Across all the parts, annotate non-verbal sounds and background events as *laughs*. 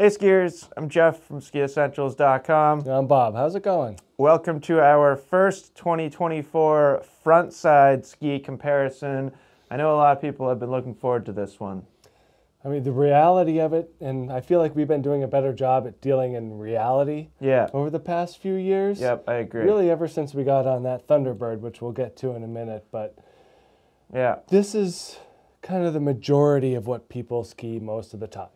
Hey skiers, I'm Jeff from skiessentials.com. I'm Bob. How's it going? Welcome to our first 2024 front side ski comparison. I know a lot of people have been looking forward to this one. I mean, the reality of it, and I feel like we've been doing a better job at dealing in reality Yeah. over the past few years. Yep, I agree. Really, ever since we got on that Thunderbird, which we'll get to in a minute. But Yeah, this is kind of the majority of what people ski most of the time.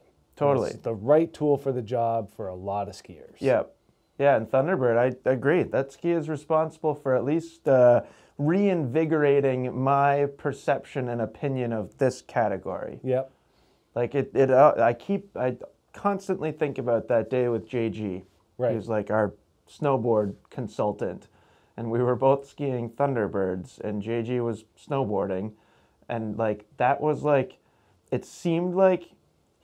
Totally. It's the right tool for the job for a lot of skiers. Yep. Yeah, and Thunderbird, I agree. That ski is responsible for at least uh, reinvigorating my perception and opinion of this category. Yep. Like it, it. Uh, I keep, I constantly think about that day with JG. Right. He's like our snowboard consultant, and we were both skiing Thunderbirds, and JG was snowboarding, and like that was like, it seemed like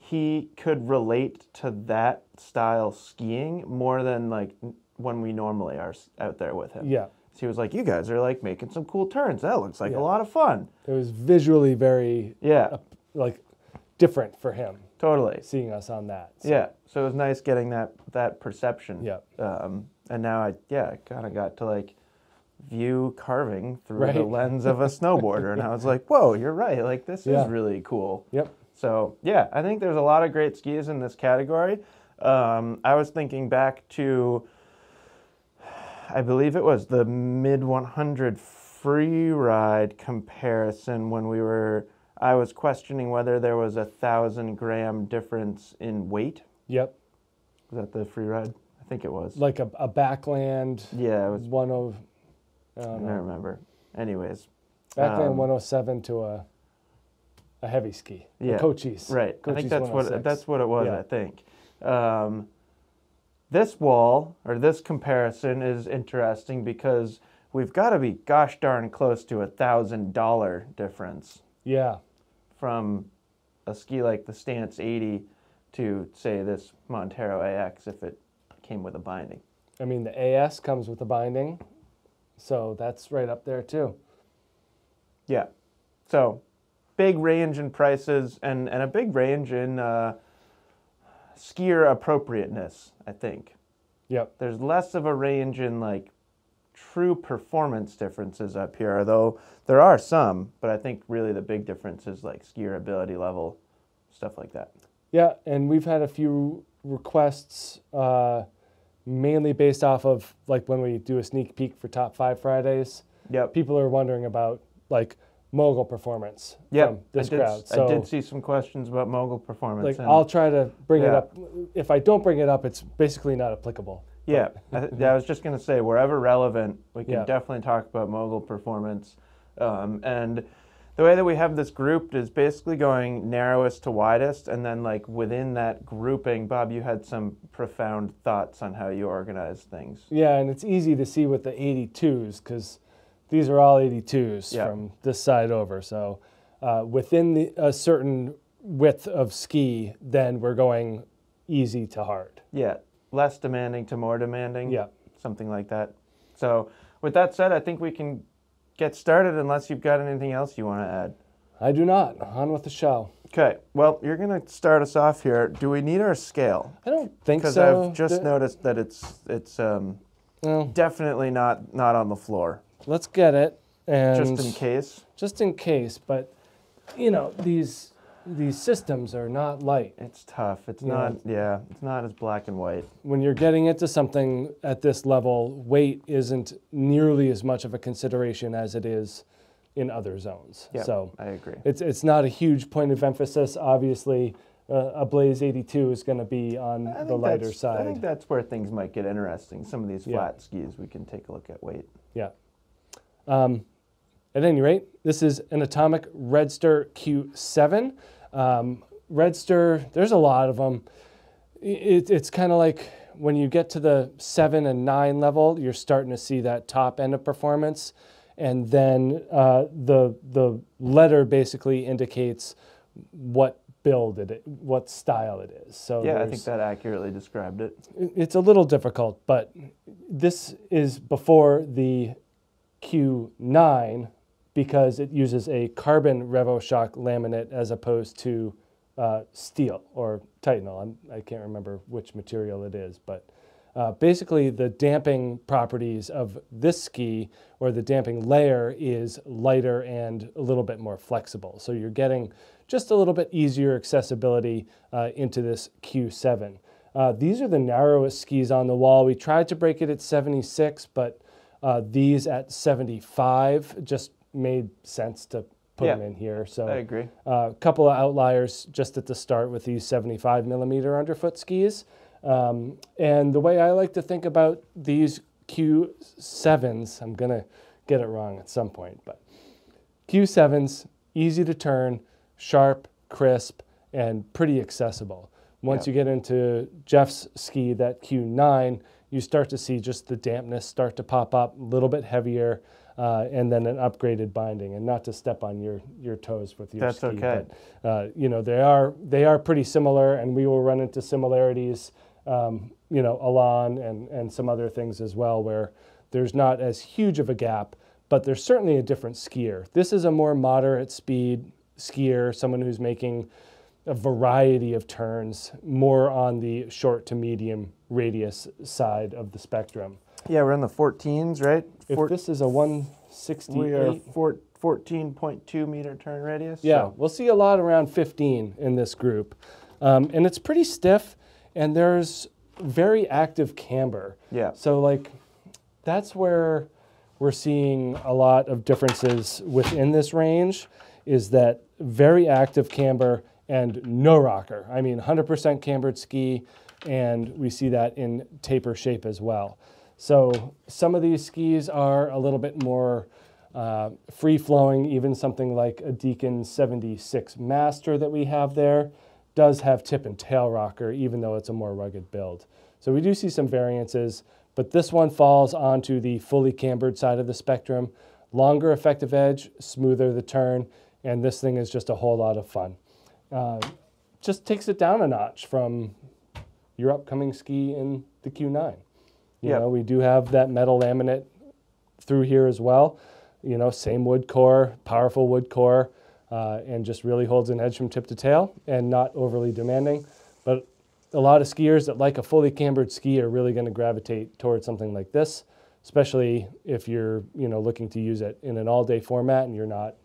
he could relate to that style skiing more than like when we normally are out there with him. Yeah. So he was like, "You guys are like making some cool turns. That looks like Yeah. a lot of fun." It was visually very, Yeah, like, different for him totally. seeing us on that. So, Yeah, so it was nice getting that that perception. Yeah. Um, and now I yeah, kind of got to like view carving through the lens of a *laughs* snowboarder, and I was like, whoa, you're right. Like this Yeah. is really cool. Yep. So yeah, I think there's a lot of great skis in this category. Um, I was thinking back to, I believe it was the mid 100 free ride comparison when we were. I was questioning whether there was a thousand gram difference in weight. Yep. Was that the free ride? I think it was. Like a, a backland yeah, it was. one of I I don't don't know. remember. Anyways, Backland Um, 107 to a a heavy ski. Yeah, A Cochise. right. I think that's what that's what it was. Yeah. I think. Um, this wall or this comparison is interesting because we've got to be gosh darn close to a thousand dollar difference Yeah. from a ski like the Stance 80 to say this Montero AX if it came with a binding. I mean the AS comes with a binding. So that's right up there too. Yeah. So, big range in prices and, and a big range in uh, skier appropriateness, I think. Yep. There's less of a range in like true performance differences up here, although there are some, but I think really the big difference is like skier ability level, stuff like that. Yeah, and we've had a few requests uh, mainly based off of like when we do a sneak peek for top 5 Fridays. Yep. People are wondering about like mogul performance Yep. from this I did, crowd. So I did see some questions about mogul performance. like I'll try to bring it Yeah. up. If I don't bring it up, it's basically not applicable. Yeah, I, th- I was just going to say, wherever relevant, we can Yeah. definitely talk about mogul performance. Um, and the way that we have this grouped is basically going narrowest to widest, and then like within that grouping, Bob, you had some profound thoughts on how you organize things. Yeah, and it's easy to see with the 82s because these are all 82s Yeah. from this side over. So uh, within the, a certain width of ski, then we're going easy to hard. Yeah, less demanding to more demanding. Yeah. something like that. So, with that said, I think we can get started unless you've got anything else you want to add. I do not. On with the show. Okay, well, you're going to start us off here. Do we need our scale? I don't think so. Because. I've just The- noticed that it's it's um, well, definitely not not on the floor. Let's get it. And Just in case, Just in case, but you know these these systems are not light. it's tough. It's Yeah. not. Yeah, it's not as black and white. when you're getting into something at this level, weight isn't nearly as much of a consideration as it is in other zones. Yeah, So I agree. it's it's not a huge point of emphasis. Obviously, uh, a Blaze 82 is going to be on the lighter that's- I think that's where things might get interesting. Some of these Yeah. flat skis, we can take a look at weight. Yeah. Um, at any rate, this is an Atomic Redster Q7. Um, Redster, there's a lot of them. It, it's kind of like when you get to the seven and nine level, you're starting to see that top end of performance, and then uh, the the letter basically indicates what build it, what style it is. So Yeah, I think that accurately described it. it's a little difficult, but this is before the Q9 because it uses a carbon RevoShock laminate as opposed to uh, steel or Titanal. I'm, I can't remember which material it is, but uh, basically the damping properties of this ski or the damping layer is lighter and a little bit more flexible. So you're getting just a little bit easier accessibility uh, into this Q7. Uh, these are the narrowest skis on the wall. We tried to break it at 76, but uh, these at 75 just made sense to put Yeah. them in here. So I agree. a couple of outliers just at the start with these 75 millimeter underfoot skis. Um, and the way I like to think about these Q7s, I'm going to get it wrong at some point, but Q7s, easy to turn, sharp, crisp, and pretty accessible. Once Yeah. you get into Jeff's ski, that Q9, you start to see just the dampness start to pop up, a little bit heavier, uh, and then an upgraded binding. And not to step on your, your toes with your That's ski, okay. but uh, you know they are they are pretty similar, and we will run into similarities. Um, you know, Elan and and some other things as well, where there's not as huge of a gap, but there's certainly a different skier. This is a more moderate speed skier, someone who's making a variety of turns, more on the short to medium radius side of the spectrum. Yeah, we're in the 14s, right? If Four- this is a 168, we are four, 14.2 meter turn radius. Yeah, so- we'll see a lot around 15 in this group. Um, and it's pretty stiff, and there's very active camber. Yeah. So, like, that's where we're seeing a lot of differences within this range is that very active camber and no rocker. I mean, 100% cambered ski, and we see that in taper shape as well. So, some of these skis are a little bit more uh, free flowing, even something like a Deacon 76 Master that we have there does have tip and tail rocker, even though it's a more rugged build. So we do see some variances, but this one falls onto the fully cambered side of the spectrum. Longer effective edge, smoother the turn, and this thing is just a whole lot of fun. Uh, just takes it down a notch from your upcoming ski in the Q9. You Yep. know, we do have that metal laminate through here as well. You know, same wood core, powerful wood core, uh, and just really holds an edge from tip to tail and not overly demanding. But a lot of skiers that like a fully cambered ski are really going to gravitate towards something like this, especially if you're you know looking to use it in an all-day format and you're not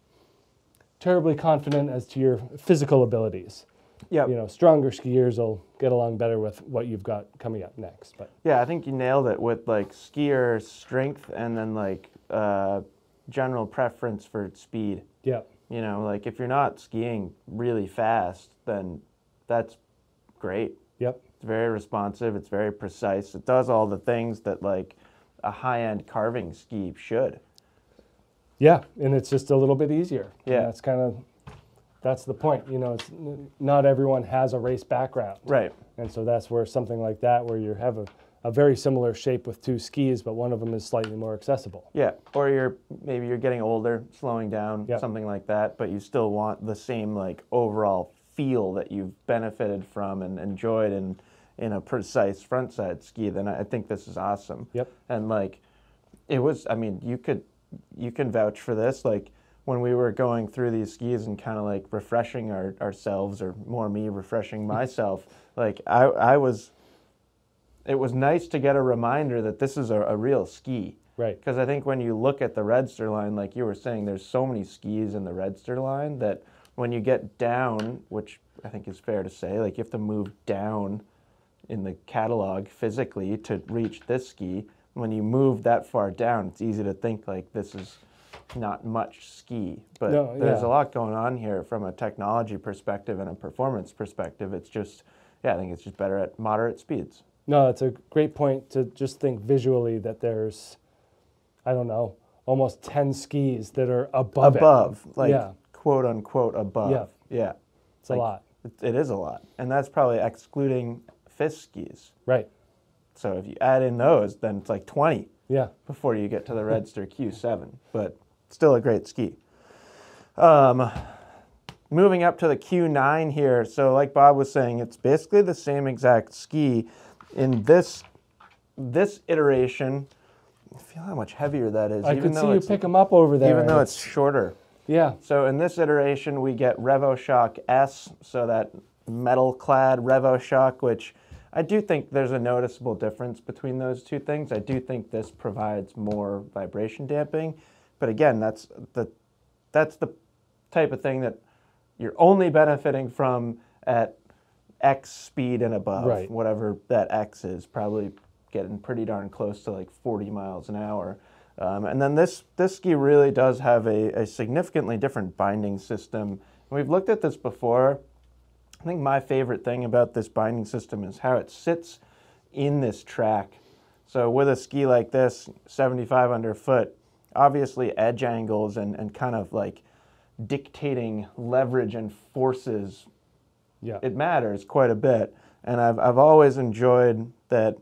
terribly confident as to your physical abilities. Yeah. You know, stronger skiers will get along better with what you've got coming up next. But Yeah, I think you nailed it with like skier strength and then like uh, general preference for speed. yeah, You know, like if you're not skiing really fast, then that's great. yep, It's very responsive. It's very precise. It does all the things that like a high-end carving ski should. yeah, and it's just a little bit easier. And Yeah. that's kind of that's the point. You know, it's n- not everyone has a race background. Right. And so that's where something like that, where you have a, a very similar shape with two skis, but one of them is slightly more accessible. Yeah. Or you're maybe you're getting older, slowing down, Yeah. something like that, but you still want the same like overall feel that you've benefited from and enjoyed in in a precise front side ski. Then I I think this is awesome. Yep. And like it was I mean, you could you can vouch for this like when we were going through these skis and kind of like refreshing our, ourselves or more me refreshing *laughs* myself like I, I was it was nice to get a reminder that this is a, a real ski Right. because I think when you look at the Redster line, like you were saying, there's so many skis in the Redster line that when you get down, which I think is fair to say, like you have to move down in the catalog physically to reach this ski. When you move that far down, it's easy to think like this is not much ski. But No, there's yeah. a lot going on here from a technology perspective and a performance perspective. It's just, yeah, I think it's just better at moderate speeds. No, it's a great point to just think visually that there's, I don't know, almost 10 skis that are above, it. above, like Yeah. quote unquote above. Yeah. Yeah. It's a lot. It, it is a lot. And that's probably excluding fist skis. Right. So if you add in those, then it's like 20 Yeah. before you get to the Redster Q7. But still a great ski. Um, moving up to the Q9 here. So like Bob was saying, it's basically the same exact ski. In this this iteration, feel how much heavier that is. I even could see you pick them up over there. Even though it's shorter. yeah, So in this iteration, we get RevoShock S, so that metal clad RevoShock, which I do think there's a noticeable difference between those two things. I do think this provides more vibration damping, but again, that's the that's the type of thing that you're only benefiting from at X speed and above, Right. whatever that X is, probably getting pretty darn close to like 40 miles an hour. Um, and then this, this ski really does have a, a significantly different binding system. We've looked at this before. I think my favorite thing about this binding system is how it sits in this track. So with a ski like this, 75 underfoot, obviously edge angles and, and kind of like dictating leverage and forces Yeah. it matters quite a bit. And I've, I've always enjoyed that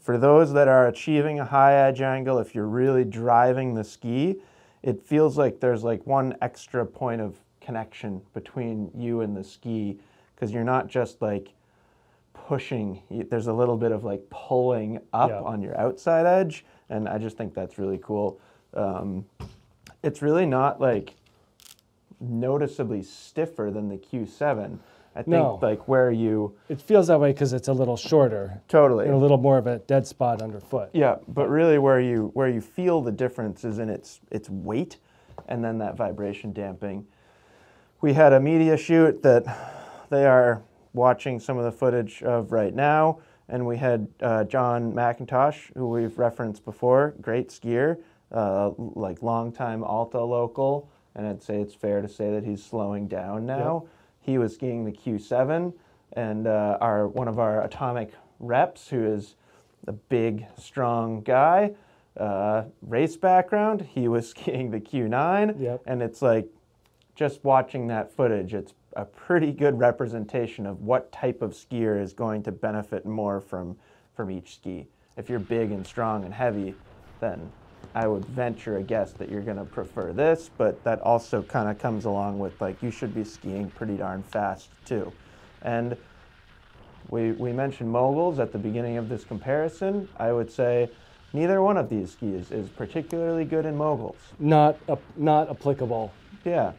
for those that are achieving a high edge angle, if you're really driving the ski, it feels like there's like one extra point of connection between you and the ski because you're not just like pushing, there's a little bit of like pulling up Yeah. on your outside edge. And I just think that's really cool. Um, it's really not like noticeably stiffer than the Q7. I think No. like where you it feels that way because it's a little shorter totally and a little more of a dead spot underfoot. yeah, but really where you where you feel the difference is in its its weight and then that vibration damping. We had a media shoot that they are watching some of the footage of right now, and we had uh, John McIntosh, who we've referenced before, great skier, uh, like longtime Alta local, and I'd say it's fair to say that he's slowing down now. He was skiing the Q7, and uh, our one of our atomic reps, who is a big, strong guy, uh, race background, he was *laughs* skiing the Q9, Yep. and it's like just watching that footage, it's a pretty good representation of what type of skier is going to benefit more from from each ski. If you're big and strong and heavy, then I would venture a guess that you're going to prefer this, but that also kind of comes along with like you should be skiing pretty darn fast too. And we, we mentioned moguls at the beginning of this comparison. I would say neither one of these skis is particularly good in moguls. Not ap- not applicable. Yeah.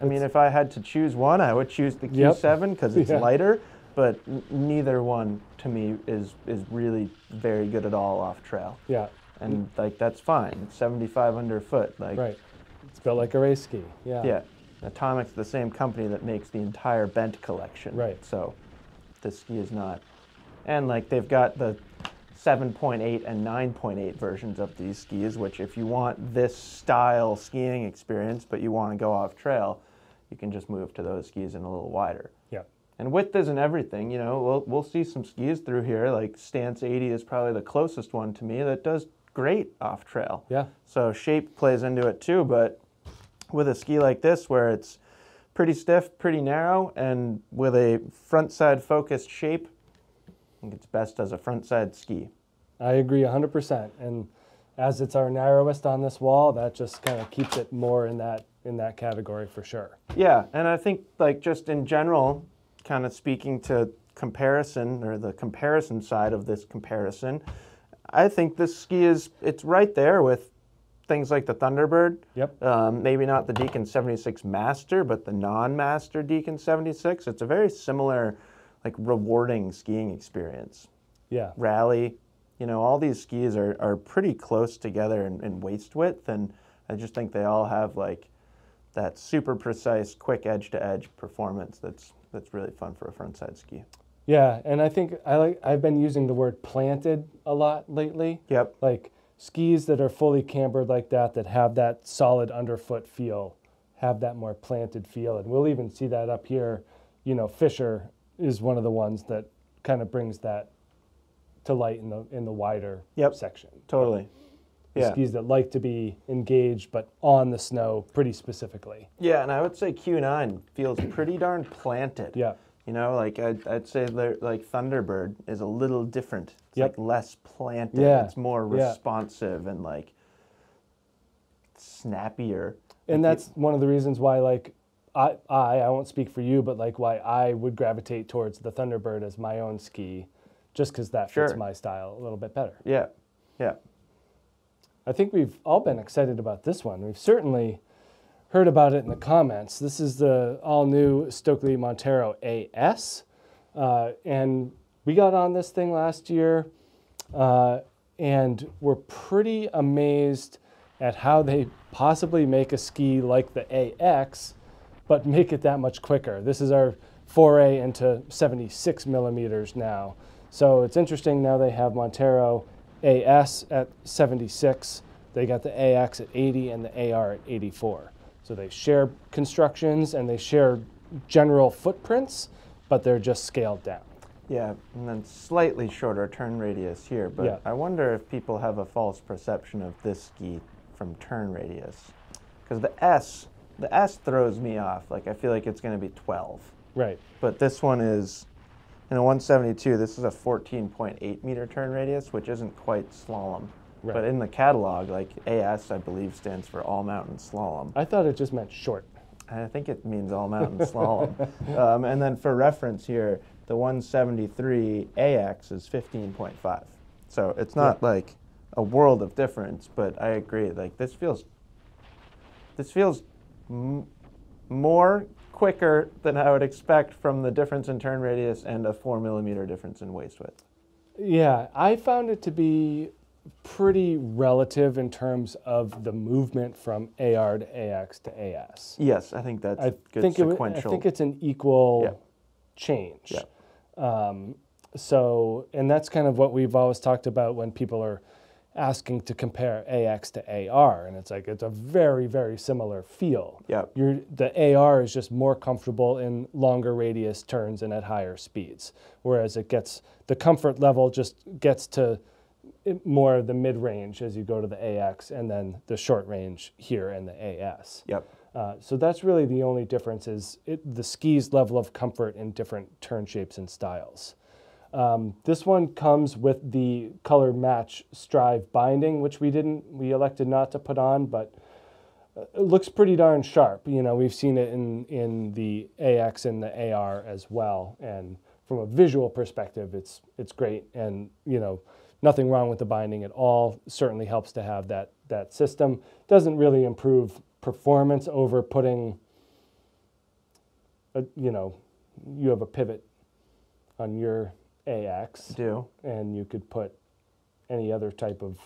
I mean, if I had to choose one, I would choose the Q7 because it's *laughs* Yeah. lighter, but n- neither one to me is, is really very good at all off trail. Yeah. And like that's fine. It's 75 underfoot. Like Right. It's built like a race ski. Yeah. yeah. Atomic's the same company that makes the entire Bent collection. Right. So this ski is not. And like they've got the 7.8 and 9.8 versions of these skis, which if you want this style skiing experience, but you want to go off trail, you can just move to those skis and a little wider. Yeah. And width isn't everything, you know. We'll, we'll see some skis through here. Like Stance 80 is probably the closest one to me that does great off trail. Yeah. So shape plays into it too, but with a ski like this where it's pretty stiff, pretty narrow, and with a front side focused shape, I think it's best as a front side ski. I agree 100%. And as it's our narrowest on this wall, that just kind of keeps it more in that in that category for sure. Yeah, and I think like just in general, kind of speaking to comparison or the comparison side of this comparison, I think this ski is it's right there with things like the Thunderbird. Yep. Um, maybe not the Deacon 76 Master, but the non-Master Deacon 76. It's a very similar, like rewarding skiing experience. Yeah. Rally, you know, all these skis are, are pretty close together in, in waist width, and I just think they all have like that super precise, quick edge to edge performance. That's that's really fun for a frontside ski. Yeah, and I think I like I've been using the word planted a lot lately. Yep. Like skis that are fully cambered like that that have that solid underfoot feel, have that more planted feel. And we'll even see that up here. You know, Fischer is one of the ones that kind of brings that to light in the in the wider Yep. section. Totally. Yeah. skis that like to be engaged but on the snow pretty specifically. Yeah, and I would say Q9 feels pretty darn planted. Yeah. You know, like I'd, I'd say like Thunderbird is a little different. It's Yep. like less planted. Yeah, It's more yeah. responsive and like snappier. and Like, that's one of the reasons why like I, I I won't speak for you but like why I would gravitate towards the Thunderbird as my own ski just because that fits my style a little bit better. yeah, yeah, I think we've all been excited about this one. We've certainly heard about it in the comments. This is the all new Stockli Montero AS. Uh, and we got on this thing last year uh, and we're pretty amazed at how they possibly make a ski like the AX, but make it that much quicker. This is our foray into 76 millimeters now. So it's interesting now they have Montero AS at 76, they got the AX at 80 and the AR at 84. So they share constructions and they share general footprints, but they're just scaled down. Yeah, and then slightly shorter turn radius here, but Yeah. I wonder if people have a false perception of this ski from turn radius. Because the S, the S throws me off. Like I feel like it's going to be 12. Right. But this one is, in a 172, this is a 14.8 meter turn radius, which isn't quite slalom. Right. But in the catalog, like AS, I believe, stands for all mountain slalom. I thought it just meant short. I think it means all mountain slalom. *laughs* Um, and then for reference here, the 173 AX is 15.5. So it's not like a world of difference, but I agree. Like this feels, this feels m- more quicker than I would expect from the difference in turn radius and a four millimeter difference in waist width. Yeah, I found it to be pretty relative in terms of the movement from AR to AX to AS. Yes, I think that's I good think it, I think it's an equal Yeah. change. Yeah. Um, so, and that's kind of what we've always talked about when people are asking to compare AX to AR, and it's like it's a very, very similar feel. Yeah. You're, the AR is just more comfortable in longer radius turns and at higher speeds, whereas it gets the comfort level just gets to more of the mid range as you go to the AX, and then the short range here in the AS. Yep. Uh, so that's really the only difference is it, the ski's level of comfort in different turn shapes and styles. Um, this one comes with the color match strive binding, which we didn't, we elected not to put on, but uh, it looks pretty darn sharp. You know, we've seen it in, in the AX and the AR as well. And from a visual perspective, it's, it's great. And, you know, nothing wrong with the binding at all. Certainly helps to have that, that system. Doesn't really improve performance over putting, a, you know, you have a pivot on your AX Do. and you could put any other type of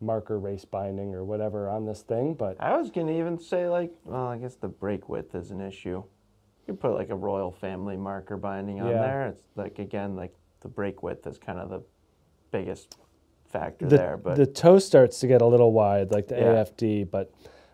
marker race binding or whatever on this thing, but I was gonna even say like, well, I guess the break width is an issue. You put like a royal family marker binding on Yeah. there. It's like again, like the break width is kind of the biggest factor the, there. But the toe starts to get a little wide, like the Yeah. AFD. But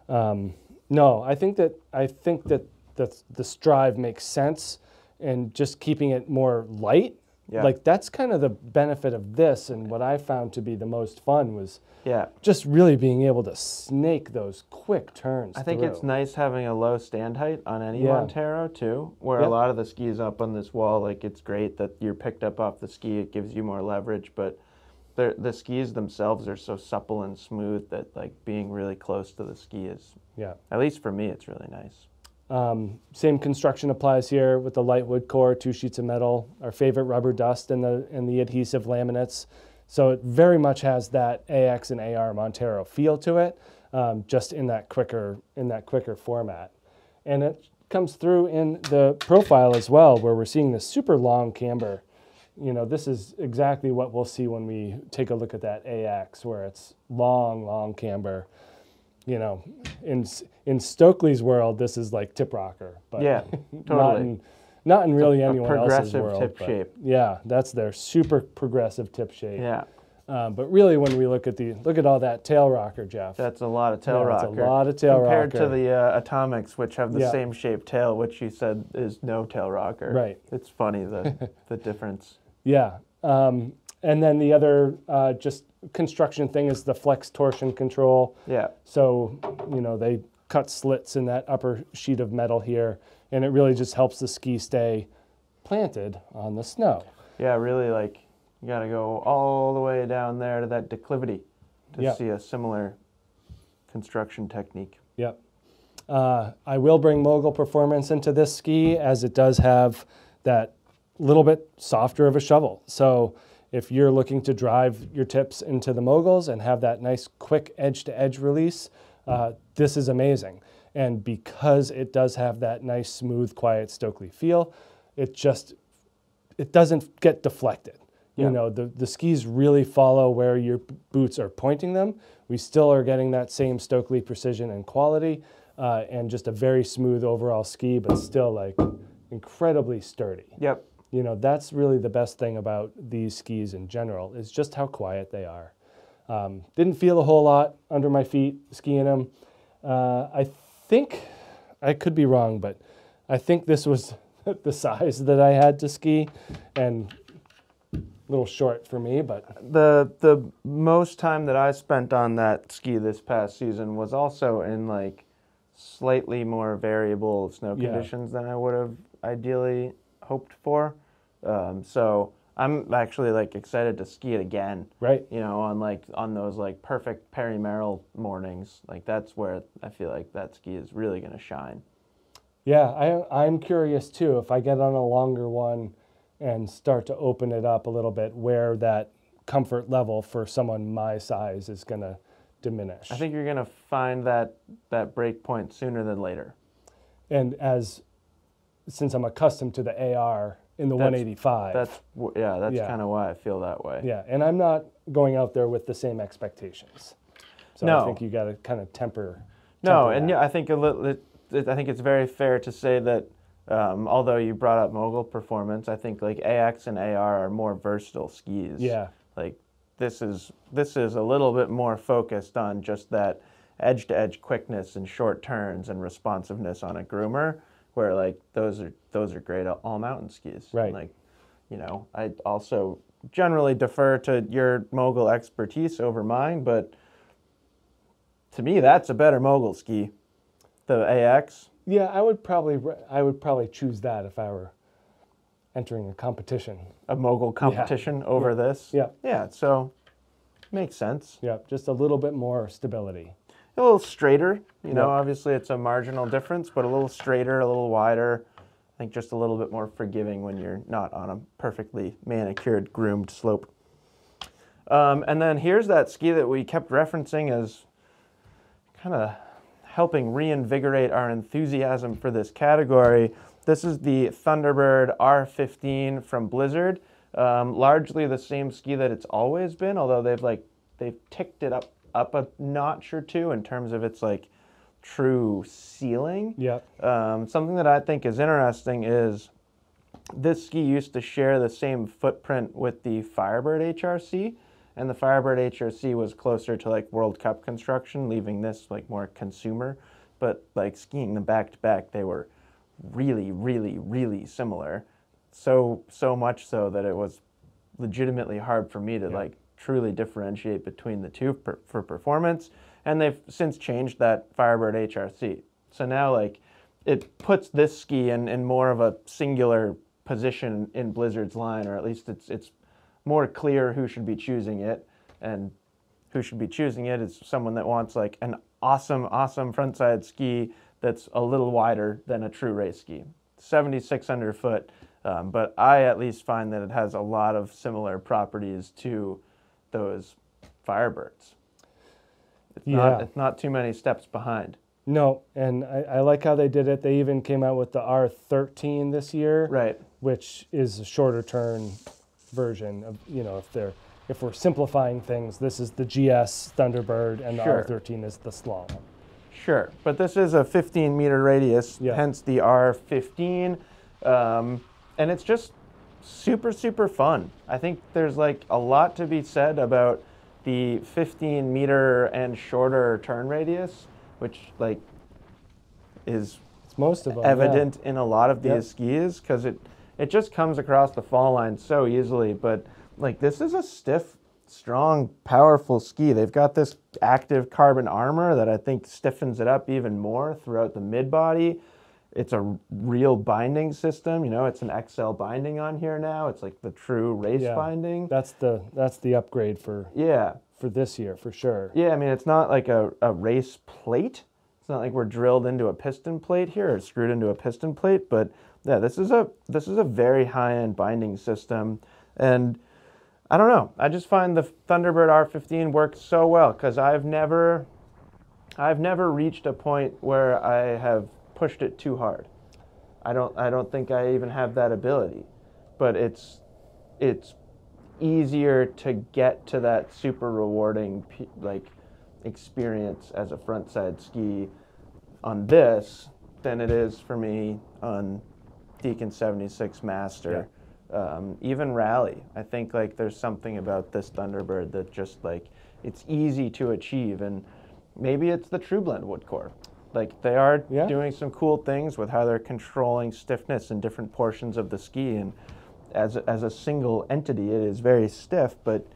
um, no, I think that I think that the the strive makes sense, and just keeping it more light. Yeah. Like that's kind of the benefit of this, and what I found to be the most fun was yeah, just really being able to snake those quick turns. I think it's nice having a low stand height on any Yeah. Montero too. Where Yep. a lot of the skis up on this wall, like it's great that you're picked up off the ski. It gives you more leverage, but the the skis themselves are so supple and smooth that like being really close to the ski is, Yeah. at least for me, it's really nice. Um, same construction applies here with the light wood core, two sheets of metal, our favorite rubber dust and the and the adhesive laminates. So it very much has that AX and AR Montero feel to it, um, just in that quicker in that quicker format, and it comes through in the profile as well, where we're seeing this super long camber. You know, this is exactly what we'll see when we take a look at that AX, where it's long, long camber you know, in in Stockli's world, this is like tip rocker, but Yeah, not totally. in not in really a anyone else's world. progressive tip shape. Yeah, that's their super progressive tip shape. Yeah, Um, but really, when we look at the look at all that tail rocker, Jeff. that's a lot of tail Yeah, rocker. a lot of tail compared rocker. Compared to the uh, atomics, which have the Yeah. same shaped tail, which you said is no tail rocker. Right. It's funny the *laughs* the difference. Yeah. Um, and then the other uh, just construction thing is the flex torsion control. Yeah. So, you know, they cut slits in that upper sheet of metal here, and it really just helps the ski stay planted on the snow. Yeah, really like you got to go all the way down there to that declivity to Yeah. see a similar construction technique. Yep. Uh, I will bring mogul performance into this ski as it does have that little bit softer of a shovel. So if you're looking to drive your tips into the moguls and have that nice quick edge to edge release, uh, this is amazing. And because it does have that nice, smooth, quiet Stockli feel, it just it doesn't get deflected. Yeah. You know, the, the skis really follow where your boots are pointing them. We still are getting that same Stockli precision and quality, uh, and just a very smooth overall ski, but still like incredibly sturdy. Yep. You know, that's really the best thing about these skis in general is just how quiet they are. Um, didn't feel a whole lot under my feet skiing them. Uh, I think I could be wrong, but I think this was *laughs* the size that I had to ski, and a little short for me. But the the most time that I spent on that ski this past season was also in like slightly more variable snow Yeah. conditions than I would have ideally hoped for. Um, so I'm actually like excited to ski it again. right, You know, on like on those like perfect Perry Merrill mornings, like that's where I feel like that ski is really gonna shine. yeah, I I'm curious too if I get on a longer one and start to open it up a little bit, where that comfort level for someone my size is gonna diminish. I think you're gonna find that that break point sooner than later. and as since I'm accustomed to the AR in the That's- 185. That's yeah, that's Yeah. kind of why I feel that way. yeah, and I'm not going out there with the same expectations. So No. I think you got to kind of temper. No, temper and that. yeah, I think a little, it, it, I think it's very fair to say that um, although you brought up mogul performance, I think like AX and AR are more versatile skis. Yeah, Like this is this is a little bit more focused on just that edge to edge quickness and short turns and responsiveness on a groomer, where like those are those are great all- all mountain skis. Right. Like, you know, I also generally defer to your mogul expertise over mine, but to me that's a better mogul ski. The AX. yeah, I would probably I would probably choose that if I were entering a competition. a mogul competition over this. Yeah. Yeah, so makes sense. Yeah, just a little bit more stability. A little straighter, you know, Yeah. obviously it's a marginal difference, but a little straighter, a little wider. I think just a little bit more forgiving when you're not on a perfectly manicured, groomed slope. Um, and then here's that ski that we kept referencing as kind of helping reinvigorate our enthusiasm for this category. This is the Thunderbird R15 from Blizzard. Um, largely the same ski that it's always been, although they've like they've ticked it up up a notch or two in terms of its like true ceiling. Yeah, Um, something that I think is interesting is this ski used to share the same footprint with the Firebird HRC, and the Firebird HRC was closer to like World Cup construction, leaving this like more consumer. But like skiing them back to back, they were really, really, really similar. So so much so that it was legitimately hard for me to Yeah. like truly differentiate between the two per, for performance. And they've since changed that Firebird HRC. So now like it puts this ski in, in more of a singular position in Blizzard's line, or at least it's it's more clear who should be choosing it, and who should be choosing it is someone that wants like an awesome, awesome frontside ski that's a little wider than a true race ski, 7,600 foot. Um, but I at least find that it has a lot of similar properties to those Firebirds. It's Yeah. not it's not too many steps behind. no, and I, I like how they did it. They even came out with the R13 this year. Right. which is a shorter turn version of you know if they're if we're simplifying things this is the gs thunderbird and the r13 is the slalom Sure, but this is a 15 meter radius, Yeah. hence the R15, um, and it's just super super fun. I think there's like a lot to be said about the 15 meter and shorter turn radius, which like is it's most of them yeah. evident in a lot of these Yep. skis because it it just comes across the fall line so easily. But like this is a stiff, strong, powerful ski. They've got this active carbon armor that I think stiffens it up even more throughout the mid body. It's a real binding system. You know, it's an XL binding on here now. It's like the true race Yeah. binding. that's the that's the upgrade for Yeah. for this year for sure Yeah, I mean, it's not like a, a race plate. It's not like we're drilled into a piston plate here or screwed into a piston plate, but yeah, this is a this is a very high-end binding system and I don't know. I just find the Thunderbird R15 works so well cuz I've never I've never reached a point where I have pushed it too hard. I don't I don't think I even have that ability. But it's it's easier to get to that super rewarding like experience as a front side ski on this than it is for me on Deacon 76 Master. Um, even rally, I think like there's something about this Thunderbird that just like it's easy to achieve, and maybe it's the True Blend wood core. Like they are Yeah. doing some cool things with how they're controlling stiffness in different portions of the ski, and as a, as a single entity, it is very stiff, but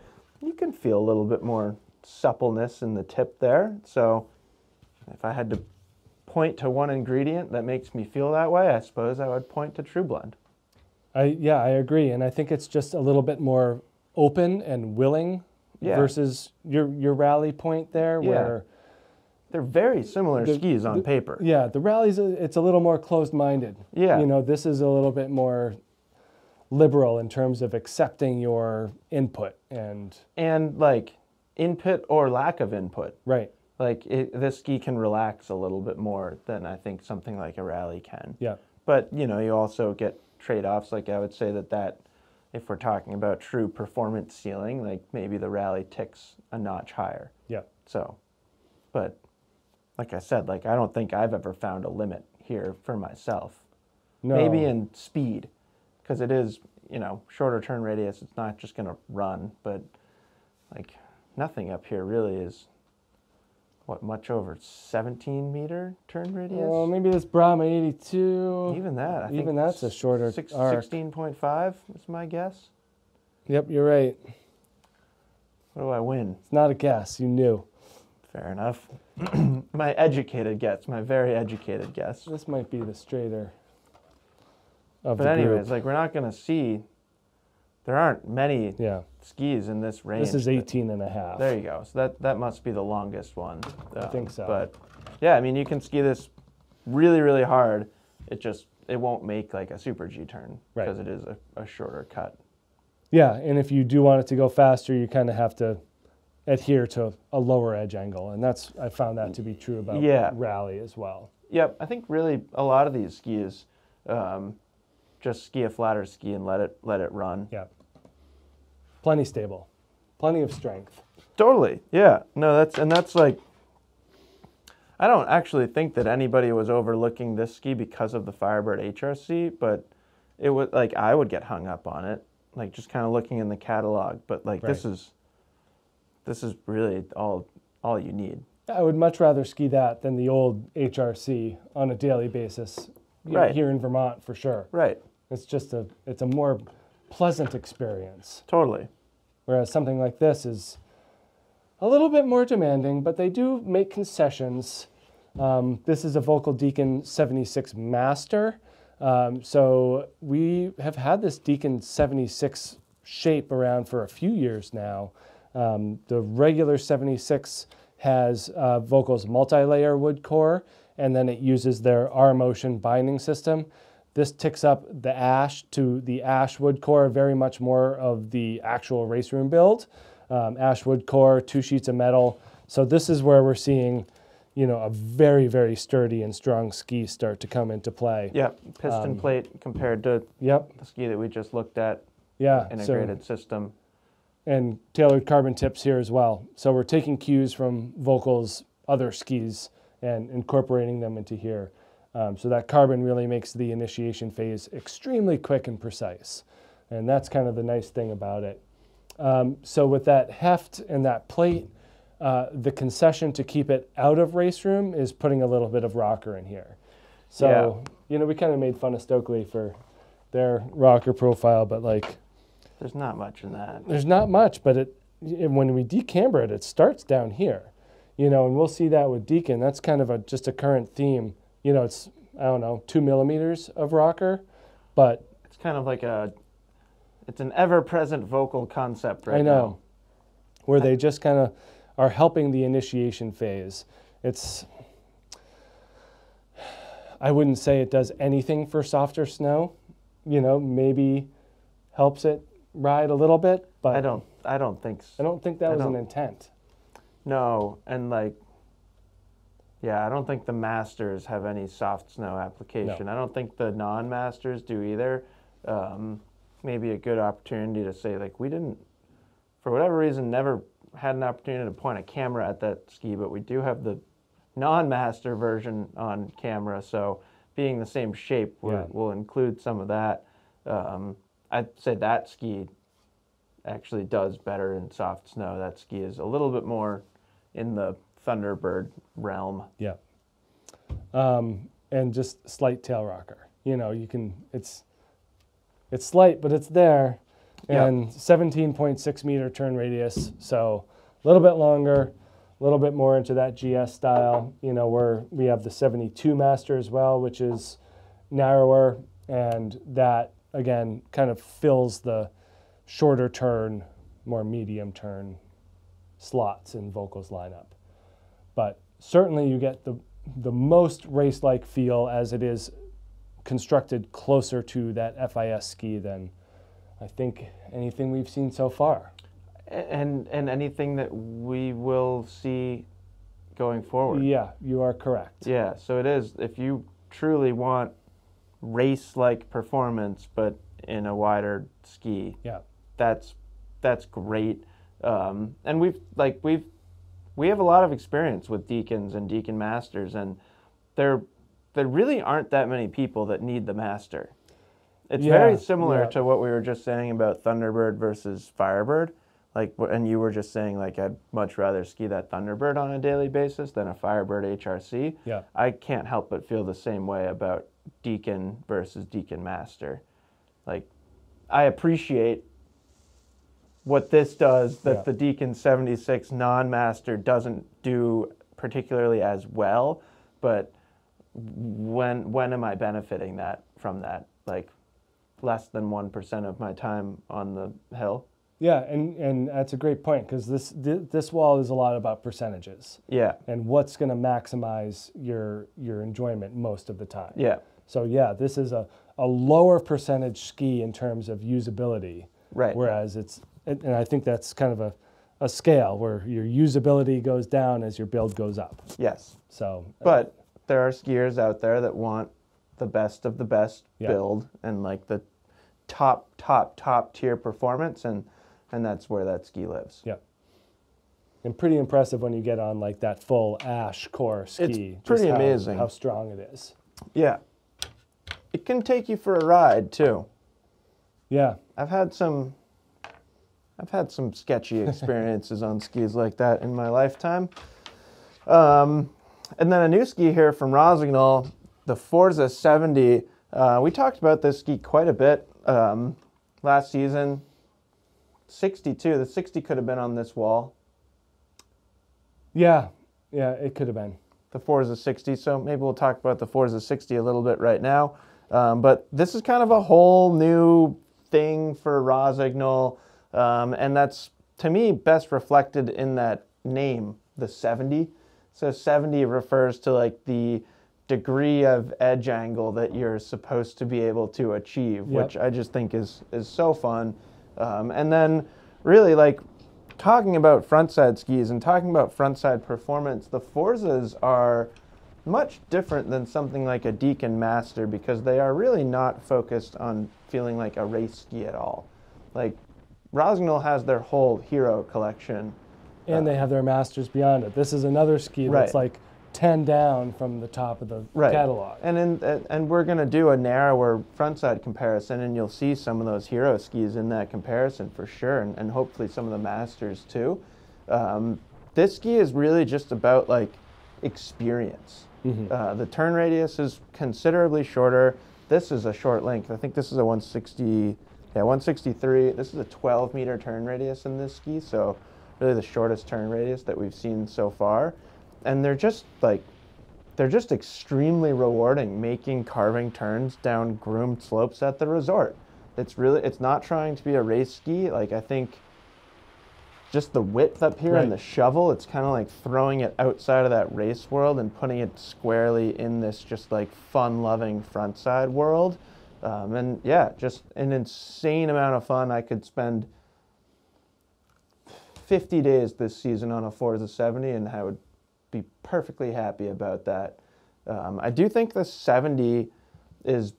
you can feel a little bit more suppleness in the tip there. So if I had to point to one ingredient that makes me feel that way, I suppose I would point to True Blend. I yeah, I agree, and I think it's just a little bit more open and willing Yeah. versus your your rally point there, Yeah. where They're very similar The- skis on the- paper. yeah, the rallies it's a little more closed-minded. Yeah. you know, this is a little bit more liberal in terms of accepting your input and And like input or lack of input. right, Like it, this ski can relax a little bit more than I think something like a rally can. yeah, But you know, you also get trade-offs. Like I would say that that if we're talking about true performance ceiling, like maybe the rally ticks a notch higher. yeah, So, but like I said, like I don't think I've ever found a limit here for myself. no, Maybe in speed, because it is you know shorter turn radius. It's not just gonna run, but like nothing up here really is what much over 17 meter turn radius. well, maybe this Brahma 82. Even that, I think even that's a shorter six, arc. 16.5 is my guess. Yep, you're right. What do I win? It's not a guess. You knew. Fair enough. *clears throat* my educated guess, my very educated guess. This might be the straighter of But the anyways, group. like we're not gonna see. There aren't many Yeah, skis in this range. this is that- 18 and a half. There you go. So that that must be the longest one. I think so. But yeah, I mean you can ski this really really hard. It just it won't make like a super G turn Right. because it is a, a shorter cut. Yeah, and if you do want it to go faster, you kind of have to adhere to a lower edge angle, and that's I found that to be true about Yeah. rally as well. Yep, I think really a lot of these skis, um, just ski a flatter ski and let it let it run. Yeah, plenty stable, plenty of strength. Totally. Yeah. No, that's and that's like. I don't actually think that anybody was overlooking this ski because of the Firebird HRC, but it was like I would get hung up on it, like just kind of looking in the catalog. But like this is, this is really all all you need. I would much rather ski that than the old HRC on a daily basis. you know, Right. here in Vermont for sure. Right. It's just a it's a more pleasant experience. Totally. Whereas something like this is a little bit more demanding, but they do make concessions. Um, this is a Volkl Deacon 76 Master. Um, so we have had this Deacon 76 shape around for a few years now. Um, the regular 76 has uh, Volkl's multi-layer wood core, and then it uses their R Motion binding system. This ticks up the ash to the ash wood core, very much more of the actual race room build. Um, ash wood core, two sheets of metal. So this is where we're seeing, you know, a very, very sturdy and strong ski start to come into play. Yep. Piston Um, plate compared to Yep. the ski that we just looked at, Yeah. so- integrated system. And tailored carbon tips here as well. So we're taking cues from Volkl's other skis and incorporating them into here. Um, so that carbon really makes the initiation phase extremely quick and precise. And that's kind of the nice thing about it. Um, so with that heft and that plate, uh, the concession to keep it out of race room is putting a little bit of rocker in here. So, you know, we kind of made fun of Stockli for their rocker profile, but like There's not much in that. there's not much, but it, when we decamber it, it starts down here, you know, and we'll see that with Deacon. That's kind of a just a current theme. You know, it's I don't know two millimeters of rocker, but It's kind of like a, it's an ever-present Volkl concept right I know now. where they just kind of are helping the initiation phase. It's I wouldn't say it does anything for softer snow, you know, maybe helps it ride a little bit, but I don't. I don't think. So. I don't think that I was an don't- intent. No, and like, Yeah, I don't think the masters have any soft snow application. I don't think the non-masters do either. Um, maybe a good opportunity to say like we didn't, for whatever reason, never had an opportunity to point a camera at that ski, but we do have the non-master version on camera. So being the same shape, we'll, Yeah. we'll include some of that. Um, I'd say that ski actually does better in soft snow. That ski is a little bit more in the Thunderbird realm. Yeah. Um, and just slight tail rocker. You know, you can it's it's slight, but it's there. And 17.6 meter turn radius, so a little bit longer, a little bit more into that GS style. You know, where we have the 72 master as well, which is narrower, and that again kind of fills the shorter turn, more medium turn slots in Volkl's lineup. But certainly you get the the most race-like feel as it is constructed closer to that FIS ski than I think anything we've seen so far. And and anything that we will see going forward. Yeah, you are correct. Yeah, so it is if you truly want race like performance but in a wider ski, Yeah. that's that's great. Um, and we've like we've we have a lot of experience with deacons and deacon masters and there there really aren't that many people that need the master. It's Yeah, very similar yeah. to what we were just saying about Thunderbird versus Firebird. Like and you were just saying like I'd much rather ski that Thunderbird on a daily basis than a Firebird HRC. Yeah. I can't help but feel the same way about Deacon versus Deacon Master. Like, I appreciate what this does that Yeah. the Deacon 76 non master doesn't do particularly as well, but when when am I benefiting that from that? Like less than 1% of my time on the hill? Yeah, and, and that's a great point because this thi- this wall is a lot about percentages Yeah. and what's going to maximize your your enjoyment most of the time. Yeah. So yeah, this is a, a lower percentage ski in terms of usability. Right. Whereas it's and I think that's kind of a, a scale where your usability goes down as your build goes up. Yes. So But there are skiers out there that want the best of the best Yeah. build and like the top, top, top tier performance, and and that's where that ski lives. yeah. And pretty impressive when you get on like that full ash core ski. It's pretty how- amazing. how strong it is. Yeah. It can take you for a ride too. Yeah. I've had some I've had some sketchy *laughs* experiences on skis like that in my lifetime. Um, and then a new ski here from Rossignol, the Forza 70. Uh, we talked about this ski quite a bit um, last season. 62, the 60 could have been on this wall, Yeah. Yeah, it could have been. the Forza 60. So maybe we'll talk about the Forza 60 a little bit right now. Um, but this is kind of a whole new thing for Rossignol. Um, and that's, to me, best reflected in that name, the 70. So 70 refers to like the degree of edge angle that you're supposed to be able to achieve, Yep. which I just think is, is so fun. Um, and then really like talking about frontside skis and talking about frontside performance, the Forzas are much different than something like a Deacon Master because they are really not focused on feeling like a race ski at all. Like Rossignol has their whole hero collection. And they have their masters beyond it. This is another ski that's like 10 down from the top of the Right. catalog. And in, and- and we're going to do a narrower frontside comparison, and you'll see some of those hero skis in that comparison for sure, and, and hopefully some of the masters too. Um, this ski is really just about like experience. Uh, the turn radius is considerably shorter. This is a short length. I think this is a 160, yeah, 163. This is a 12 meter turn radius in this ski, so really the shortest turn radius that we've seen so far. And they're just like they're just extremely rewarding making carving turns down groomed slopes at the resort. It's really it's not trying to be a race ski. Like I think just the width up here and the shovel, it's kind of like throwing it outside of that race world and putting it squarely in this just like fun-loving frontside world. Um, and yeah, just an insane amount of fun. I could spend 50 days this season on a Forza 70 and I would be perfectly happy about that. Um, I do think the 70 is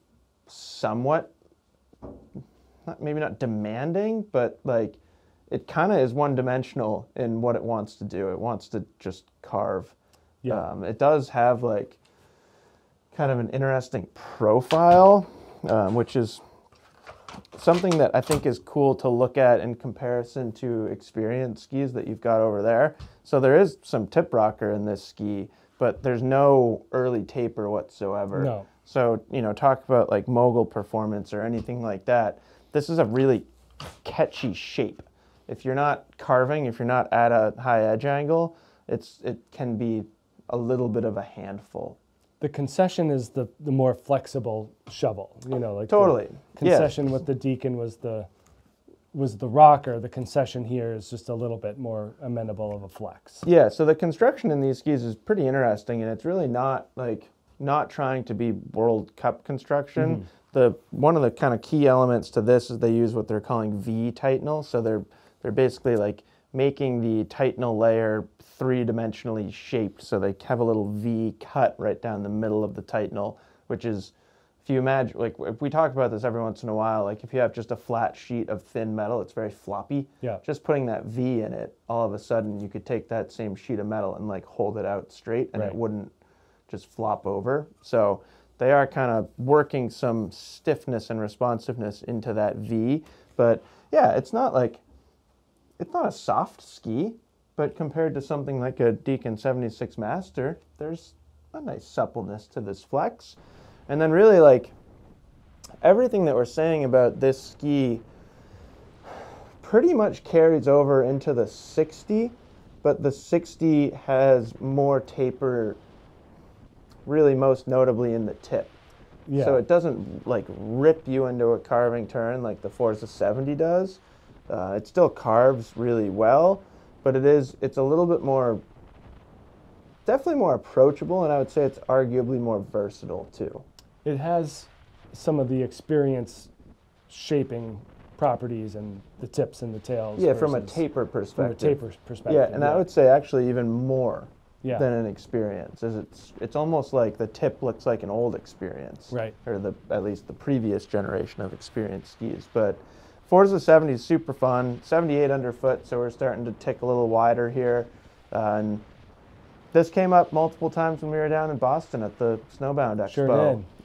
somewhat, not, maybe not demanding, but like it kind of is one dimensional in what it wants to do. It wants to just carve. Yeah. Um, it does have like kind of an interesting profile, um, which is something that I think is cool to look at in comparison to experience skis that you've got over there. So there is some tip rocker in this ski, but there's no early taper whatsoever. No. So, you know, talk about like mogul performance or anything like that. This is a really catchy shape. If you're not carving, if you're not at a high edge angle, it's it can be a little bit of a handful. The concession is the, the more flexible shovel. You know, like Totally. Yeah. concession with the deacon was the was the rocker. The concession here is just a little bit more amenable of a flex. Yeah, so the construction in these skis is pretty interesting, and it's really not like not trying to be World Cup construction. Mm-hmm. The one of the kind of key elements to this is they use what they're calling V titanal. So they're they're basically like making the titanal layer three dimensionally shaped, so they have a little V cut right down the middle of the titanal, which is if you imagine like if we talk about this every once in a while, like if you have just a flat sheet of thin metal, it's very floppy Yeah. just putting that V in it, all of a sudden you could take that same sheet of metal and like hold it out straight and Right. it wouldn't just flop over. So they are kind of working some stiffness and responsiveness into that V. But yeah, it's not like, it's not a soft ski, but compared to something like a Deacon 76 Master, there's a nice suppleness to this flex. And then really like everything that we're saying about this ski pretty much carries over into the 60, but the 60 has more taper, really most notably in the tip. Yeah. So it doesn't like rip you into a carving turn like the Forza 70 does. Uh, it still carves really well, but it is it's a little bit more, definitely more approachable, and I would say it's arguably more versatile too. it has some of the experience shaping properties and the tips and the tails. Yeah, from a taper from a perspective. taper perspective. Yeah, and I would say actually even more Yeah. than an experience. Is it's it's almost like the tip looks like an old experience, Right. Or the at least the previous generation of experience skis. But Forza 70 is super fun. 78 underfoot, so we're starting to tick a little wider here. Uh, and this came up multiple times when we were down in Boston at the Snowbound Expo, Sure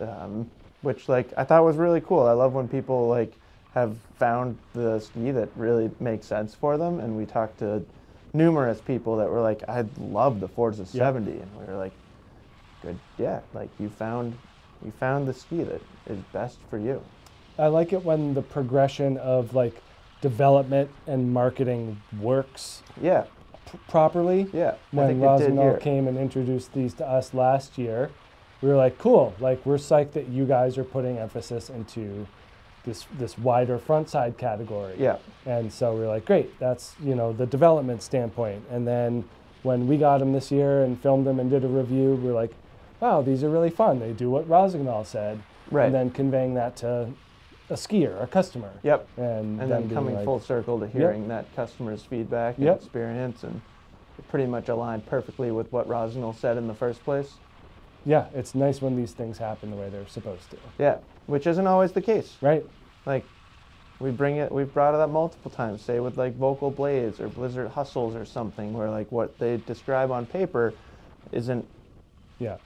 Um, which like I thought was really cool. I love when people like have found the ski that really makes sense for them, and we talked to numerous people that were like, "I love the Forza 70," and we were like, "Good, yeah, like you found you found the ski that is best for you." I like it when the progression of like development and marketing works Yeah, properly. yeah. When think it did Rossignol here. came and introduced these to us last year, we were like, cool, like we're psyched that you guys are putting emphasis into this this wider front side category. Yeah, And so we are like, great, that's you know the development standpoint. And then when we got them this year and filmed them and did a review, we are like, wow, these are really fun. They do what Rossignol said. Right. And then conveying that to a skier, a customer. yep. And, And then coming like, full circle to hearing that customer's feedback and Yep. experience, and it pretty much aligned perfectly with what Rossignol said in the first place. Yeah, it's nice when these things happen the way they're supposed to. Yeah, which isn't always the case. Right? Like, we bring it, we've brought it up multiple times, say with like Volkl Blades or Blizzard Hustles or something, where like what they describe on paper isn't Yeah.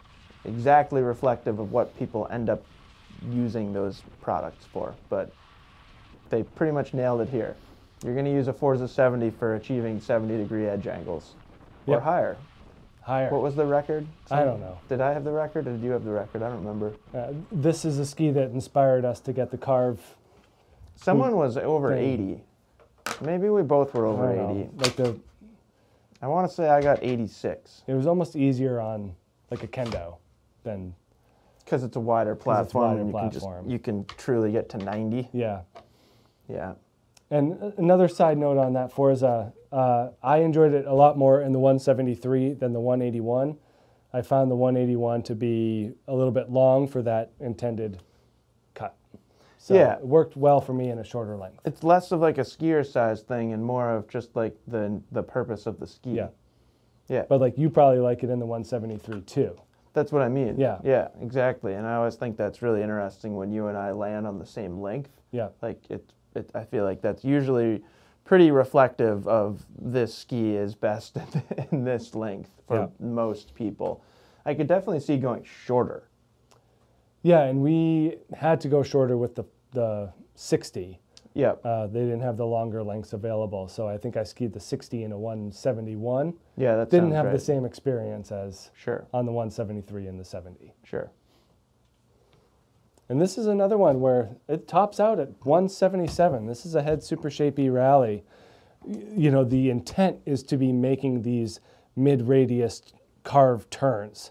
exactly reflective of what people end up using those products for. But they pretty much nailed it here. You're going to use a Forza 70 for achieving 70 degree edge angles or higher. Higher. What was the record? I don't know. Did I have the record or did you have the record? I don't remember. Uh, this is a ski that inspired us to get the carve. Someone was over thing. 80. Maybe we both were over don't 80. know, like the I want to say I got 86 it was almost easier on like a kendo than because it's a wider platform wider and you can just you can truly get to 90. yeah. Yeah. And another side note on that Forza, uh, I enjoyed it a lot more in the 173 than the 181. I found the 181 to be a little bit long for that intended cut. So Yeah. it worked well for me in a shorter length. It's less of like a skier size thing and more of just like the the purpose of the ski. Yeah. Yeah. But like you probably like it in the 173 too. That's what I mean. Yeah. Yeah, exactly. And I always think that's really interesting when you and I land on the same length. Yeah. Like it, it I feel like that's usually pretty reflective of this ski is best *laughs* in this length for Yeah. most people. I could definitely see going shorter. Yeah, and we had to go shorter with the the 60. Yep. Uh, they didn't have the longer lengths available, so I think I skied the 60 in a 171. Yeah, that Didn't have right. the same experience as Sure, on the 173 and the 70. sure. And this is another one where it tops out at 177. This is a Head Supershape e-Rally. You know, the intent is to be making these mid radius carved turns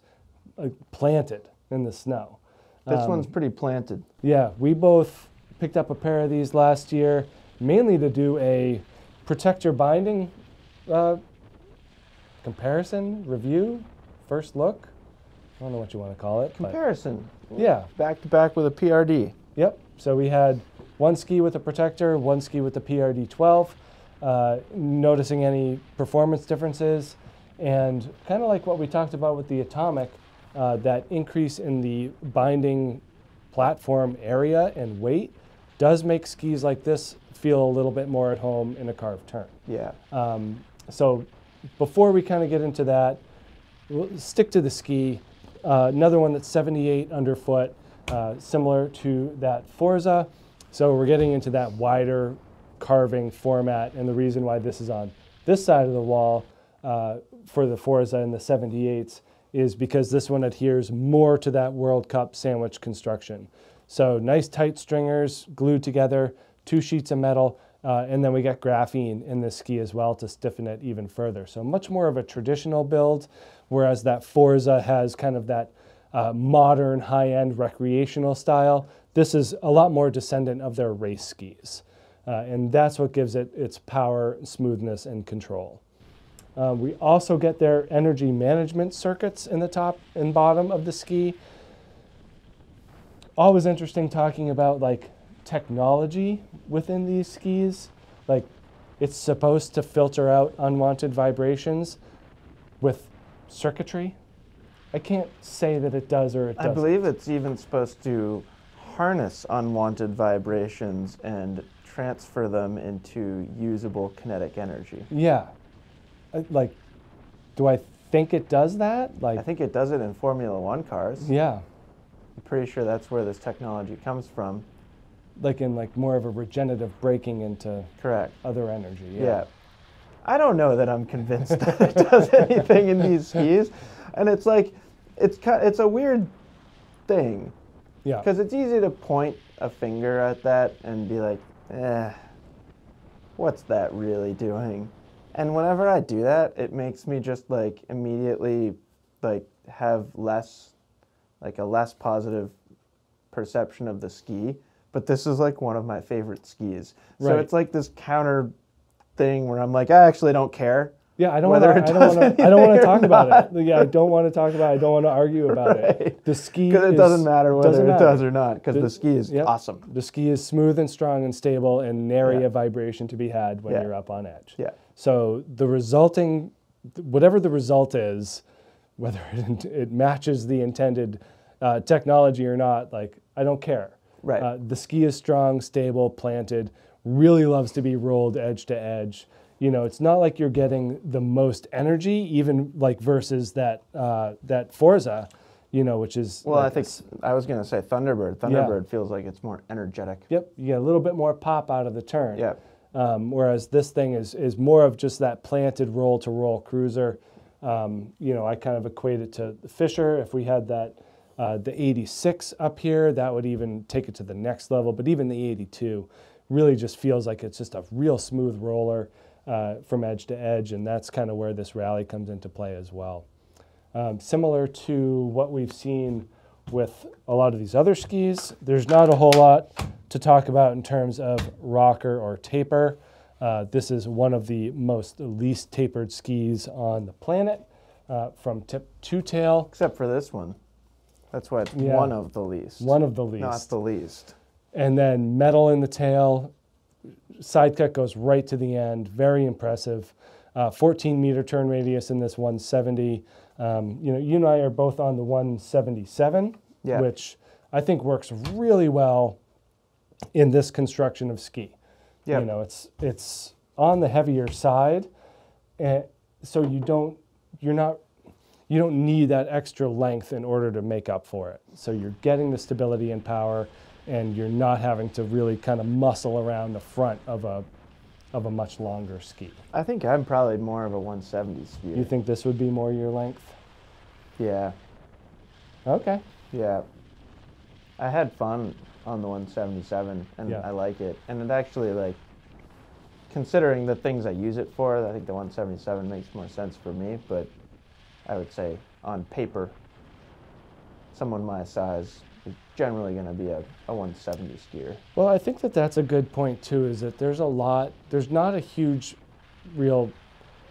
uh, planted in the snow. This Um, one's pretty planted. Yeah, we both picked up a pair of these last year, mainly to do a protector binding uh, comparison, review, first look. I don't know what you want to call it. Comparison. yeah, Back to back with a PRD. Yep. So we had one ski with a protector, one ski with the PRD 12, uh, noticing any performance differences, and kind of like what we talked about with the Atomic, uh, that increase in the binding platform area and weight does make skis like this feel a little bit more at home in a carved turn. Yeah. Um, so before we kind of get into that, we'll stick to the ski. Uh, another one that's 78 underfoot, uh, similar to that Forza. So we're getting into that wider carving format, and the reason why this is on this side of the wall uh, for the Forza and the 78s is because this one adheres more to that World Cup sandwich construction. So nice tight stringers glued together, two sheets of metal, uh, and then we got graphene in this ski as well to stiffen it even further. So much more of a traditional build, whereas that Forza has kind of that uh, modern high-end recreational style. This is a lot more descendant of their race skis. Uh, and that's what gives it its power, smoothness, and control. Uh, we also get their energy management circuits in the top and bottom of the ski. Always interesting talking about like technology within these skis. Like it's supposed to filter out unwanted vibrations with circuitry. I can't say that it does or it doesn't. I believe it's even supposed to harness unwanted vibrations and transfer them into usable kinetic energy. Yeah. I- Like, do I think it does that? Like, I think it does it in Formula One cars. yeah. I'm pretty sure that's where this technology comes from. Like in like more of a regenerative braking into Correct. other energy. Yeah. Yeah. I don't know that I'm convinced *laughs* that it does *laughs* anything in these skis. And it's like, it's kind it's a weird thing Yeah. because it's easy to point a finger at that and be like, eh, what's that really doing? And whenever I do that, it makes me just like immediately like have less, like a less positive perception of the ski. But this is like one of my favorite skis. So Right. it's like this counter thing where I'm like, I actually don't care. Yeah, I don't want Whether to. it I don't want to. *laughs* I don't want anything to or talk about it. Yeah, I don't want to talk about. it. I don't want to argue about it. *laughs* The ski Because it is- doesn't matter whether doesn't it matter. does or not, because The- ski is yep. awesome. The ski is smooth and strong and stable, and nary a vibration to be had when Yeah. you're up on edge. Yeah. So the resulting, whatever the result is, whether *laughs* it, it matches the intended uh, technology or not, like I don't care. Right. Uh, the ski is strong, stable, planted. Really loves to be rolled edge to edge. You know, it's not like you're getting the most energy, even like versus that uh, that Forza. You know, which is Well, like I think I was gonna say Thunderbird. Thunderbird feels like it's more energetic. Yep, you get a little bit more pop out of the turn. Yeah. Um, whereas this thing is is more of just that planted roll to roll cruiser. Um, you know, I kind of equate it to the Fischer. If we had that uh, the 86 up here, that would even take it to the next level. But even the 82 really just feels like it's just a real smooth roller uh, from edge to edge, and that's kind of where this rally comes into play as well. Um, similar to what we've seen with a lot of these other skis, there's not a whole lot to talk about in terms of rocker or taper. Uh, this is one of the most least tapered skis on the planet uh, from tip to tail. Except for this one. That's why it's Yeah. one of the least. One of the least. Not the least. and then metal in the tail. Side cut goes right to the end. Very impressive. Uh, 14 meter turn radius in this 170. Um, you know, you and I are both on the 177, Yeah. which I think works really well in this construction of ski. Yep. You know, it's it's on the heavier side, and so you don't you're not you don't need that extra length in order to make up for it. So you're getting the stability and power, and you're not having to really kind of muscle around the front of a of a much longer ski. I think I'm probably more of a 170 skier. You think this would be more your length? yeah, Okay. yeah. I had fun on the 177, and Yeah. I like it. And it actually like, considering the things I use it for, I think the 177 makes more sense for me. But I would say on paper, someone my size is generally going to be a, a 170 skier. Well, I think that that's a good point too. Is that there's a lot, there's not a huge, real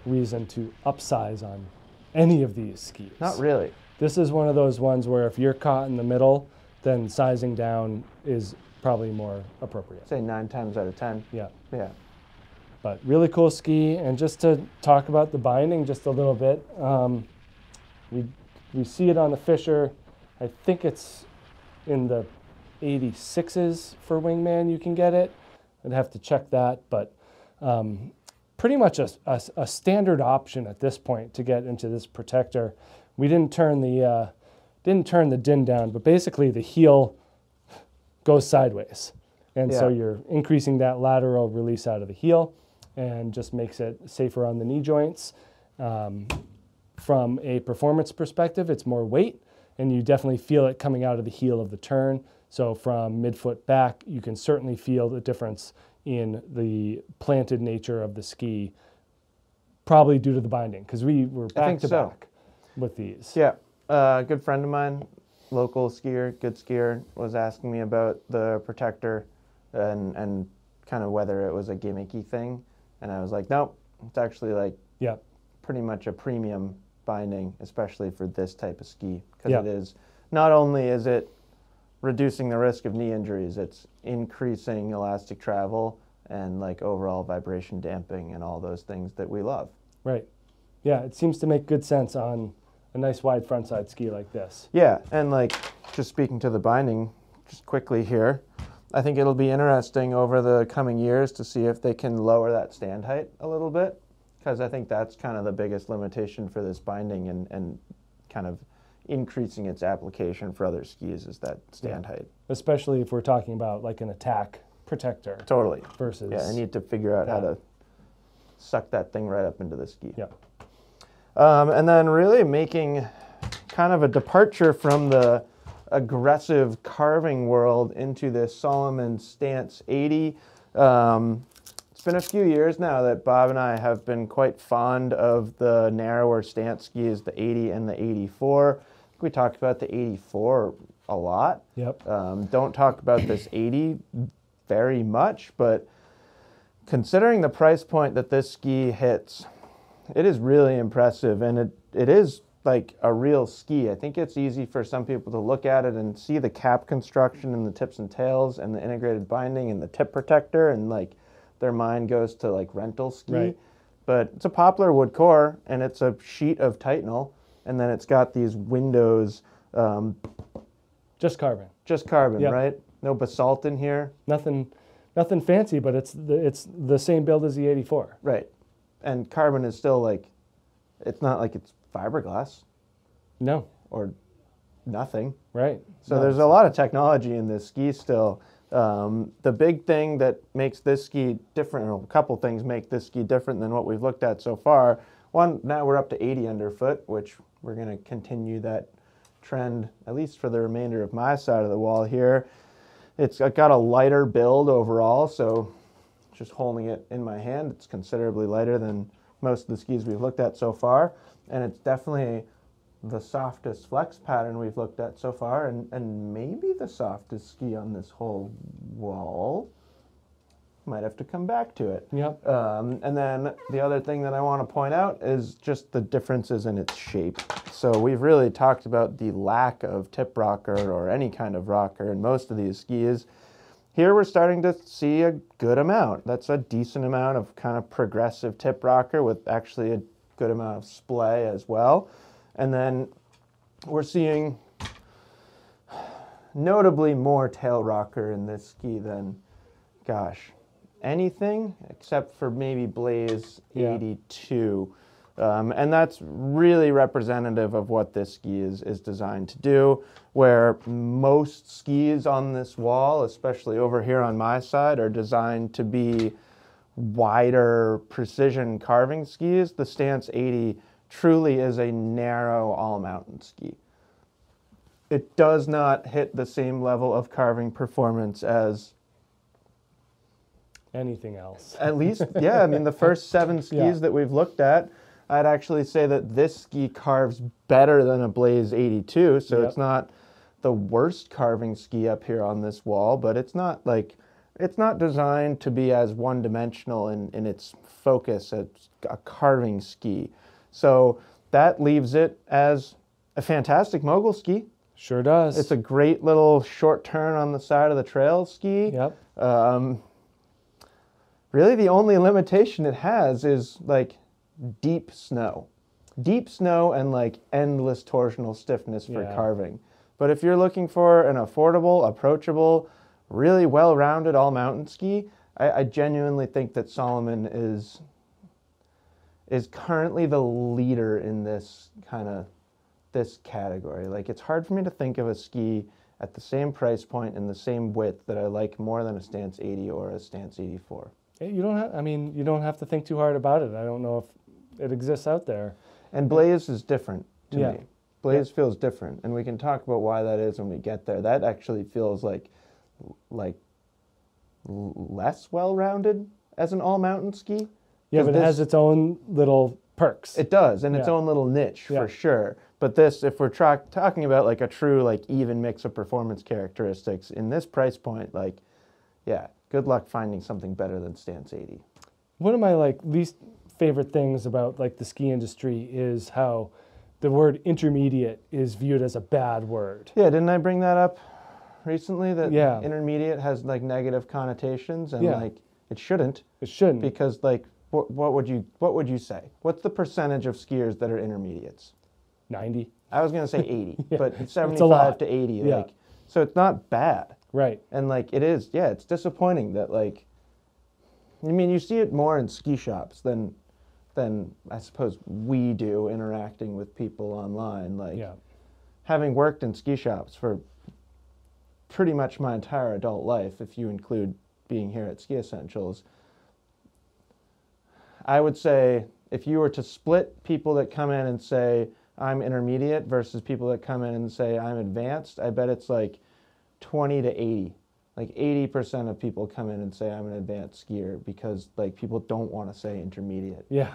reason to upsize on any of these skis. Not really. This is one of those ones where if you're caught in the middle, then sizing down is probably more appropriate. Say nine times out of ten. Yeah. Yeah. But really cool ski. And just to talk about the binding just a little bit, um, we, we see it on the Fischer. I think it's in the 86s for Wingman, you can get it. I'd have to check that. But um, pretty much a, a, a standard option at this point to get into this protector. We didn't turn the uh, didn't turn the din down, but basically the heel goes sideways, and so you're increasing that lateral release out of the heel, and just makes it safer on the knee joints. Um, from a performance perspective, it's more weight, and you definitely feel it coming out of the heel of the turn. So from midfoot back, you can certainly feel the difference in the planted nature of the ski, probably due to the binding, because we were back to so. back with these. Yeah, Uh, a good friend of mine, local skier, good skier, was asking me about the protector and and kind of whether it was a gimmicky thing, and I was like, nope, it's actually like Yeah. pretty much a premium binding, especially for this type of ski, because Yeah. it is not only is it reducing the risk of knee injuries, it's increasing elastic travel and like overall vibration damping and all those things that we love. Right. Yeah, it seems to make good sense on a nice wide frontside ski like this. Yeah, and like just speaking to the binding, just quickly here, I think it'll be interesting over the coming years to see if they can lower that stand height a little bit, because I think that's kind of the biggest limitation for this binding and, and kind of increasing its application for other skis is that stand height. Especially if we're talking about like an attack protector Totally. versus. Yeah, I need to figure out how to suck that thing right up into the ski. Yeah. Um, and then really making kind of a departure from the aggressive carving world into this Salomon Stance 80. Um, it's been a few years now that Bob and I have been quite fond of the narrower stance skis, the 80 and the 84. I think we talked about the 84 a lot. Yep. Um, don't talk about this 80 very much, but considering the price point that this ski hits, it is really impressive and it, it is like a real ski. I think it's easy for some people to look at it and see the cap construction and the tips and tails and the integrated binding and the tip protector and like their mind goes to like rental ski. Right. But it's a poplar wood core and it's a sheet of Titanal and then it's got these windows, um, Just carbon. just carbon, Yep. right? No basalt in here. Nothing, nothing fancy, but it's the, it's the same build as the 84. Right. And carbon is still like, it's not like it's fiberglass No. or nothing. Right. So No, there's a lot of technology in this ski still. Um, the big thing that makes this ski different, or a couple things make this ski different than what we've looked at so far. One, now we're up to 80 underfoot, which we're going to continue that trend, at least for the remainder of my side of the wall here. It's got a lighter build overall, so just holding it in my hand, it's considerably lighter than most of the skis we've looked at so far. And it's definitely the softest flex pattern we've looked at so far, and, and maybe the softest ski on this whole wall. Might have to come back to it. Yep. Um, and then the other thing that I want to point out is just the differences in its shape. So we've really talked about the lack of tip rocker or any kind of rocker in most of these skis. Here we're starting to see a good amount. That's a decent amount of kind of progressive tip rocker with actually a good amount of splay as well. And then we're seeing notably more tail rocker in this ski than, gosh, anything except for maybe Blaze Yeah. 82. Um, and that's really representative of what this ski is, is designed to do, where most skis on this wall, especially over here on my side, are designed to be wider precision carving skis. The Stance 80 truly is a narrow all mountain ski. It does not hit the same level of carving performance as Anything else? at least, *laughs* yeah. I mean, the first seven skis Yeah. that we've looked at, I'd actually say that this ski carves better than a Blaze 82. So Yep. it's not the worst carving ski up here on this wall, but it's not like it's not designed to be as one-dimensional in, in its focus as a carving ski. So that leaves it as a fantastic mogul ski. Sure does. It's a great little short turn on the side of the trail ski. yep. Um, really, the only limitation it has is like deep snow, deep snow, and like endless torsional stiffness for Yeah. carving. But if you're looking for an affordable, approachable, really well-rounded all-mountain ski, I, I genuinely think that Salomon is is currently the leader in this kind of this category. Like it's hard for me to think of a ski at the same price point and the same width that I like more than a Stance 80 or a Stance 84. You don't have. I mean, you don't have to think too hard about it. I don't know if it exists out there. And Blaze is different to Yeah. me. Blaze feels different, and we can talk about why that is when we get there. That actually feels like like less well-rounded as an all-mountain ski. Yeah, but it has its own little perks. It does, in its own little niche Yeah. for sure. But this, if we're tra- talking about like a true like even mix of performance characteristics in this price point, like, yeah, good luck finding something better than Stance 80. One of my like least favorite things about like the ski industry is how the word intermediate is viewed as a bad word. Yeah, didn't I bring that up recently? That Yeah. intermediate has like negative connotations, and Yeah. like it shouldn't, It shouldn't. because like what, what would you what would you say? What's the percentage of skiers that are intermediates? 90. I was gonna say 80, *laughs* Yeah, but it's 75 lot. to 80, Yeah. like so it's not bad. Right. And like it is, yeah, it's disappointing that like I mean you see it more in ski shops than than I suppose we do interacting with people online. Like Yeah. having worked in ski shops for pretty much my entire adult life, if you include being here at Ski Essentials, I would say if you were to split people that come in and say I'm intermediate versus people that come in and say I'm advanced, I bet it's like 20 to 80. Like 80% of people come in and say I'm an advanced skier because like people don't want to say intermediate. Yeah.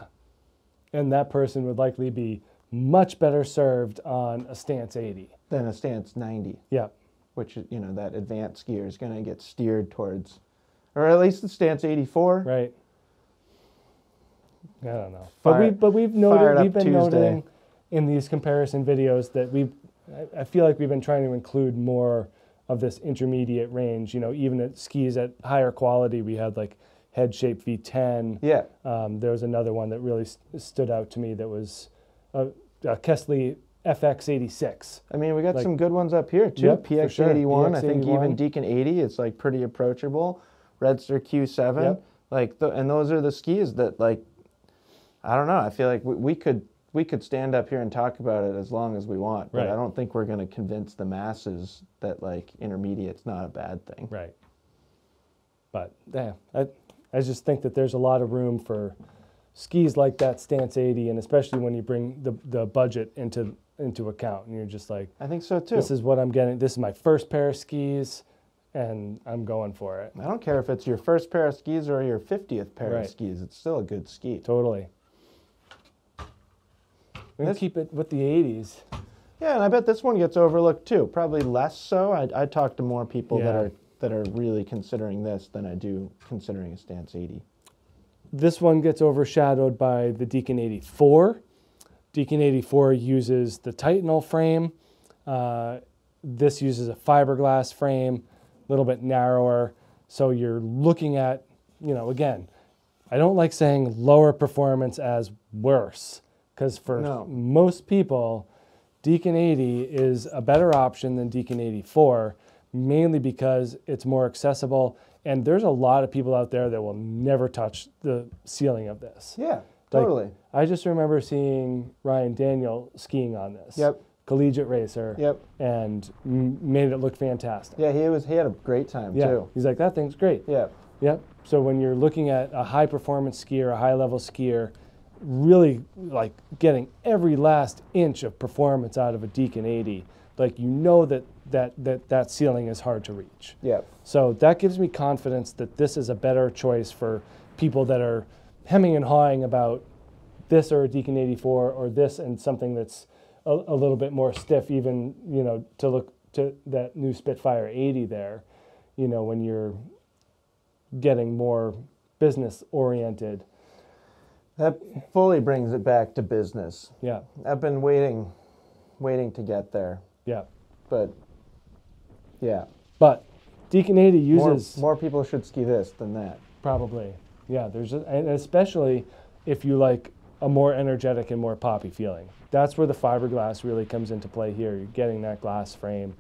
And that person would likely be much better served on a stance 80. Than a stance 90. Yeah. which you know that advanced skier is going to get steered towards, or at least the stance 84. Right. I don't know. But Fire- we but we've fired noted we've been Tuesday. noting in these comparison videos that we've, I feel like we've been trying to include more of this intermediate range. You know, even at skis at higher quality, we had like head shape V10. Yeah, Um, there was another one that really st- stood out to me that was uh, uh, Kastle FX86. I mean we got Like- some good ones up here too. Yep, for sure. PX81, I think even Deacon 80 is like pretty approachable. Redster Q7, Yep. like the, and those are the skis that like, I don't know. I feel like we, we could we could stand up here and talk about it as long as we want, but Right. I don't think we're going to convince the masses that like intermediate's not a bad thing. Right. But yeah, I, I just think that there's a lot of room for skis like that Stance 80, and especially when you bring the, the budget into into account, and you're just like, I think so too. this is what I'm getting. This is my first pair of skis, and I'm going for it. I don't care if it's your first pair of skis or your 50th pair Right. of skis. It's still a good ski. Totally. We're This- keep it with the 80s. Yeah, and I bet this one gets overlooked too. Probably less so. I, I talk to more people that are that are really considering this than I do considering a Stance 80. This one gets overshadowed by the Deacon 84. Deacon 84 uses the Titanal frame. Uh, this uses a fiberglass frame, a little bit narrower. So you're looking at, you know, again, I don't like saying lower performance as worse because for No. most people, Deacon 80 is a better option than Deacon 84, mainly because it's more accessible. And there's a lot of people out there that will never touch the ceiling of this. Yeah, Like, totally. I just remember seeing Ryan Daniel skiing on this. Yep. Collegiate racer. Yep. And made it look fantastic. Yeah, he was. He had a great time Yeah. too. He's like, that thing's great. Yeah. Yep. So when you're looking at a high performance skier, a high level skier, really like getting every last inch of performance out of a Deacon 80, like you know that that that, that ceiling is hard to reach. Yeah. So that gives me confidence that this is a better choice for people that are hemming and hawing about this or a Deacon 84 or this and something that's a, a little bit more stiff, even you know to look to that new Spitfire 80 there. You know when you're getting more business oriented. That fully brings it back to business. Yeah, I've been waiting, waiting to get there, yeah. but yeah, But Deacon 80 more, uses more people should ski this than that. Probably, yeah. There's a, and especially if you like a more energetic and more poppy feeling. That's where the fiberglass really comes into play here. You're getting that glass frame,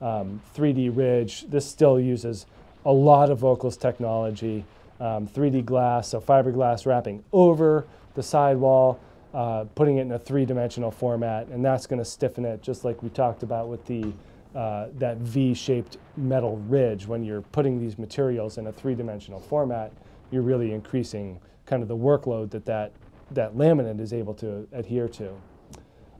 um, 3D ridge. This still uses a lot of Volkl's technology, um, 3D glass, so fiberglass wrapping over the sidewall, uh, putting it in a three-dimensional format, and that's going to stiffen it, just like we talked about with the uh, that V-shaped metal ridge. When you're putting these materials in a three-dimensional format, you're really increasing kind of the workload that that, that laminate is able to adhere to.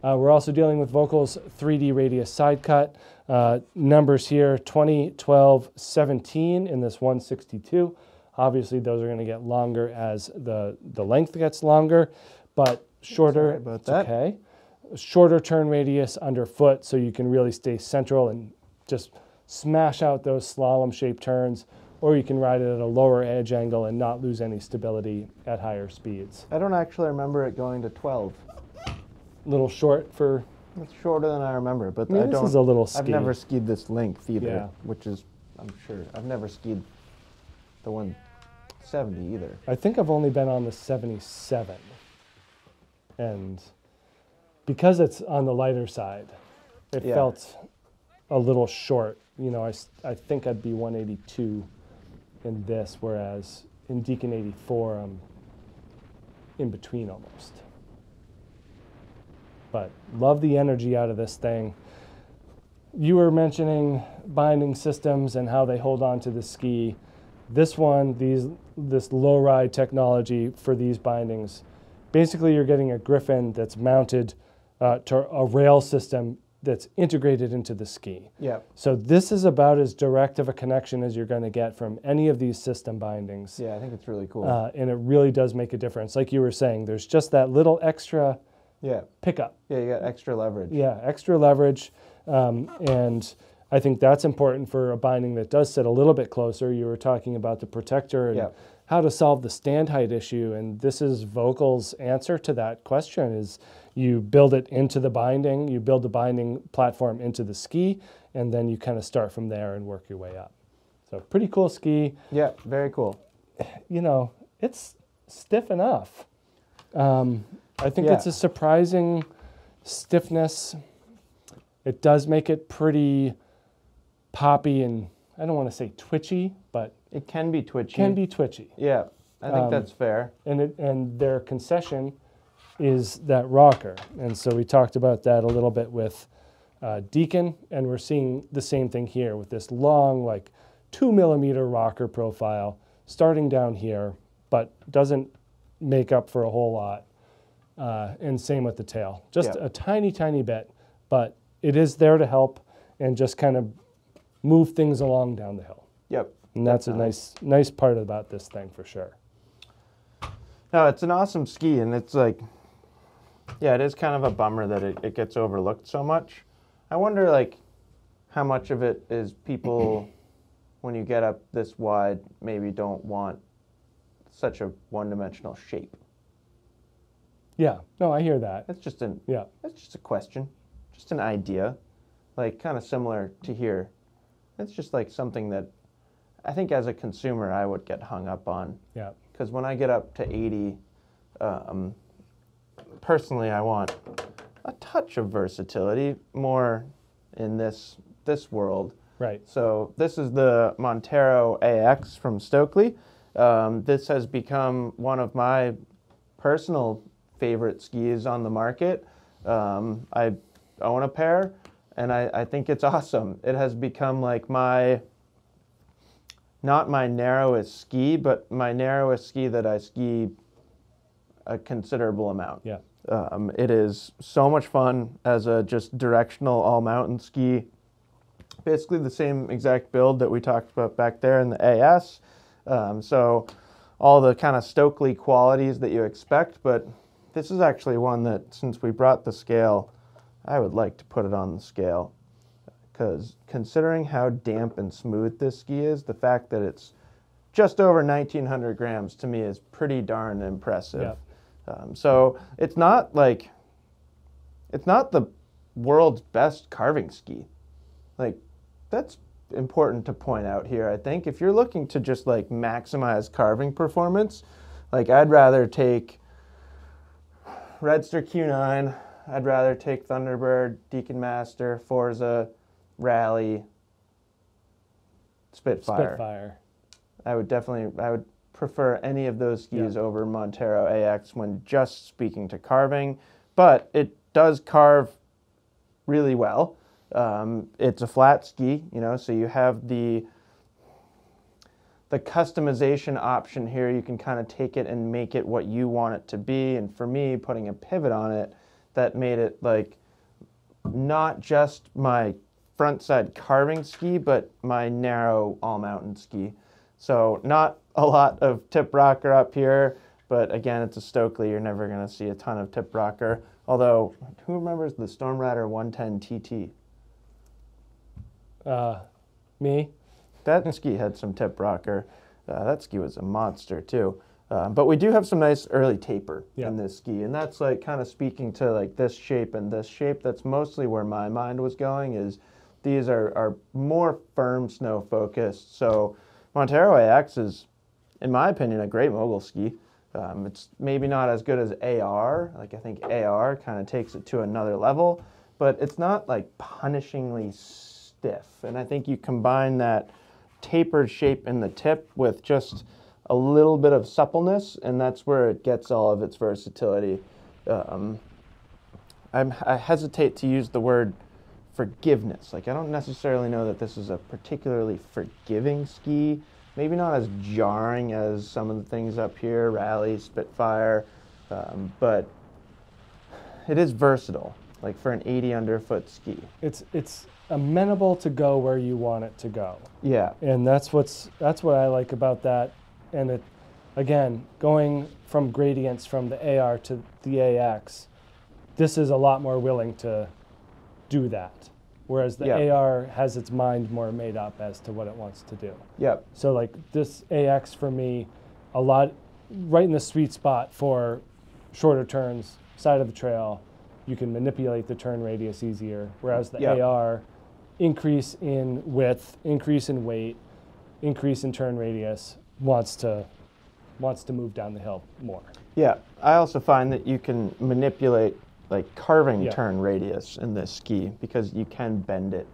Uh, we're also dealing with Volkl's 3D radius side cut. Uh, numbers here 20, 12, 17 in this 162. Obviously, those are going to get longer as the, the length gets longer, but shorter. Sorry about that. Okay. Shorter turn radius underfoot so you can really stay central and just smash out those slalom shaped turns, or you can ride it at a lower edge angle and not lose any stability at higher speeds. I don't actually remember it going to 12. Little short for. It's shorter than I remember, but I mean, I this don't. is a little I've never skied this length either, Yeah. which is, I'm sure, I've never skied the 170 either. I think I've only been on the 77. And because it's on the lighter side, it Yeah. felt a little short. You know, I, I think I'd be 182 in this, whereas in Deacon 84, I'm in between almost. But love the energy out of this thing. You were mentioning binding systems and how they hold on to the ski. This one, these this low ride technology for these bindings, basically you're getting a Griffon that's mounted uh, to a rail system that's integrated into the ski. Yeah. So this is about as direct of a connection as you're going to get from any of these system bindings. Yeah, I think it's really cool. Uh, and it really does make a difference. Like you were saying, there's just that little extra yeah. pickup. Yeah, you got extra leverage. Yeah, extra leverage. Um, and I think that's important for a binding that does sit a little bit closer. You were talking about the protector and Yeah. how to solve the stand height issue. And this is Volkl's answer to that question is you build it into the binding, you build the binding platform into the ski, and then you kind of start from there and work your way up. So pretty cool ski. Yeah, very cool. You know, it's stiff enough. Um, I think Yeah. it's a surprising stiffness. It does make it pretty poppy and I don't want to say twitchy, but It can be twitchy. can be twitchy. Yeah, I think Um, that's fair. And it, and their concession is that rocker. And so we talked about that a little bit with uh, Deacon, and we're seeing the same thing here with this long, like two millimeter rocker profile starting down here, but doesn't make up for a whole lot. Uh, and same with the tail, just Yeah. a tiny, tiny bit, but it is there to help and just kind of move things along down the hill. Yep. And that's a Definitely. nice, nice part about this thing for sure. No, it's an awesome ski, and it's like, yeah, it is kind of a bummer that it, it gets overlooked so much. I wonder, like, how much of it is people, *clears throat* when you get up this wide, maybe don't want such a one-dimensional shape. Yeah, no, I hear that. That's just an Yeah, that's just a question, just an idea, like kind of similar to here. It's just like something that I think as a consumer, I would get hung up on Yeah. because when I get up to 80, um, personally, I want a touch of versatility more in this this world. Right. So this is the Montero AX from Stockli. Um, this has become one of my personal favorite skis on the market. Um, I own a pair, and I, I think it's awesome. It has become like my not my narrowest ski, but my narrowest ski that I ski a considerable amount. Yeah. Um, it is so much fun as a just directional all mountain ski. Basically the same exact build that we talked about back there in the AS. Um, so all the kind of Stockli qualities that you expect, but this is actually one that since we brought the scale, I would like to put it on the scale. Because considering how damp and smooth this ski is, the fact that it's just over 1900 grams to me is pretty darn impressive. Yeah. Um, so it's not like it's not the world's best carving ski. Like that's important to point out here. I think if you're looking to just like maximize carving performance, like I'd rather take Redster Q9. I'd rather take Thunderbird, Deacon Master, Forza, Rally, Spitfire. Spitfire. I would definitely, I would prefer any of those skis Yeah. over Montero AX when just speaking to carving, but it does carve really well. Um, it's a flat ski, you know, so you have the the customization option here. You can kind of take it and make it what you want it to be. And for me, putting a pivot on it, that made it like not just my front side carving ski, but my narrow all mountain ski. So not a lot of tip rocker up here, but again, it's a Stockli. You're never going to see a ton of tip rocker. Although, who remembers the Storm Rider 110 TT? Uh, me. That *laughs* ski had some tip rocker. Uh, that ski was a monster too. Uh, but we do have some nice early taper Yeah. in this ski, and that's like kind of speaking to like this shape and this shape. That's mostly where my mind was going. Is these are are more firm snow focused. So Montero AX is, in my opinion, a great mogul ski. Um, it's maybe not as good as AR. Like I think AR kind of takes it to another level, but it's not like punishingly stiff. And I think you combine that tapered shape in the tip with just a little bit of suppleness, and that's where it gets all of its versatility. Um, I'm, I hesitate to use the word forgiveness. Like, I don't necessarily know that this is a particularly forgiving ski. Maybe not as jarring as some of the things up here, Rally, Spitfire, um, but it is versatile, like for an 80 underfoot ski. It's it's amenable to go where you want it to go. Yeah, and that's what's that's what I like about that. And it, again, going from gradients from the AR to the AX, this is a lot more willing to do that. Whereas the Yeah. AR has its mind more made up as to what it wants to do. yep, So like this AX for me, a lot right in the sweet spot for shorter turns, side of the trail. You can manipulate the turn radius easier. Whereas the Yeah. AR, increase in width, increase in weight, increase in turn radius, wants to wants to move down the hill more. Yeah, I also find that you can manipulate like carving Yeah. turn radius in this ski because you can bend it,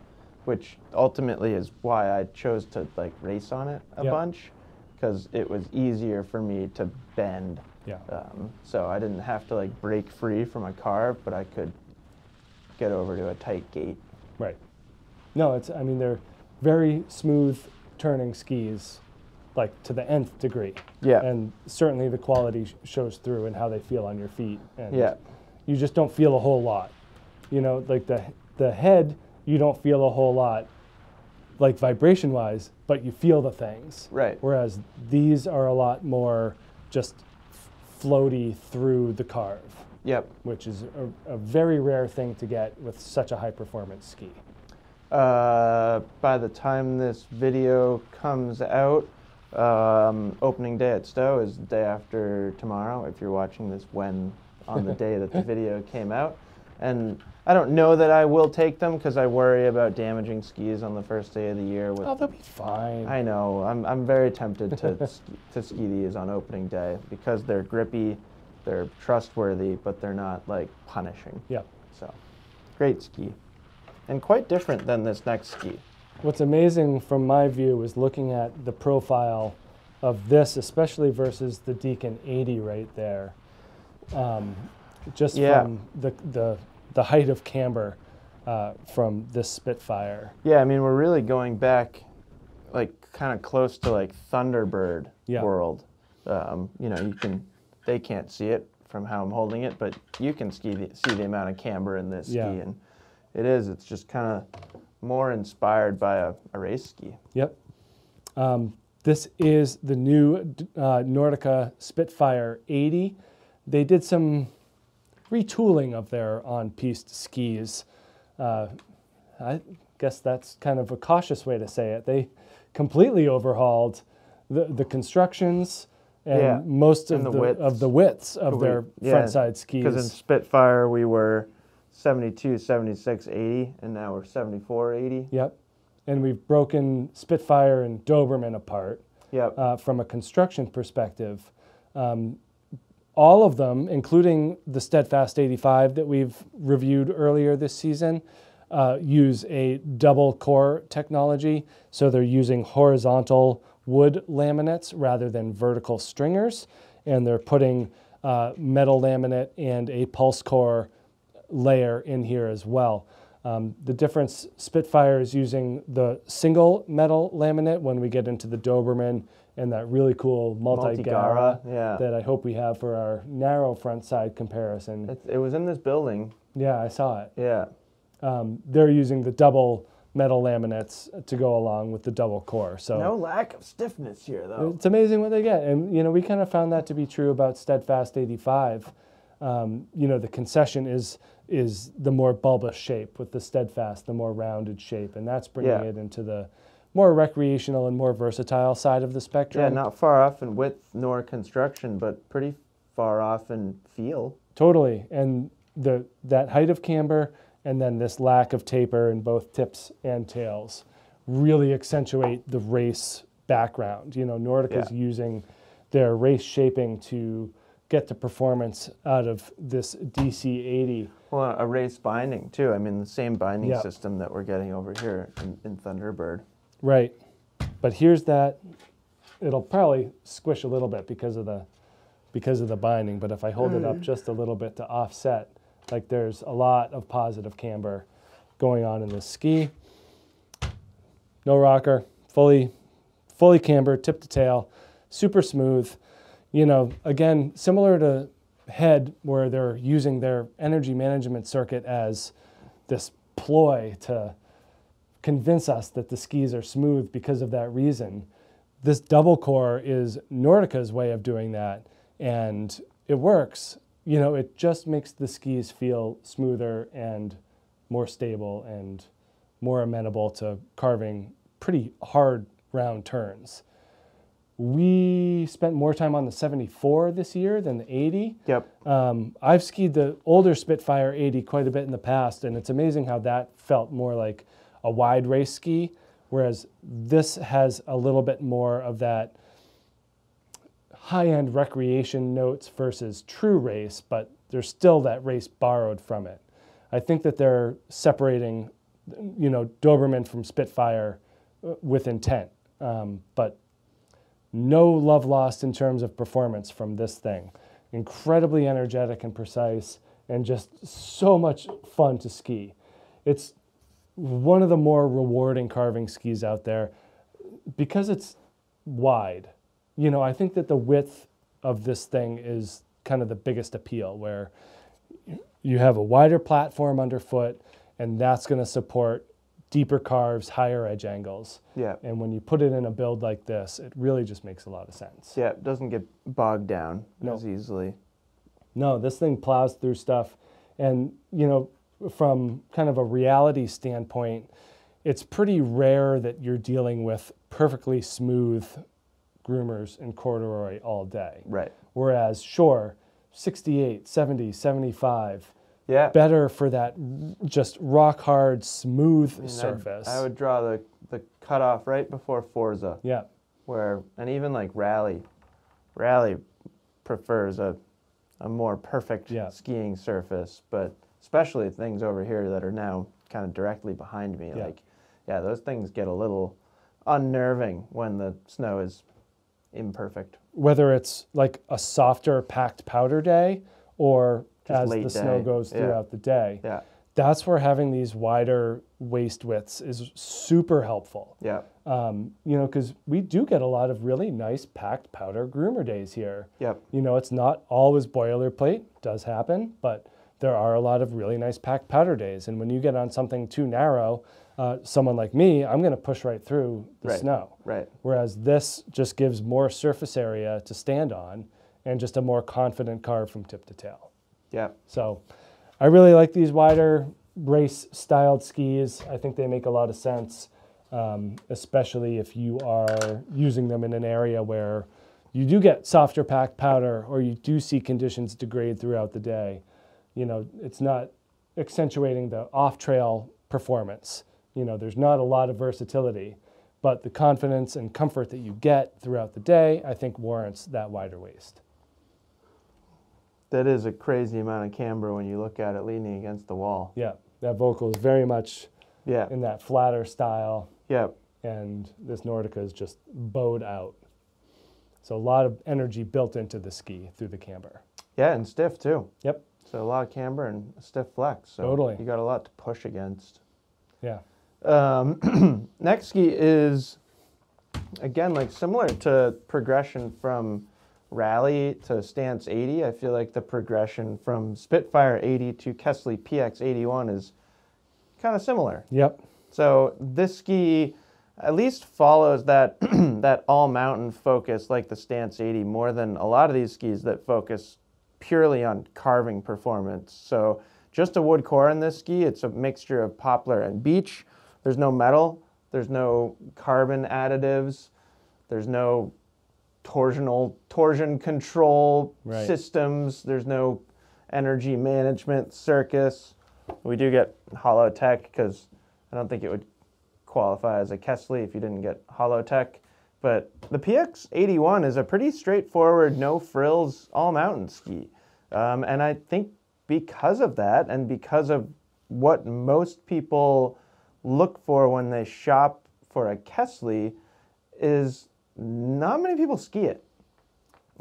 which ultimately is why I chose to like race on it a Yeah. bunch because it was easier for me to bend. Yeah. Um, so I didn't have to like break free from a carve, but I could get over to a tight gate. Right. No, it's I mean they're very smooth turning skis, like to the nth degree. Yeah. And certainly the quality sh- shows through in how they feel on your feet. And Yeah. You just don't feel a whole lot. You know, like the the head, you don't feel a whole lot, like vibration wise, but you feel the things. Right. Whereas these are a lot more just floaty through the carve, Yep. which is a, a very rare thing to get with such a high performance ski. Uh, by the time this video comes out, um, opening day at Stowe is the day after tomorrow. If you're watching this when on the day that the video came out, and I don't know that I will take them because I worry about damaging skis on the first day of the year. With Oh, they'll be fine. I know I'm I'm very tempted to *laughs* ski, to ski these on opening day because they're grippy, they're trustworthy, but they're not like punishing. yeah. So, great ski, and quite different than this next ski. What's amazing from my view is looking at the profile of this, especially versus the Deacon 80 right there. Um, just Yeah. from the, the, the height of camber uh, from this Spitfire. Yeah, I mean we're really going back, like kind of close to like Thunderbird Yeah. world. Um, you know, you can they can't see it from how I'm holding it, but you can ski the, see the amount of camber in this Yeah. ski, and it is. It's just kind of more inspired by a, a race ski. Yep. Um, this is the new uh, Nordica Spitfire 80. They did some retooling of their on-piste skis. Uh, I guess that's kind of a cautious way to say it. They completely overhauled the, the constructions and Yeah, most of and the, the widths. of the widths of We- their yeah, front side Because in. Spitfire we were 72, 76, 80, and now we're 74, 80. Yep. And we've broken Spitfire and Doberman apart. Yep. uh, from a construction perspective. Um, all of them, including the Steadfast 85 that we've reviewed earlier this season, uh, use a double core technology. So they're using horizontal wood laminates rather than vertical stringers. And they're putting uh, metal laminate and a pulse core layer in here as well. Um, the difference, Spitfire is using the single metal laminate when we get into the Doberman and that really cool Multigara yeah. that I hope we have for our narrow front side comparison. It, it was in this building. yeah, I saw it. Yeah. Um, they're using the double metal laminates to go along with the double core. So No lack of stiffness here, though. it's amazing what they get. And, you know, we kind of found that to be true about Steadfast 85. Um, you know, the concession is is the more bulbous shape with the Steadfast, the more rounded shape. And that's bringing Yeah. it into the more recreational and more versatile side of the spectrum. Yeah, not far off in width nor construction, but pretty far off in feel. Totally. And the that height of camber and then this lack of taper in both tips and tails really accentuate the race background. You know, Nordica's Yeah. using their race shaping to get the performance out of this DC80. Well, a race binding too. I mean, the same binding Yeah. system that we're getting over here in, in Thunderbird. Right. But here's that it'll probably squish a little bit because of the because of the binding, but if I hold it up mm. just a little bit to offset, like there's a lot of positive camber going on in this ski. No rocker, fully fully camber, tip to tail, super smooth. You know, again, similar to head where they're using their energy management circuit as this ploy to convince us that the skis are smooth because of that reason. This double core is Nordica's way of doing that, and it works. You know, it just makes the skis feel smoother and more stable and more amenable to carving pretty hard round turns. We spent more time on the 74 this year than the 80. Yep. Um, I've skied the older Spitfire 80 quite a bit in the past, and it's amazing how that felt more like a wide race ski, whereas this has a little bit more of that high end recreation notes versus true race, but there's still that race borrowed from it. I think that they're separating, you know, Doberman from Spitfire uh, with intent, um, but no love lost in terms of performance from this thing. Incredibly energetic and precise, and just so much fun to ski. It's one of the more rewarding carving skis out there because it's wide. You know, I think that the width of this thing is kind of the biggest appeal, where you have a wider platform underfoot, and that's going to support deeper carves, higher edge angles. Yeah. And when you put it in a build like this, it really just makes a lot of sense. Yeah. It doesn't get bogged down No. as easily. No, this thing plows through stuff. And, you know, from kind of a reality standpoint, it's pretty rare that you're dealing with perfectly smooth groomers and corduroy all day. Right. Whereas, sure, 68, 70, 75, Yeah. better for that just rock hard, smooth And I'd- surface. I would draw the the cutoff right before Forza, yeah, where and even like Rally, Rally prefers a a more perfect Yeah. skiing surface, but especially things over here that are now kind of directly behind me. Yeah. Like, yeah, those things get a little unnerving when the snow is imperfect. whether it's like a softer packed powder day or Just as the snow goes Yeah. throughout the day. Yeah, That's where having these wider waist widths is super helpful. yeah, Um, you know, because we do get a lot of really nice packed powder groomer days here. yep, You know, it's not always boilerplate, does happen, but there are a lot of really nice packed powder days. And when you get on something too narrow, uh, someone like me, I'm going to push right through the Right. snow. right. Whereas this just gives more surface area to stand on and just a more confident carve from tip to tail. Yeah, So I really like these wider race styled skis. I think they make a lot of sense, um, especially if you are using them in an area where you do get softer packed powder or you do see conditions degrade throughout the day. You know, it's not accentuating the off trail performance. You know, there's not a lot of versatility, but the confidence and comfort that you get throughout the day, I think warrants that wider waist. that is a crazy amount of camber when you look at it leaning against the wall. Yeah, that Volkl is very much Yeah, in that flatter style, yeah, and this Nordica is just bowed out. So a lot of energy built into the ski through the camber. yeah, and stiff too. Yep. So a lot of camber and a stiff flex. So Totally. You got a lot to push against. Yeah. Um, *clears throat* next ski is again like similar to progression from Rally to Stance 80. I feel like the progression from Spitfire 80 to Kastle PX 81 is kind of similar. Yep. So this ski at least follows that *clears throat* that all mountain focus like the Stance 80 more than a lot of these skis that focus purely on carving performance. So just a wood core in this ski, it's a mixture of poplar and beech. There's no metal, there's no carbon additives, there's no torsional torsion control Right. systems, there's no energy management circuit. We do get hollow tech because I don't think it would qualify as a Kastle if you didn't get hollow tech. But the PX81 is a pretty straightforward, no frills, all mountain ski. Um, and I think because of that, and because of what most people look for when they shop for a Kastle, is not many people ski it.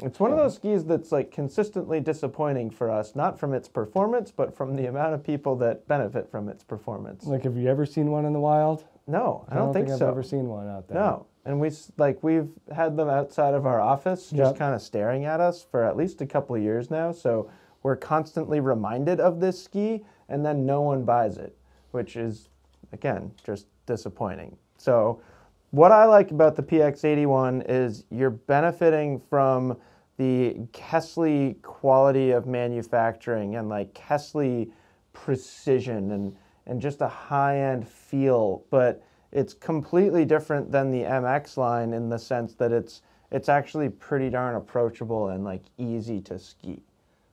It's one of those skis that's like consistently disappointing for us, not from its performance, but from the amount of people that benefit from its performance. Like, have you ever seen one in the wild? No, I don't, think, I've so. ever seen one out there. No, and we like we've had them outside of our office, just Yep. kind of staring at us for at least a couple of years now. So we're constantly reminded of this ski, and then no one buys it, which is again just disappointing. So what I like about the PX81 is you're benefiting from the Kastle quality of manufacturing and like Kastle precision and and just a high-end feel, but it's completely different than the MX line in the sense that it's it's actually pretty darn approachable and like easy to ski.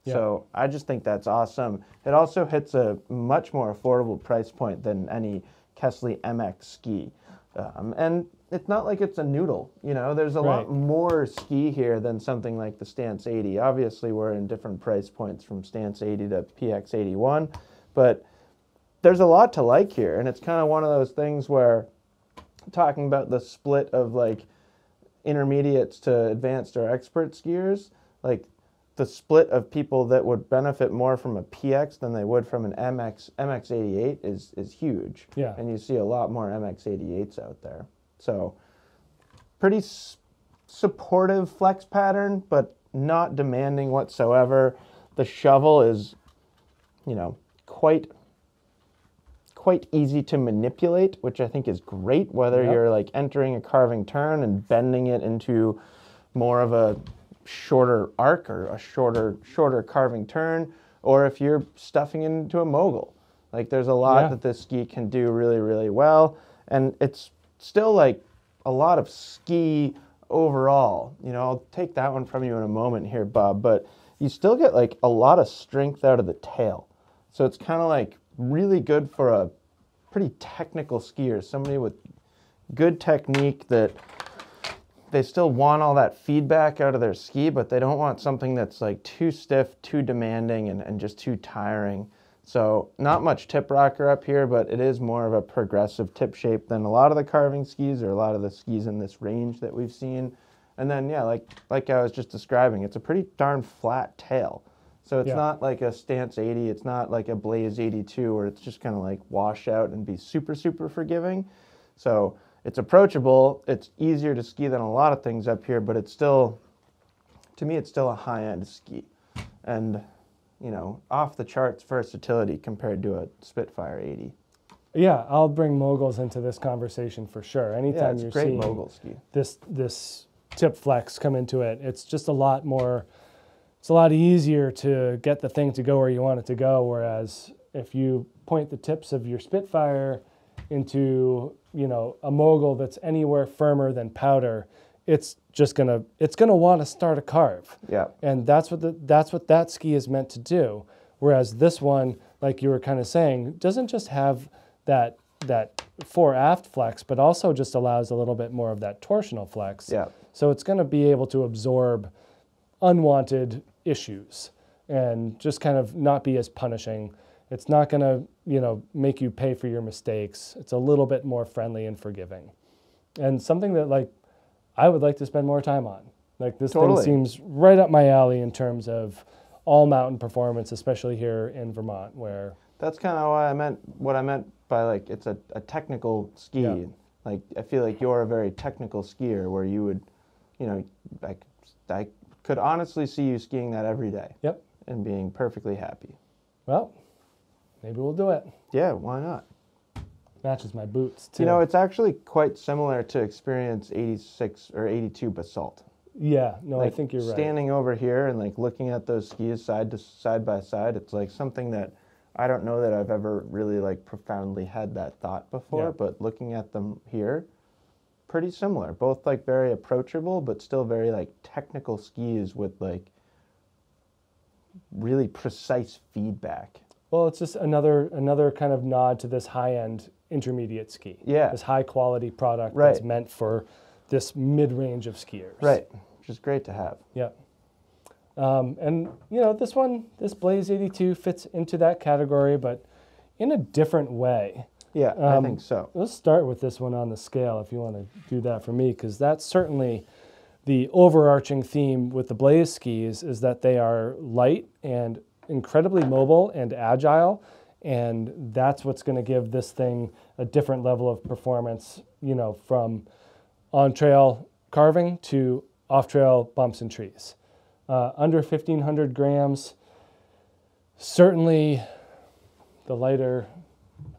Yeah. So I just think that's awesome. It also hits a much more affordable price point than any Kastle MX ski. Um, and it's not like it's a noodle, you know. There's a Right. lot more ski here than something like the Stance 80. Obviously, we're in different price points from Stance 80 to PX 81, but there's a lot to like here, and it's kind of one of those things where talking about the split of like intermediates to advanced or expert skiers, like the split of people that would benefit more from a PX than they would from an MX MX88 is is huge. Yeah. And you see a lot more MX88s out there. So pretty supportive flex pattern, but not demanding whatsoever. The shovel is, you know, quite quite easy to manipulate, which I think is great. Whether Yep. you're like entering a carving turn and bending it into more of a shorter arc or a shorter shorter carving turn, or if you're stuffing it into a mogul. Like there's a lot Yeah. that this ski can do really really well, and it's still like a lot of ski overall. You know, I'll take that one from you in a moment here, Bob, but you still get like a lot of strength out of the tail. So it's kind of like really good for a pretty technical skier, somebody with good technique that they still want all that feedback out of their ski, but they don't want something that's like too stiff, too demanding, and, and just too tiring. So not much tip rocker up here, but it is more of a progressive tip shape than a lot of the carving skis or a lot of the skis in this range that we've seen. And then yeah, like like I was just describing, it's a pretty darn flat tail. So it's Yeah. not like a Stance 80, it's not like a Blaze 82 where it's just kind of like wash out and be super super forgiving. So it's approachable, it's easier to ski than a lot of things up here, but it's still to me it's still a high-end ski. And you know, off the charts versatility compared to a Spitfire 80. Yeah, I'll bring moguls into this conversation for sure. Anytime a you're great seeing mogul ski. this this tip flex come into it, it's just a lot more. It's a lot easier to get the thing to go where you want it to go. Whereas if you point the tips of your Spitfire into you know a mogul that's anywhere firmer than powder, it's just gonna it's gonna want to start a carve Yeah. and that's what the, that's what that ski is meant to do. Whereas this one, like you were kind of saying, doesn't just have that that fore aft flex, but also just allows a little bit more of that torsional flex. Yeah. So it's going to be able to absorb unwanted issues and just kind of not be as punishing. It's not going to, you know, make you pay for your mistakes. It's a little bit more friendly and forgiving. And something that like I would like to spend more time on. Like this Totally. thing seems right up my alley in terms of all mountain performance, especially here in Vermont where That's kind of why I meant what I meant by like it's a, a technical ski. Yeah. Like I feel like you're a very technical skier where you would, you know, I, I could honestly see you skiing that every day Yep. and being perfectly happy. Well, maybe we'll do it. Yeah, why not? Matches my boots too. You know, it's actually quite similar to Experience 86 or 82 Basalt. yeah, no, like I think you're right. standing over here and like looking at those skis side to side by side it's like something that i don't know that i've ever really like profoundly had that thought before Yeah. but looking at them here pretty similar both like very approachable but still very like technical skis with like really precise feedback Well, it's just another another kind of nod to this high end intermediate ski. Yeah. This high quality product that's meant for this mid range of skiers. right which is great to have Yeah. Um, and you know this one, this Blaze 82 fits into that category, but in a different way. Yeah i Um, think so Let's start with this one on the scale, if you want to do that for me, because that's certainly the overarching theme with the Blaze skis is that they are light and incredibly mobile and agile, and that's what's going to give this thing a different level of performance. You know, from on trail carving to off trail bumps and trees. Uh, under 1500 grams, certainly the lighter.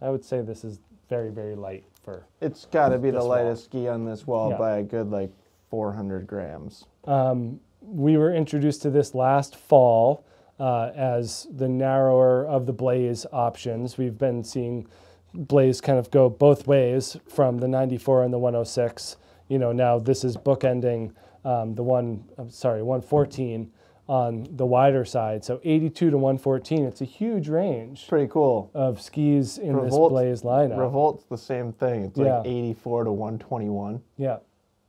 I would say this is very, very light for. it's got to be the lightest ski on this wall Yeah. by a good like 400 grams Um, we were introduced to this last fall uh, as the narrower of the Blaze options. We've been seeing Blaze kind of go both ways from the 94 and the 106. You know, now this is bookending um, the one, I'm sorry, 114 on the wider side. So 82 to 114, it's a huge range pretty cool of skis in Revolt- this Blaze lineup. Revolt's the same thing. It's Yeah. like 84 to 121. Yeah.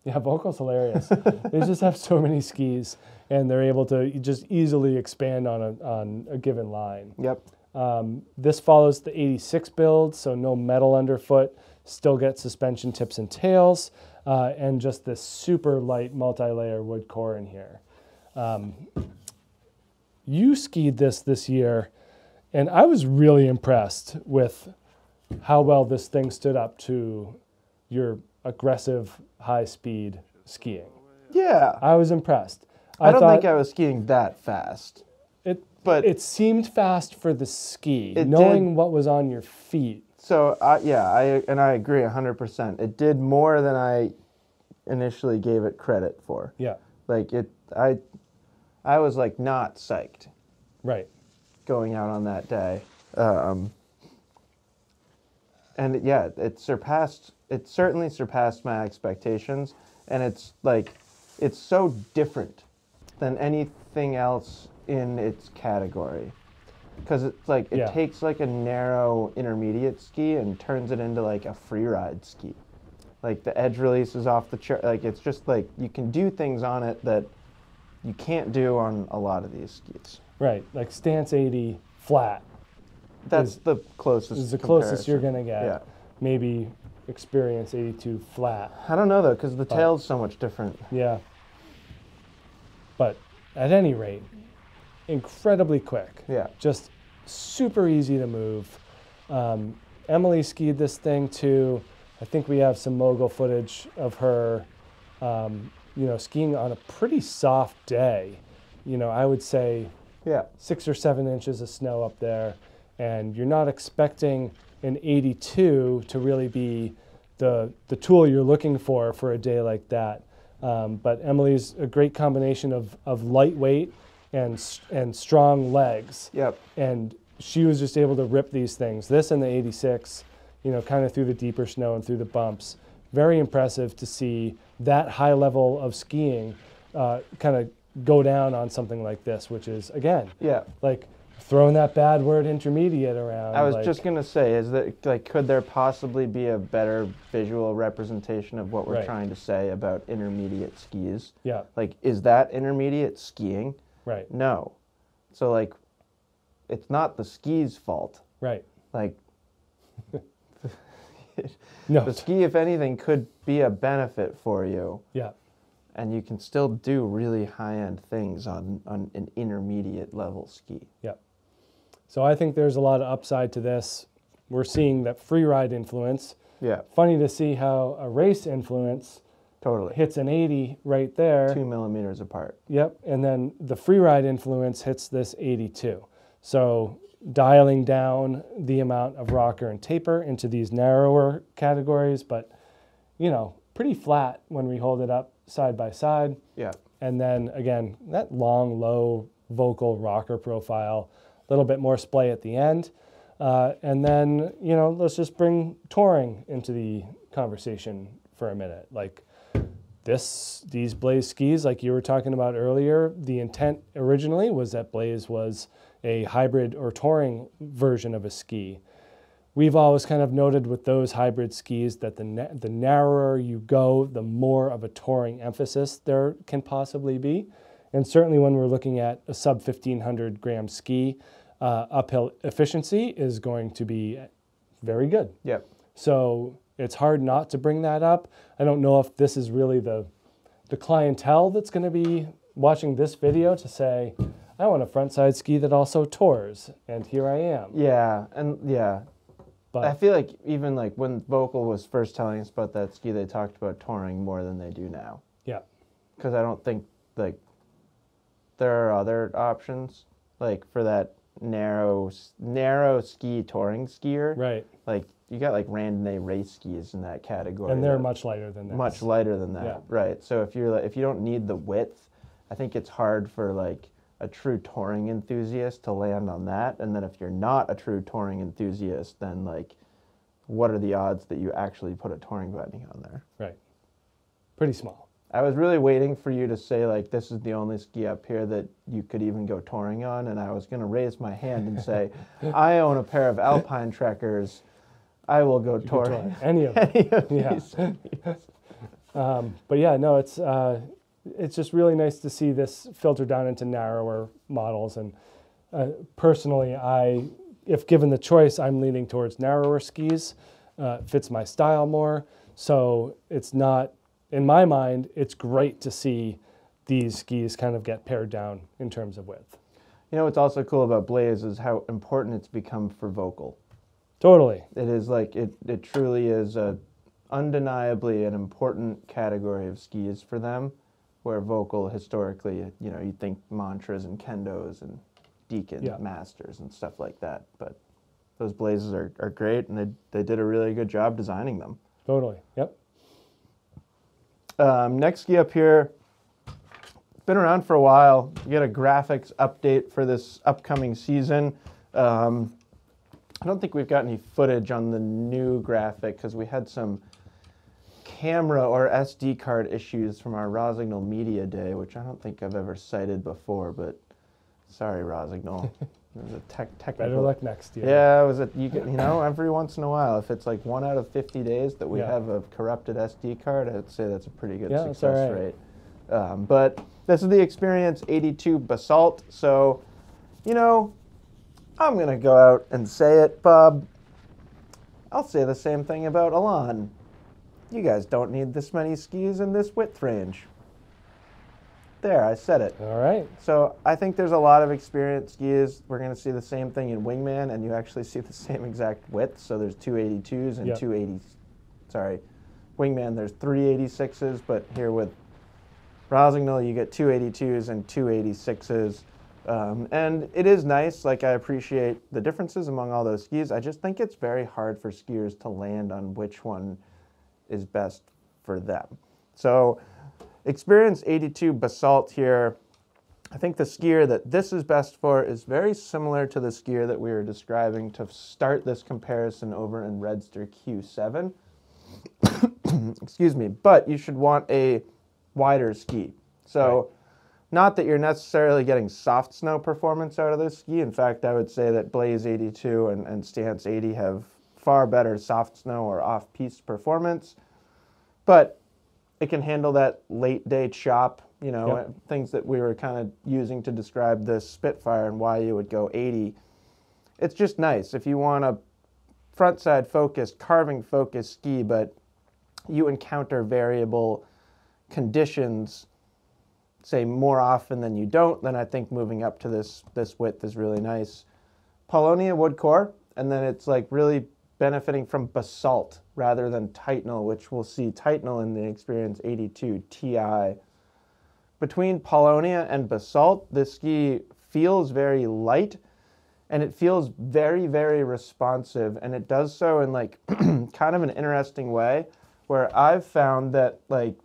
Yeah, Volkl's hilarious. *laughs* they just have so many skis and they're able to just easily expand on a, on a given line. Yep. Um, this follows the 86 build, so no metal underfoot, still get suspension tips and tails, uh, and just this super light multi-layer wood core in here. Um, you skied this this year, and I was really impressed with how well this thing stood up to your aggressive high speed skiing. Yeah. I was impressed. I, don't thought think I was skiing that fast, it, but it seemed fast for the ski, knowing did. what was on your feet. so I yeah, I and I agree 100%. It did more than I initially gave it credit for. Yeah, Like it I I was like not psyched right. going out on that day. Um, and yeah, it surpassed. It certainly surpassed my expectations, and it's like, it's so different than anything else in its category. because it's like it Yeah. takes like a narrow intermediate ski and turns it into like a free ride ski. Like the edge release is off the chart. Like it's just like you can do things on it that you can't do on a lot of these skis. Right, like stance 80 flat That's Is- the closest. is the closest you're going to get. Yeah. Maybe experience 82 flat. I don't know though, because the But- tail's so much different. Yeah. But at any rate, incredibly quick. Yeah. Just super easy to move. Um, Emily skied this thing too. I think we have some mogul footage of her, um, you know, skiing on a pretty soft day. You know, I would say Yeah. six or seven inches of snow up there, and you're not expecting an 82 to really be the the tool you're looking for for a day like that. Um, but Emily's a great combination of of lightweight and and strong legs, Yep. and she was just able to rip these things. This and the 86, you know, kind of through the deeper snow and through the bumps. Very impressive to see that high level of skiing uh, kind of go down on something like this, which is again Yeah. like throwing that bad word intermediate around. I was like- just gonna say, is that like, could there possibly be a better visual representation of what we're Right. trying to say about intermediate skis? yeah, Like, is that intermediate skiing? right, No. So like, it's not the ski's fault. right. Like, No, the ski, if anything, could be a benefit for you, yeah, and you can still do really high-end things on on an intermediate level ski. yeah. So I think there's a lot of upside to this. We're seeing that free ride influence. Yeah. Funny to see how a race influence Totally. hits an 80 right there. Two millimeters apart. Yep. And then the free ride influence hits this 82. So dialing down the amount of rocker and taper into these narrower categories, but you know, pretty flat when we hold it up side by side. Yeah. And then again, that long, low Volkl rocker profile, a little bit more splay at the end. Uh, and then, you know, let's just bring touring into the conversation for a minute. Like this, these Blaze skis, like you were talking about earlier, the intent originally was that Blaze was a hybrid or touring version of a ski. We've always kind of noted with those hybrid skis that the, the narrower you go, the more of a touring emphasis there can possibly be. And certainly when we're looking at a sub 1500 gram ski, uh, uphill efficiency is going to be very good. Yep. So it's hard not to bring that up. I don't know if this is really the the clientele that's going to be watching this video to say, I want a frontside ski that also tours, and here I am. Yeah, and yeah, But I feel like even like when Volkl was first telling us about that ski, they talked about touring more than they do now. yeah, Because I don't think like there are other options like for that narrow narrow ski touring skier. right. Like you got like randonnée race skis in that category. And they're much lighter than this. much lighter than that. Yeah. Right. So if you're like, if you don't need the width, I think it's hard for like a true touring enthusiast to land on that. And then if you're not a true touring enthusiast, then like what are the odds that you actually put a touring binding on there? Right. Pretty small. I was really waiting for you to say like this is the only ski up here that you could even go touring on, and I was gonna raise my hand and say, *laughs* I own a pair of Alpine Trekkers. I will go tour *laughs* Any of them. *laughs* Any of Yeah. these. *laughs* Um, but yeah, no, it's uh, it's just really nice to see this filter down into narrower models. And uh, personally, I, if given the choice, I'm leaning towards narrower skis. Uh, fits my style more. So it's not, in my mind, it's great to see these skis kind of get pared down in terms of width. You know what's also cool about Blaze is how important it's become for Volkl. Totally. It is like it, it truly is a undeniably an important category of skis for them, where Volkl historically, you know, you think mantras and kendos and deacon Yeah. masters and stuff like that. But those blazes are, are great and they, they did a really good job designing them. Totally. Yep. Um, next ski up here, been around for a while. You get a graphics update for this upcoming season. Um, I don't think we've got any footage on the new graphic because we had some camera or SD card issues from our Rossignol Media Day, which I don't think I've ever cited before, but sorry, Rossignol. *laughs* it was a tech, Better luck next year. Yeah, it was a you, get, you know *laughs* every once in a while if it's like one out of 50 days that we Yeah. have a corrupted SD card, I'd say that's a pretty good Yeah, success right. rate. Um, but this is the Experience 82 Basalt, so you know I'm gonna go out and say it, Bob. I'll say the same thing about Elan. You guys don't need this many skis in this width range. There, I said it. All right. So I think there's a lot of experienced skiers. We're going to see the same thing in Wingman, and you actually see the *laughs* same exact width. So there's 282s and Yep. 280. Sorry, Wingman there's 386s, but here with Rossignol you get 282s and 286s. Um, and it is nice. Like I appreciate the differences among all those skis. I just think it's very hard for skiers to land on which one is best for them. So Experience 82 Basalt here. I think the skier that this is best for is very similar to the skier that we were describing to start this comparison over in Redster Q7. *coughs* Excuse me, but you should want a wider ski. So, not that you're necessarily getting soft snow performance out of this ski. In fact, I would say that Blaze 82 and, and Stance 80 have far better soft snow or off piste performance. But it can handle that late day chop, you know, Yep. things that we were kind of using to describe this Spitfire and why you would go 80. It's just nice if you want a front side focused, carving focused ski, but you encounter variable conditions, say more often than you don't, then I think moving up to this this width is really nice. Paulownia wood core, and then it's like really benefiting from basalt rather than titanal, which we'll see titanal in the Experience 82 Ti. Between Paulownia and basalt, this ski feels very light and it feels very, very responsive. And it does so in like *clears throat* kind of an interesting way where I've found that like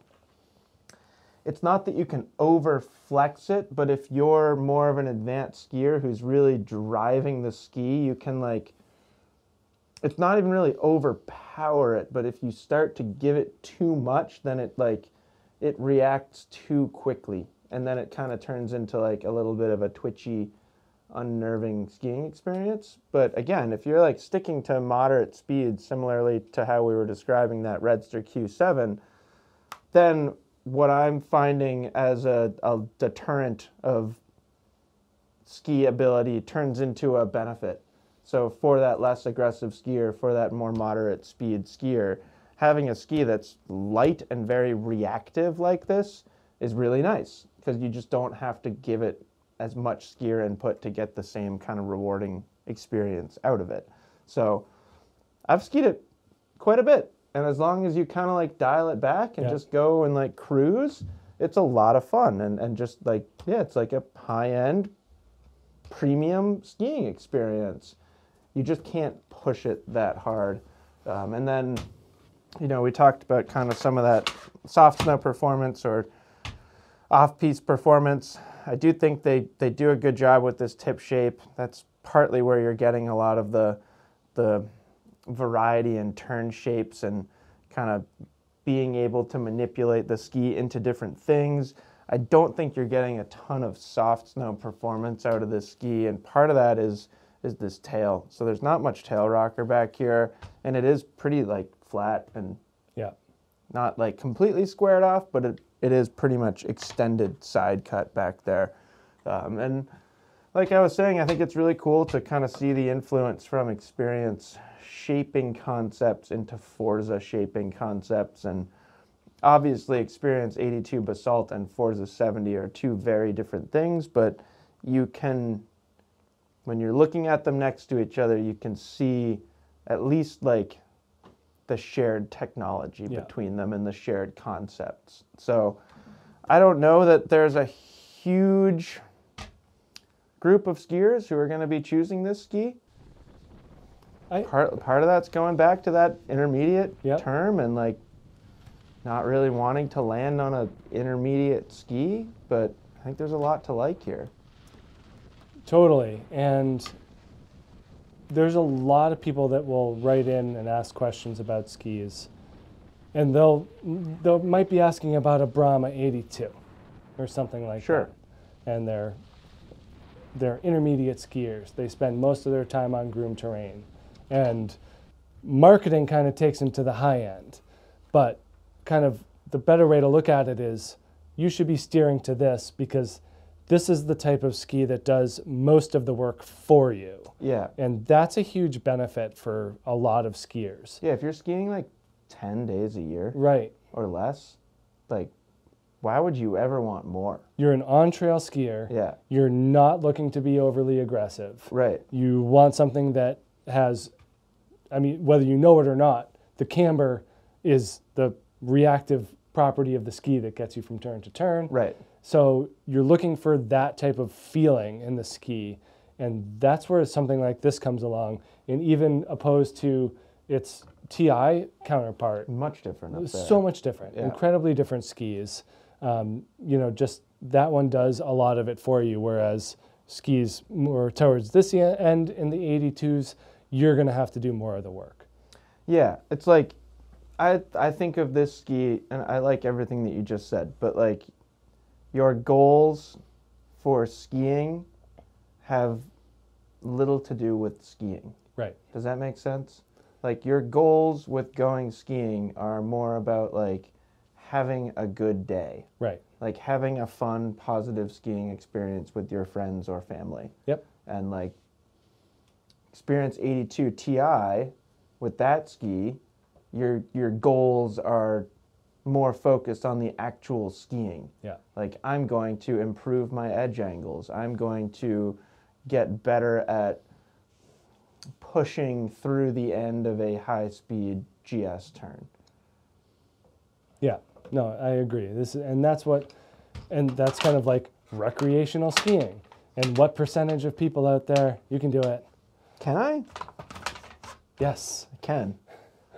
it's not that you can over flex it, but if you're more of an advanced skier who's really driving the ski, you can like it's not even really overpower it, but if you start to give it too much, then it like it reacts too quickly and then it kind of turns into like a little bit of a twitchy unnerving skiing experience. But again, if you're like sticking to moderate speeds similarly to how we were describing that Redster Q7, then what I'm finding as a, a deterrent of ski ability turns into a benefit. So for that less aggressive skier, for that more moderate speed skier, having a ski that's light and very reactive like this is really nice because you just don't have to give it as much skier input to get the same kind of rewarding experience out of it. So I've skied it quite a bit. And as long as you kind of like dial it back and Yeah. just go and like cruise, it's a lot of fun. And, and just like, yeah, it's like a high end premium skiing experience. You just can't push it that hard. Um, and then, you know, we talked about kind of some of that soft snow performance or off piste performance. I do think they, they do a good job with this tip shape. That's partly where you're getting a lot of the the variety and turn shapes and kind of being able to manipulate the ski into different things. I don't think you're getting a ton of soft snow performance out of this ski, and part of that is is this tail. So there's not much tail rocker back here, and it is pretty like flat and Yeah. not like completely squared off, but it, it is pretty much extended side cut back there. Um, and like I was saying, I think it's really cool to kind of see the influence from experience shaping concepts into Forza shaping concepts. And obviously, Experience 82 Basalt and Forza 70 are two very different things, but you can, when you're looking at them next to each other, you can see at least like the shared technology Yeah. between them and the shared concepts. So I don't know that there's a huge group of skiers who are going to be choosing this ski. I- part part of that's going back to that intermediate Yep. term and like not really wanting to land on an intermediate ski, but I think there's a lot to like here. Totally. And there's a lot of people that will write in and ask questions about skis. And they'll they might be asking about a Brahma 82 or something like Sure. that. And they're they're intermediate skiers. They spend most of their time on groomed terrain. And marketing kind of takes them to the high end. But kind of the better way to look at it is you should be steering to this because this is the type of ski that does most of the work for you. Yeah. And that's a huge benefit for a lot of skiers. Yeah, if you're skiing like 10 days a year Right. or less, like, why would you ever want more? You're an on trail skier. Yeah, You're not looking to be overly aggressive. right. You want something that has, I mean, whether you know it or not, the camber is the reactive property of the ski that gets you from turn to turn. Right. So you're looking for that type of feeling in the ski. And that's where something like this comes along. And even opposed to its TI counterpart, Much different up there. so much different, Yeah. incredibly different skis. Um, you know, just that one does a lot of it for you, whereas skis more towards this end in the 82s, you're going to have to do more of the work. Yeah, it's like I I think of this ski and I like everything that you just said, but like your goals for skiing have little to do with skiing. Right. Does that make sense? Like your goals with going skiing are more about like having a good day, Right. like having a fun, positive skiing experience with your friends or family. Yep. And like Experience 82 Ti with that ski, your your goals are more focused on the actual skiing. Yeah. Like I'm going to improve my edge angles. I'm going to get better at pushing through the end of a high speed GS turn. Yeah, no, I agree. This is, and that's what, and that's kind of like recreational skiing. And what percentage of people out there you can do it? Can I? Yes. I can.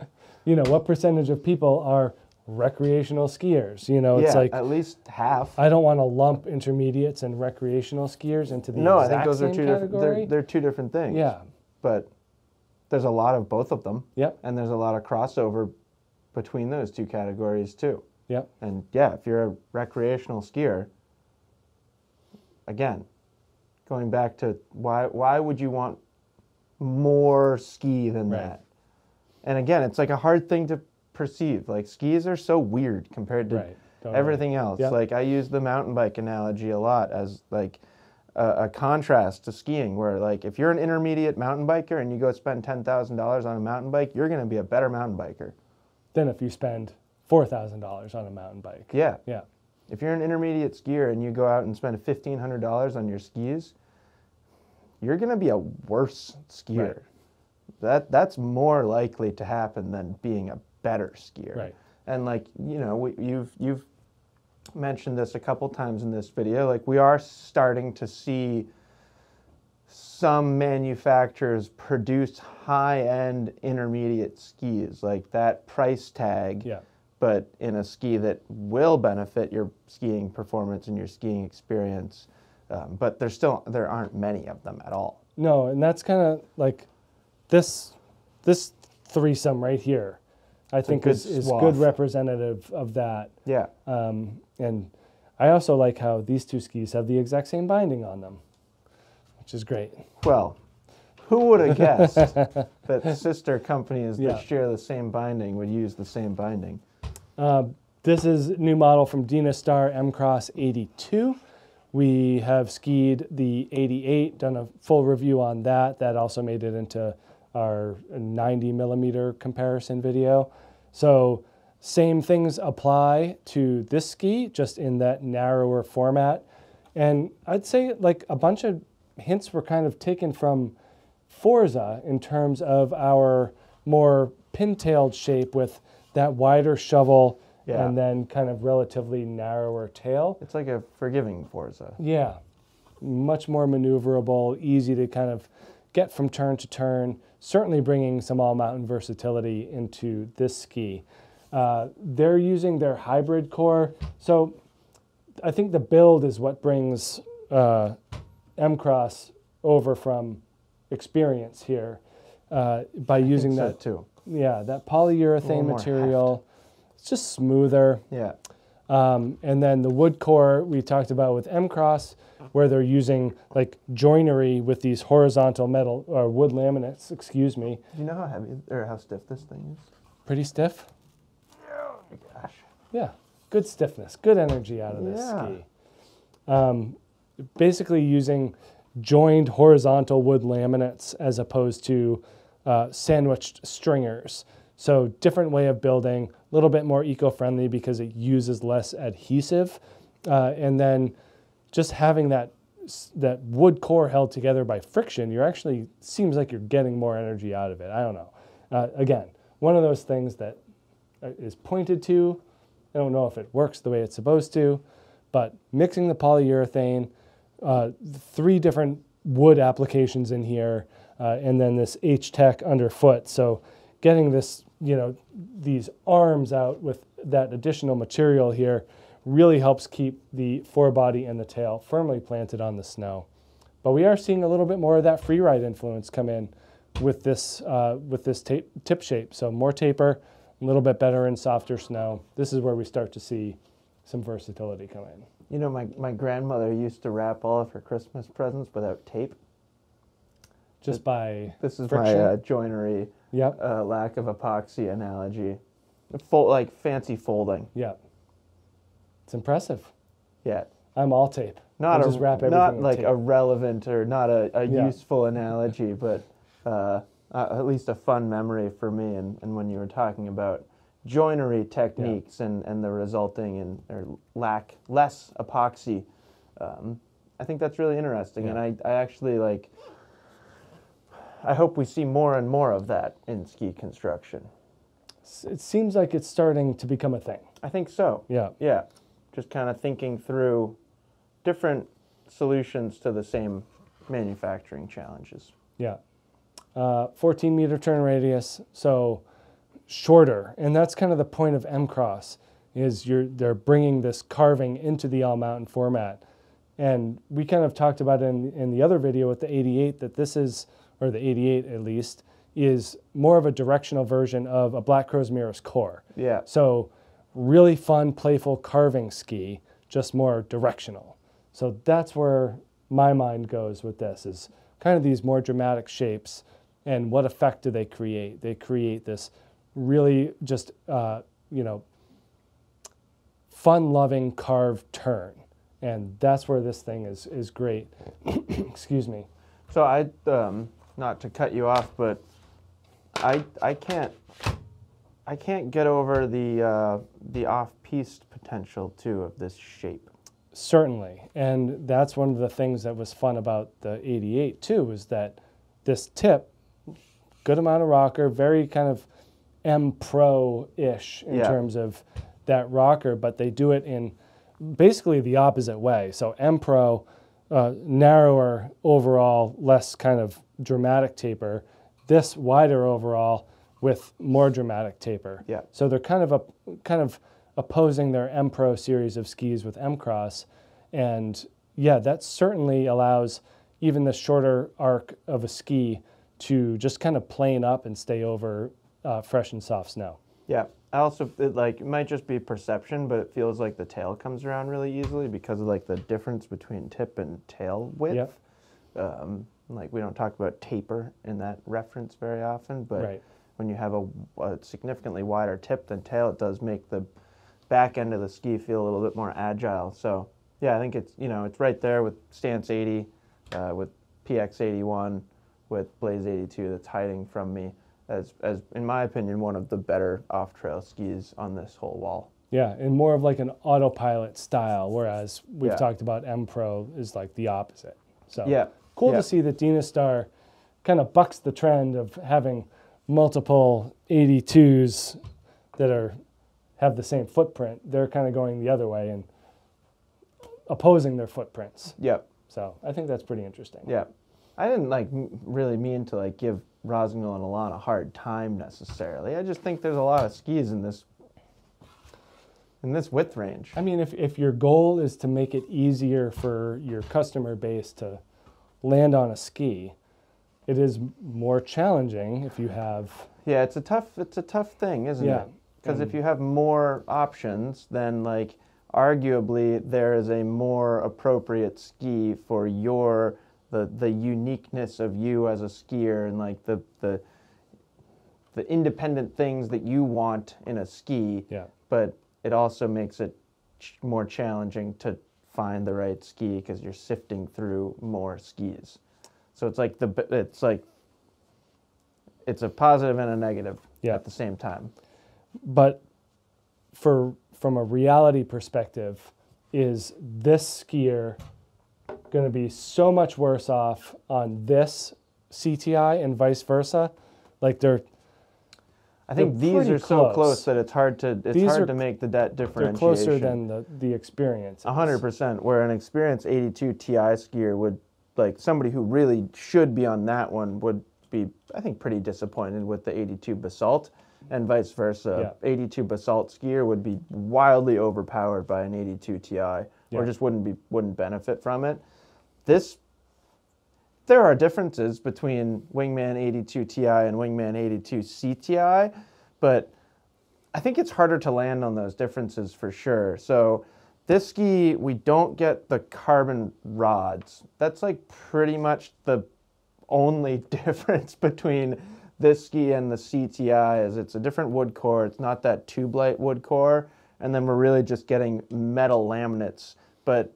*laughs* You know what percentage of people are recreational skiers? You know, it's yeah, like at least half. I don't want to lump intermediates and recreational skiers into the no, I think those are two different. They're, they're two different things. yeah. But there's a lot of both of them. Yep. and there's a lot of crossover between those two categories too. Yep. And yeah, if you're a recreational skier, again, going back to why why would you want more ski than Right. that? And again, it's like a hard thing to perceive. Like skis are so weird compared to Right. Totally. everything else. Yep. Like I use the mountain bike analogy a lot as like a, a contrast to skiing, where like if you're an intermediate mountain biker and you go spend ten thousand dollars on a mountain bike, you're going to be a better mountain biker. than if you spend four thousand dollars on a mountain bike. Yeah. Yeah. If you're an intermediate skier and you go out and spend fifteen hundred dollars on your skis, you're going to be a worse skier. Right. That that's more likely to happen than being a better skier. Right. And like you know, we, you've you've mentioned this a couple times in this video. Like we are starting to see some manufacturers produce high-end intermediate skis, like that price tag Yeah. But in a ski that will benefit your skiing performance and your skiing experience. Um, but there's still there aren't many of them at all. No, and that's kind of like this this threesome right here. I think good is, is good representative of that. Yeah, Um, and I also like how these two skis have the exact same binding on them, which is great. well, who would have *laughs* guessed that sister companies Yeah. that share the same binding would use the same binding? Uh, this is new model from Dynastar M Cross 82. We have skied the 88, done a full review on that. That also made it into our 90 millimeter comparison video. So same things apply to this ski, just in that narrower format. And I'd say like a bunch of hints were kind of taken from Forza in terms of our more pintailed shape with that wider shovel Yeah. and then kind of relatively narrower tail. It's like a forgiving Forza. Yeah, much more maneuverable, easy to kind of get from turn to turn. Certainly bringing some all mountain versatility into this ski. Uh, they're using their hybrid core. So I think the build is what brings uh, M Cross over from experience here uh, by using So that, too. Yeah, that polyurethane material. It's just smoother. Yeah, Um, and then the wood core we talked about with M Cross, where they're using like joinery with these horizontal metal or wood laminates. Excuse me, Do you know how heavy or how stiff this thing is? pretty stiff. Oh my gosh. Yeah, good stiffness, good energy out of this Yeah. ski. Um, basically using joined horizontal wood laminates as opposed to uh, sandwiched stringers. So different way of building, a little bit more eco-friendly because it uses less adhesive, uh, and then just having that that wood core held together by friction, you're actually seems like you're getting more energy out of it. I don't know. Uh, again, one of those things that uh, pointed to. I don't know if it works the way it's supposed to, but mixing the polyurethane, uh, three different wood applications in here, uh, and then this H-Tech underfoot. So getting this, you know, these arms out with that additional material here really helps keep the forebody and the tail firmly planted on the snow. But we are seeing a little bit more of that free ride influence come in with this uh, with this tip shape. So more taper, a little bit better in softer snow. This is where we start to see some versatility come in. You know, my, my grandmother used to wrap all of her Christmas presents without tape. Just by This is Friction? my uh, joinery, yep, uh, lack of epoxy analogy. Full, like fancy folding. yeah It's impressive. Yeah. I'm all tape. Not I a just wrap everything not like tape. a relevant or not a, a Yeah. useful analogy, but uh, uh, at least a fun memory for me. And, and when you were talking about joinery techniques and, and the resulting and or lack less epoxy, um, I think that's really interesting. And I, I actually like. I hope we see more and more of that in ski construction. It seems like it's starting to become a thing. I think so. Yeah, Yeah, just kind of thinking through different solutions to the same manufacturing challenges. yeah. Uh, 14 meter turn radius, so shorter, and that's kind of the point of M Cross. Is you're they're bringing this carving into the all mountain format, and we kind of talked about in in the other video with the 88 that this is or the 88 at least is more of a directional version of a Black Crows Mirus Cor. Yeah, So, really fun, playful carving ski, just more directional. So that's where my mind goes with this is kind of these more dramatic shapes and what effect do they create? They create this really just uh, you know fun-loving carved turn, and that's where this thing is is great. *coughs* Excuse me. so I, um, not to cut you off, but I, I can't, I can't get over the, uh, the off-piste potential too of this shape. Certainly, and that's one of the things that was fun about the 88 too, is that this tip, good amount of rocker, very kind of M Pro-ish in Yeah. terms of that rocker, but they do it in basically the opposite way. So M Pro, uh, narrower overall, less kind of dramatic taper. This wider overall with more dramatic taper. Yeah. So they're kind of a kind of opposing their M Pro series of skis with M Cross, and yeah, that certainly allows even the shorter arc of a ski to just kind of plane up and stay over uh, fresh and soft snow. Yeah. I also it, like it might just be perception, but it feels like the tail comes around really easily because of like the difference between tip and tail width. Yep. Um, like we don't talk about taper in that reference very often, but Right. when you have a, a significantly wider tip than tail, it does make the back end of the ski feel a little bit more agile. So yeah, I think it's you know it's right there with Stance 80, uh, with PX 81, with Blaze 82 that's hiding from me as as in my opinion one of the better off trail skis on this whole wall. Yeah, and more of like an autopilot style, whereas we've Yeah. talked about M Pro is like the opposite. So Yeah. Cool yeah. to see that Dynastar kind of bucks the trend of having multiple 82s that are have the same footprint. They're kind of going the other way and opposing their footprints. Yep. So I think that's pretty interesting. Yeah, I didn't like really mean to like give Rossignol and Elan a hard time necessarily. I just think there's a lot of skis in this in this width range. I mean, if, if your goal is to make it easier for your customer base to land on a ski, it is more challenging if you have Yeah, it's a tough it's a tough thing, isn't Yeah. it? Because if you have more options, then like arguably there is a more appropriate ski for your the the uniqueness of you as a skier and like the the the independent things that you want in a ski. Yeah. But it also makes it ch- more challenging to find the right ski because you're sifting through more skis. So it's like the it's like it's a positive and a negative Yeah. at the same time. but for from a reality perspective is this skier going to be so much worse off on this CTI and vice versa like they're I think They're these pretty are so close. that it's hard to it's These hard are- to make the that they're differentiation. closer than the the experience A hundred percent. Where an experienced 82 Ti skier would like somebody who really should be on that one would be, I think, pretty disappointed with the 82 Basalt, and vice versa. 82 Basalt skier would be wildly overpowered by an 82 Ti, Yeah. or just wouldn't be wouldn't benefit from it. This. There are differences between Wingman 82 Ti and Wingman 82 CTI, but I think it's harder to land on those differences for sure. So this ski, we don't get the carbon rods. That's like pretty much the only *laughs* difference between this ski and the CTI is it's a different wood core. It's not that Tubelite wood core. And then we're really just getting metal laminates. But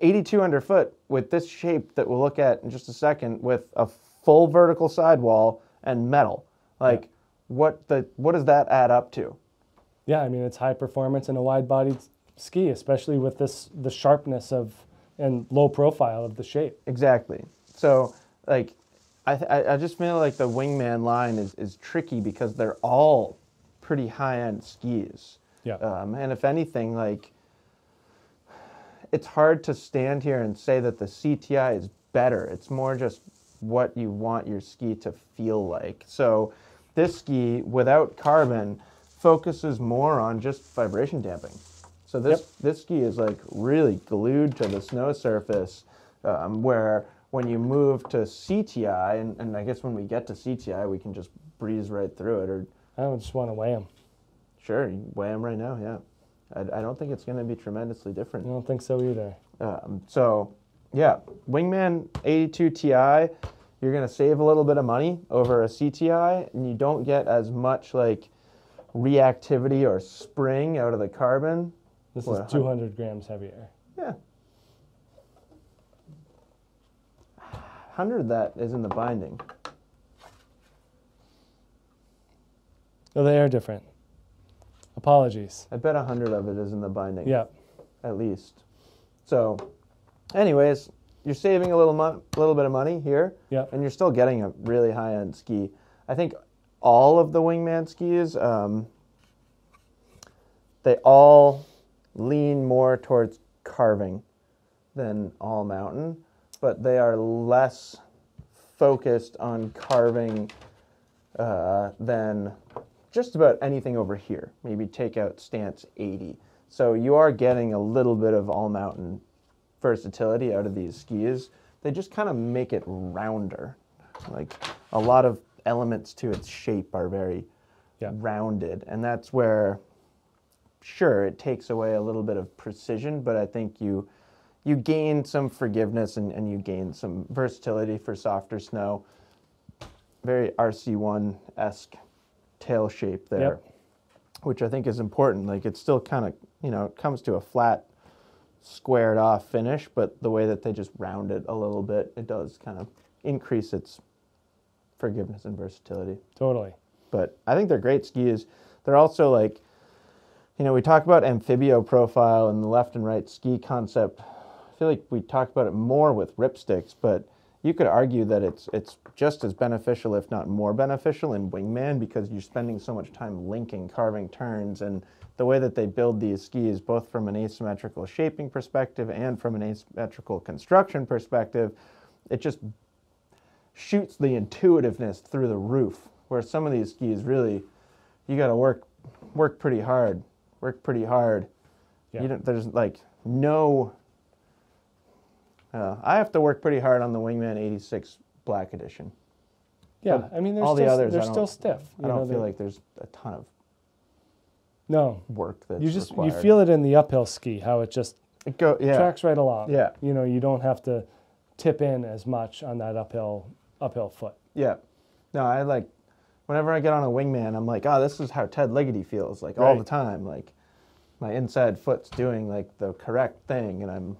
82 underfoot with this shape that we'll look at in just a second with a full vertical sidewall and metal. Like what the what does that add up to? yeah I mean it's high performance and a wide bodied ski especially with this the sharpness of and low profile of the shape Exactly. So, like, I, th- I I just feel like the wingman line is, is tricky because they're all pretty high end skis. yeah Um, and if anything, like, it's hard to stand here and say that the CTI is better. It's more just what you want your ski to feel like. So, this ski without carbon focuses more on just vibration damping. So this Yep. this ski is like really glued to the snow surface, um, where when you move to CTI, and, and I guess when we get to CTI, we can just breeze right through it. Or I don't just want to weigh them sure, you weigh them right now. Yeah, I, I don't think it's going to be tremendously different. I don't think so either Um, so, yeah, Wingman 82 Ti, you're going to save a little bit of money over a CTI, and you don't get as much like reactivity or spring out of the carbon. this What, is 200 grams heavier Yeah. 100 that is in the binding. oh they are different apologies I bet a 100 of it is in the binding. yeah At least. So, anyways, you're saving a little, mon- little bit of money here. yeah and you're still getting a really high end ski. I think all of the wingman skis, um, they all lean more towards carving than all mountain, but they are less focused on carving uh, than just about anything over here. Maybe take out stance 80. So you are getting a little bit of all mountain versatility out of these skis. They just kind of make it rounder. Like a lot of elements to its shape are very Yeah. rounded, and that's where sure it takes away a little bit of precision, but I think you you gain some forgiveness and, and you gain some versatility for softer snow. Very RC1 esque tail shape there, Yep. which I think is important. Like it's still kind of, you know, it comes to a flat, squared off finish, but the way that they just round it a little bit, it does kind of increase its forgiveness and versatility totally but I think they're great skis. They're also like, you know, we talk about amphibio profile and the left and right ski concept. I feel like we talk about it more with ripsticks, but you could argue that it's it's just as beneficial, if not more beneficial, in wingman because you're spending so much time linking, carving turns, and the way that they build these skis, both from an asymmetrical shaping perspective and from an asymmetrical construction perspective, it just shoots the intuitiveness through the roof. Where some of these skis really, you got to work, work pretty hard, work pretty hard. Yeah. You don't, there's like no. Uh, I have to work pretty hard on the Wingman 86 Black Edition. yeah But I mean all the still, others, they're still stiff I don't know, feel like there's a ton of No, work that's you just required. you feel it in the uphill ski how it just it go yeah tracks right along. Yeah. You know, you don't have to tip in as much on that uphill uphill foot. yeah. No, I like whenever I get on a wingman, I'm like, oh, this is how Ted Ligety feels like all the time. Like my inside foot's doing like the correct thing, and I'm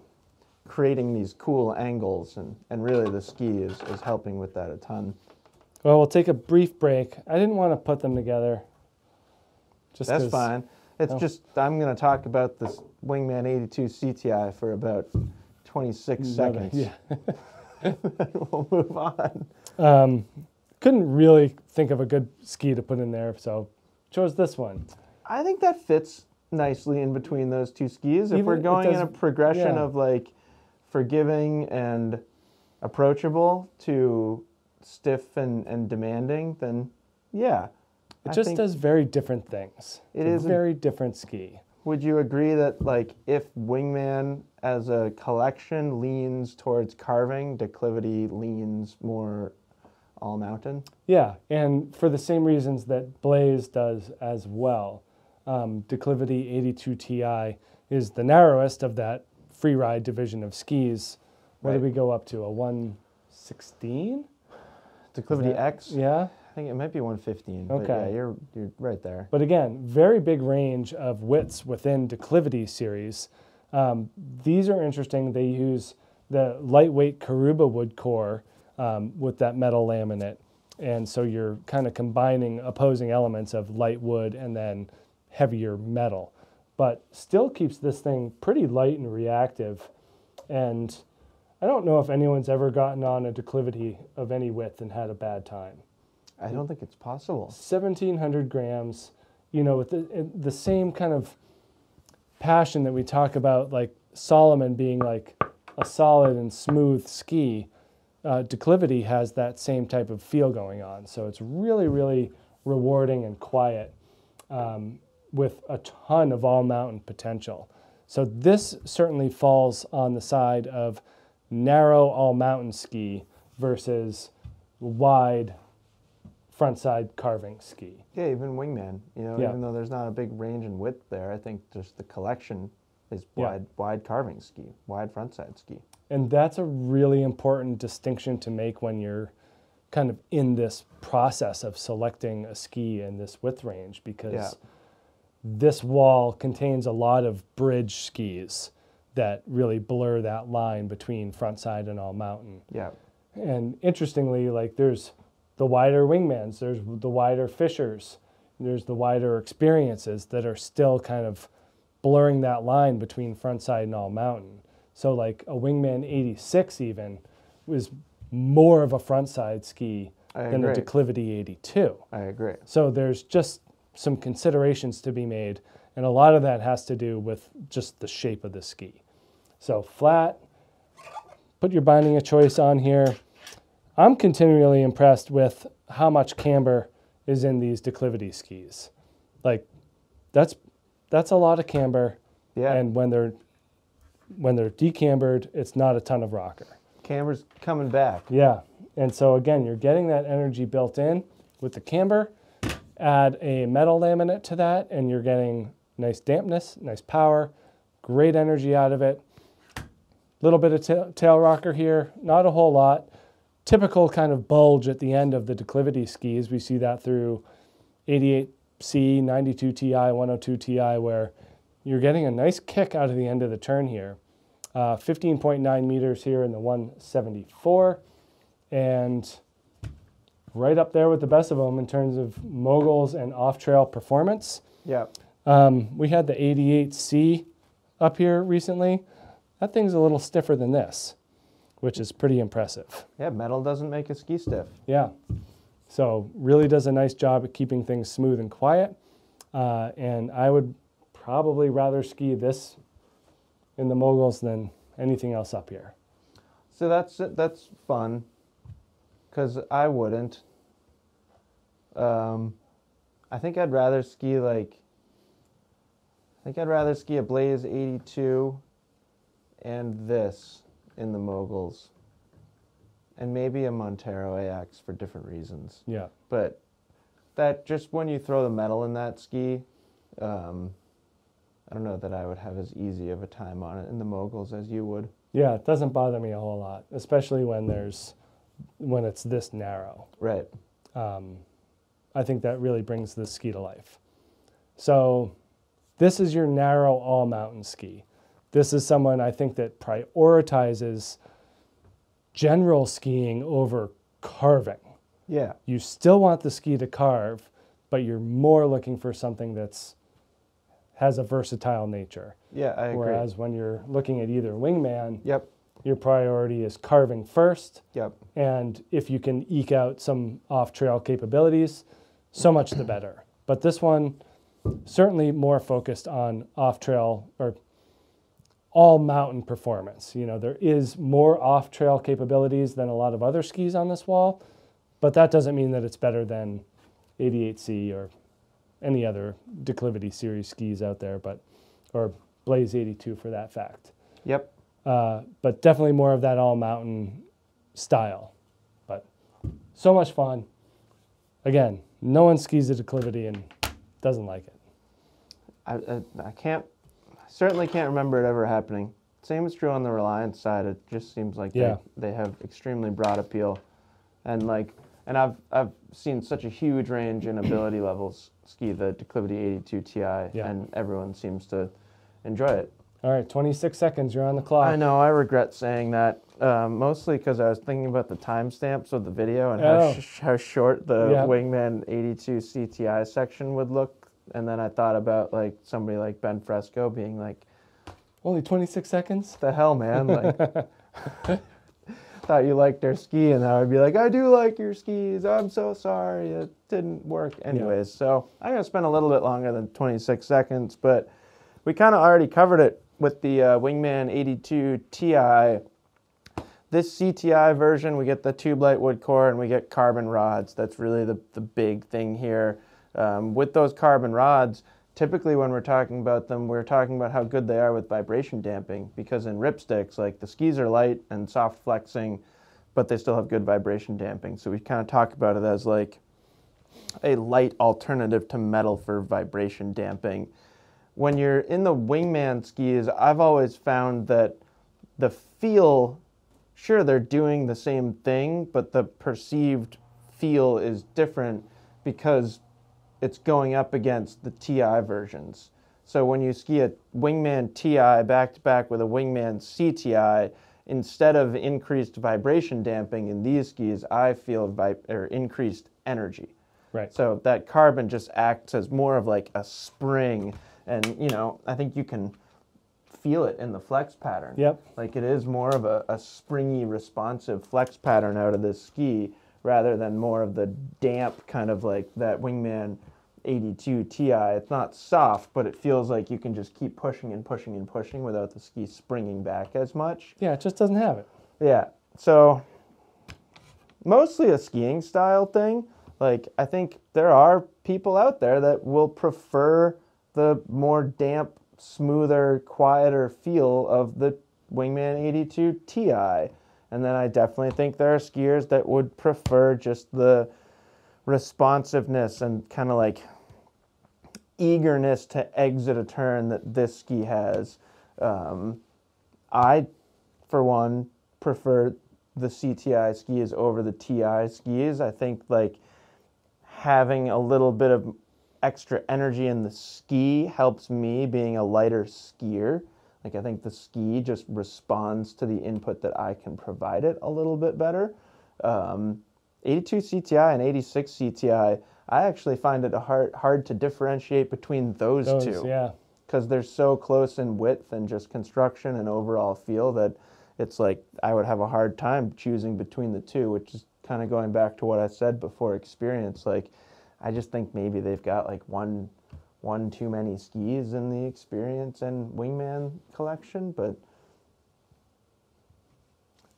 creating these cool angles, and and really the ski is is helping with that a ton. Well, we'll take a brief break. I didn't want to put them together. Just That's fine. It's just I'm going to talk about this Wingman 82 CTI for about 26 seconds. Yeah. *laughs* we'll move on. Um, couldn't really think of a good ski to put in there, so chose this one. I think that fits nicely in between those two skis. If Even- we're going in a progression yeah. of like forgiving and approachable to stiff and, and demanding, then yeah. It I just does very different things. A a- very different ski. Would you agree that like if Wingman as a collection leans towards carving, declivity leans more all mountain? Yeah, and for the same reasons that Blaze does as well. Um, Declivity 82 Ti is the narrowest of that free ride division of skis. What Right. did we go up to? A 116? Declivity that- X, Yeah. I think it might be 115. But Okay. yeah, you're you're right there. But again, very big range of widths within Declivity series. Um, these are interesting. They use the lightweight Caruba wood core um, with that metal laminate. And so you're kind of combining opposing elements of light wood and then heavier metal, but still keeps this thing pretty light and reactive. And I don't know if anyone's ever gotten on a declivity of any width and had a bad time. I don't think it's possible. 1700 grams, you know, with the, the same kind of passion that we talk about, like Salomon being like a solid and smooth ski, uh, declivity has that same type of feel going on. So it's really, really rewarding and quiet um, with a ton of all mountain potential. So this certainly falls on the side of narrow all mountain ski versus wide front side carving ski. Yeah, even Wingman. You know, Yeah. even though there's not a big range in width there, I think just the collection is Yeah. wide wide carving ski, wide frontside ski. And that's a really important distinction to make when you're kind of in this process of selecting a ski in this width range because Yeah. This wall contains a lot of bridge skis that really blur that line between front side and all mountain. Yeah. And interestingly, like there's the wider wingmans, there's the wider Fischers, there's the wider experiences that are still kind of blurring that line between front side and all mountain. So like a wingman 86 even was more of a front side ski I than a declivity 82. I agree. So there's just some considerations to be made, and a lot of that has to do with just the shape of the ski. So flat, put your binding of choice on here. I'm continually impressed with how much camber is in these declivity skis. Like that's that's a lot of camber, Yeah. and when they're when they're decambered, it's not a ton of rocker. Camber's coming back. Yeah. And so again, you're getting that energy built in with the camber. Add a metal laminate to that, and you're getting nice dampness, nice power, great energy out of it. Little bit of tail rocker here, not a whole lot. Typical kind of bulge at the end of the declivity skis. We see that through 88C, 92 Ti, 102 Ti, where you're getting a nice kick out of the end of the turn here. Uh, 15.9 meters here in the 174 and right up there with the best of them in terms of moguls and off-trail performance. Yeah. Um, we had the 88C up here recently. That thing's a little stiffer than this, which is pretty impressive. Yeah, metal doesn't make a ski stiff. Yeah. So really does a nice job at keeping things smooth and quiet. Uh, and I would probably rather ski this in the moguls than anything else up here. So that's that's fun, because I wouldn't. Um, I think I'd rather ski like. I think I'd rather ski a Blaze 82 and this in the moguls. And maybe a Montero AX for different reasons. Yeah. But that just when you throw the metal in that ski, Um, I don't know that I would have as easy of a time on it in the moguls as you would. Yeah, it doesn't bother me a whole lot, especially when there's when it's this narrow. Right. Um, I think that really brings the ski to life. So, this is your narrow all mountain ski. This is someone I think that prioritizes general skiing over carving. Yeah. You still want the ski to carve, but you're more looking for something that's has a versatile nature. Yeah, I agree. Whereas when you're looking at either wingman, Yep. Your priority is carving first, Yep. and if you can eke out some off-trail capabilities, so much the better. But this one certainly more focused on off-trail or all mountain performance. You know, there is more off-trail capabilities than a lot of other skis on this wall, but that doesn't mean that it's better than 88C or any other declivity series skis out there, but or Blaze 82 for that fact. Yep. Uh, but definitely more of that all mountain style. But so much fun. Again, no one skis a declivity and doesn't like it. I, I, I can't, certainly can't remember it ever happening. Same is true on the Reliance side. It just seems like Yeah. they, they have extremely broad appeal. And like, and I've, I've seen such a huge range in ability levels ski the Declivity 82 Ti, Yeah. and everyone seems to enjoy it. All right, 26 seconds. You're on the clock. I know, I regret saying that, um, mostly because I was thinking about the timestamps of the video and Oh. how, sh- how short the Yeah. Wingman 82 CTI section would look. And then I thought about like somebody like Ben Fresco being like, Only 26 seconds? the hell, man? Like, *laughs* *laughs* thought you liked their ski, and I would be like, I do like your skis. I'm so sorry it didn't work. Anyways, so I'm gonna spend a little bit longer than 26 seconds, but we kind of already covered it with the uh, Wingman 82 Ti. This CTI version, we get the Tubelite wood core and we get carbon rods. That's really the, the big thing here. Um, with those carbon rods, typically when we're talking about them, we're talking about how good they are with vibration damping because in ripsticks, like the skis are light and soft flexing, but they still have good vibration damping. So we kind of talk about it as like a light alternative to metal for vibration damping. When you're in the wingman skis, I've always found that the feel, sure, they're doing the same thing, but the perceived feel is different because it's going up against the TI versions. So when you ski a Wingman TI back to back with a Wingman CTI, instead of increased vibration damping in these skis, I feel vi- or increased energy. Right. So that carbon just acts as more of like a spring, and you know I think you can feel it in the flex pattern. Yep. Like it is more of a, a springy, responsive flex pattern out of this ski rather than more of the damp kind of like that Wingman 82 Ti. It's not soft, but it feels like you can just keep pushing and pushing and pushing without the ski springing back as much. Yeah, it just doesn't have it. Yeah. So mostly a skiing style thing. Like I think there are people out there that will prefer the more damp, smoother, quieter feel of the Wingman 82 Ti. And then I definitely think there are skiers that would prefer just the responsiveness and kind of like eagerness to exit a turn that this ski has. Um, I, for one, prefer the CTI skis over the TI skis. I think like having a little bit of extra energy in the ski helps me being a lighter skier. Like I think the ski just responds to the input that I can provide it a little bit better. Um, 82 CTI and 86 CTI, I actually find it hard hard to differentiate between those, Those, two yeah. because they're so close in width and just construction and overall feel that it's like I would have a hard time choosing between the two, which is kind of going back to what I said before experience. Like, I just think maybe they've got like one, one too many skis in the experience and wingman collection, but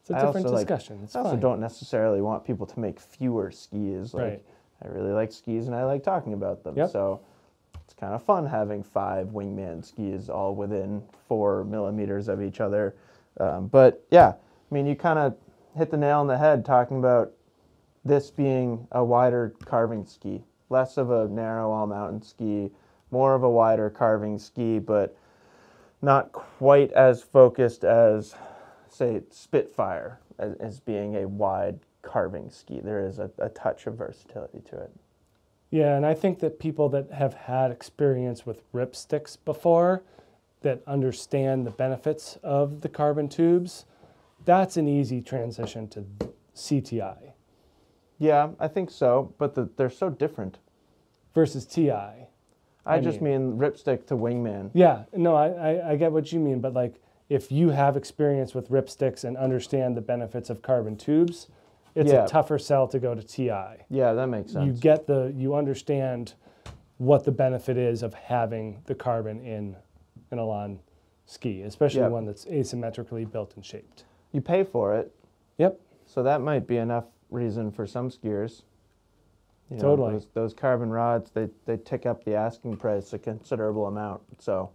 It's a I different also, like- discussion. It's I also fine. don't necessarily want people to make fewer skis. Like, Right. I really like skis and I like talking about them. Yep. So it's kind of fun having five wingman skis all within four millimeters of each other. Um, but yeah, I mean, you kind of hit the nail on the head talking about this being a wider carving ski, less of a narrow all mountain ski, more of a wider carving ski, but not quite as focused as, say, Spitfire as, as being a wide carving ski. There is a, a touch of versatility to it. Yeah, and I think that people that have had experience with ripsticks before, that understand the benefits of the carbon tubes, that's an easy transition to CTI Yeah, I think so, but the, they're so different. versus TI. I, I just mean, ripstick to wingman. Yeah, no, I, I, I get what you mean, but like if you have experience with ripsticks and understand the benefits of carbon tubes, it's Yeah. a tougher sell to go to TI. Yeah, that makes sense. You get the, you understand what the benefit is of having the carbon in an Elan ski, especially Yeah. one that's asymmetrically built and shaped. you pay for it, Yep. so that might be enough reason for some skiers. You know, Totally. those, those carbon rods, they, they tick up the asking price a considerable amount. So,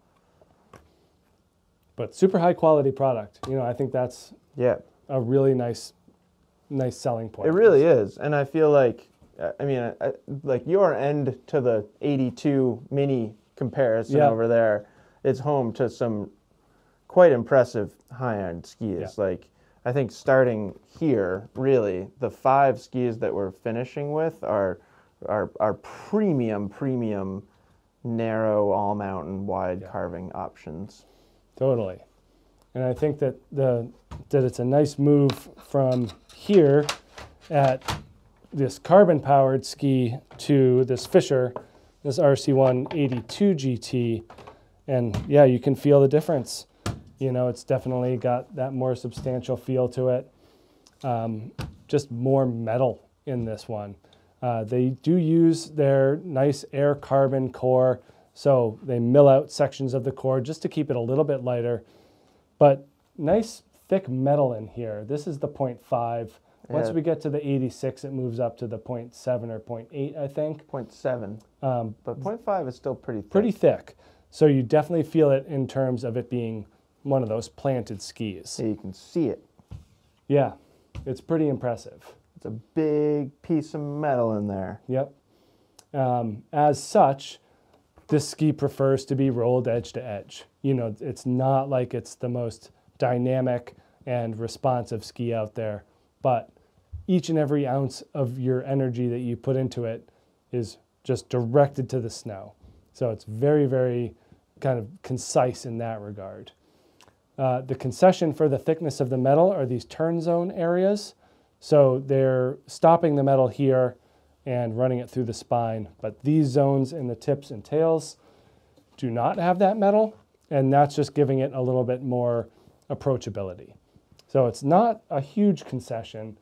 But super high quality product. You know, I think that's yeah, a really nice, nice selling point. it really is. And I feel like, I mean, I, like your end to the 82 mini comparison Yeah. over there is home to some quite impressive high end skis. Yeah. Like, I think starting here, really, the five skis that we're finishing with are are, are premium, premium, narrow, all mountain, wide Yeah. carving options. Totally. And I think that the that it's a nice move from here at this carbon powered ski to this Fischer, this RC1 82 GT. And yeah, you can feel the difference. You know, it's definitely got that more substantial feel to it. Um, just more metal in this one. Uh, they do use their nice air carbon core, so they mill out sections of the core just to keep it a little bit lighter. But nice thick metal in here. This is the 0.5. Once Yeah. we get to the 86, it moves up to the 0.7 or 0.8, I think. 0.7, Um, but 0.5 is still pretty thick. pretty thick. So you definitely feel it in terms of it being one of those planted skis. So you can see it. Yeah, it's pretty impressive. It's a big piece of metal in there. Yep. Um, as such, this ski prefers to be rolled edge to edge. You know, it's not like it's the most dynamic and responsive ski out there, but each and every ounce of your energy that you put into it is just directed to the snow. So it's very, very kind of concise in that regard. Uh, the concession for the thickness of the metal are these turn zone areas. So they're stopping the metal here and running it through the spine. But these zones in the tips and tails do not have that metal, and that's just giving it a little bit more approachability. So it's not a huge concession,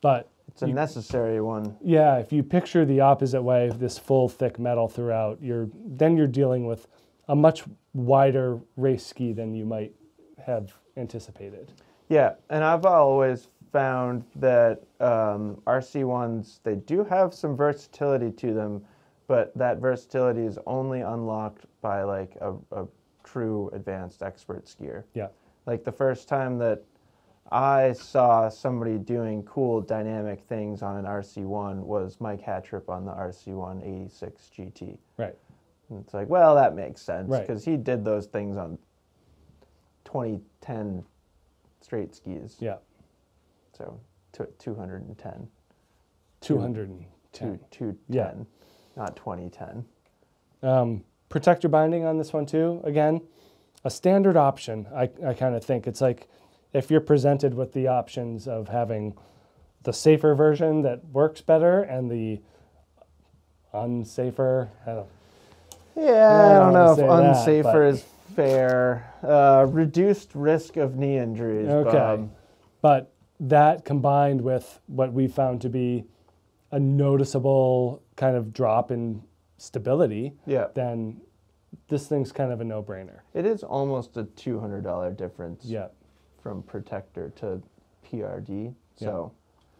but It's a You- necessary one. yeah, if you picture the opposite way, of this full thick metal throughout, you're then you're dealing with a much wider race ski than you might have anticipated. Yeah, and I've always found that um, RC ones they do have some versatility to them, but that versatility is only unlocked by like a, a true advanced expert skier. Yeah. Like the first time that I saw somebody doing cool dynamic things on an RC1 was Mike Hattrup on the RC1 86 GT. Right. And it's like, well, that makes sense Right. because he did those things on 2010 straight skis. Yeah. So two, 210. 210. Two, 210, Yeah. not 2010. Um, protector binding on this one too. Again, a standard option. I, I kind of think it's like if you're presented with the options of having the safer version that works better and the unsafer. I don't, Yeah, I I don't don't know if that, unsafer but- is fair. Uh, reduced risk of knee injuries. Okay. Bob. But that combined with what we found to be a noticeable kind of drop in stability, Yeah, then this thing's kind of a no-brainer. it is almost a $200 difference Yeah. from protector to PRD. So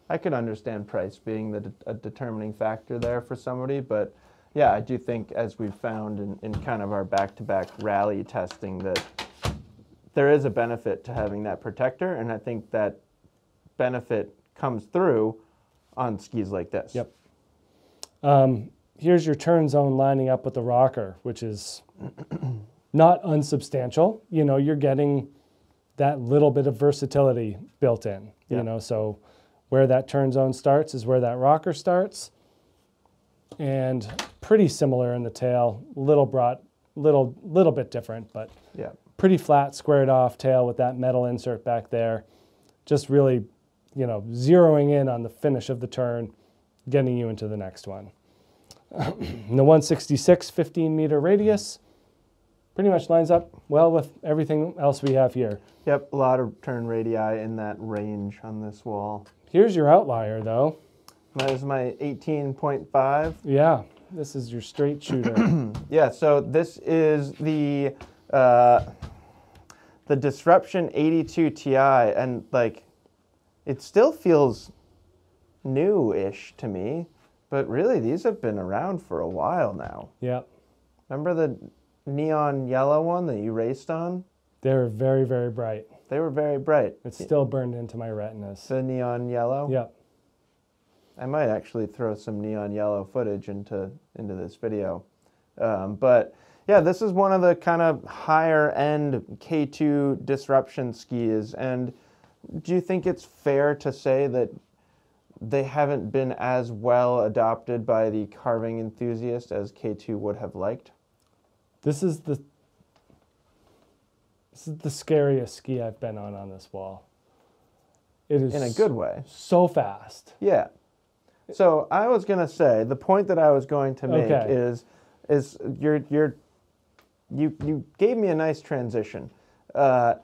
I could understand price being the a determining factor there for somebody, but yeah, I do think as we've found in, in kind of our back-to-back rally testing that there is a benefit to having that protector, and I think that benefit comes through on skis like this. Yep. Um, here's your turn zone lining up with the rocker, which is *clears throat* not unsubstantial. You know, you're getting that little bit of versatility built in. Yeah. You know, so where that turn zone starts is where that rocker starts, and pretty similar in the tail. Little brought, little little bit different, but Yeah. pretty flat, squared off tail with that metal insert back there. Just really, you know, zeroing in on the finish of the turn, getting you into the next one. *clears throat* The 166 15 meter radius pretty much lines up well with everything else we have here. Yep, a lot of turn radii in that range on this wall. Here's your outlier though. That is my 18.5. Yeah, this is your straight shooter. *clears throat* Yeah, so this is the uh, the Disruption 82 Ti, and like, it still feels new-ish to me, but really these have been around for a while now. yeah, Remember the neon yellow one that you raced on? They were very, very bright. They were very bright. It's still burned into my retinas. the neon yellow. Yeah, I might actually throw some neon yellow footage into into this video. Um, but yeah, this is one of the kind of higher end K2 disruption skis. And do you think it's fair to say that they haven't been as well adopted by the carving enthusiast as K2 would have liked? this is the this is the scariest ski I've been on on this wall. It is In a good way. so fast. Yeah. So I was gonna say the point that I was going to make Okay. is is you're you're you you gave me a nice transition. Uh,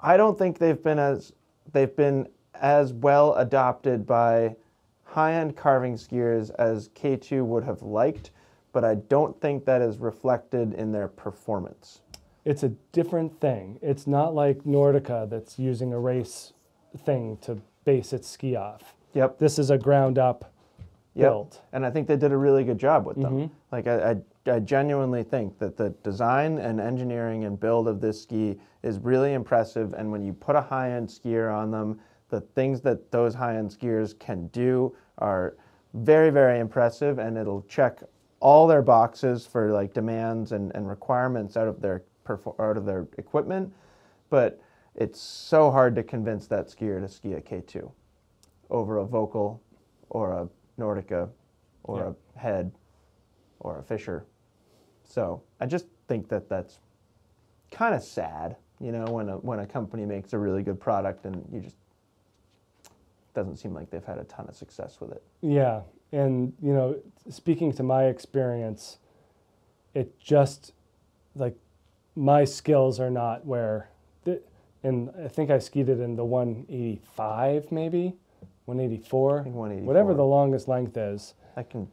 I don't think they've been as they've been as well adopted by high-end carving skiers as K2 would have liked, but I don't think that is reflected in their performance. It's a different thing. It's not like Nordica that's using a race thing to base its ski off. Yep. This is a ground up Yep. build. And I think they did a really good job with them. Mhm. Like I, I, I genuinely think that the design and engineering and build of this ski is really impressive. And when you put a high-end skier on them, the things that those high-end skiers can do are very, very impressive. And it'll check all their boxes for like demands and, and requirements out of their out of their equipment. But it's so hard to convince that skier to ski a K2 over a Volkl or a Nordica or Yeah. a Head or a Fischer. So I just think that that's kind of sad, you know, when a when a company makes a really good product and you just doesn't seem like they've had a ton of success with it. Yeah. And, you know, speaking to my experience, it just like my skills are not where, the, and I think I skied it in the 185 maybe, 184, I think 184. whatever the longest length is. I can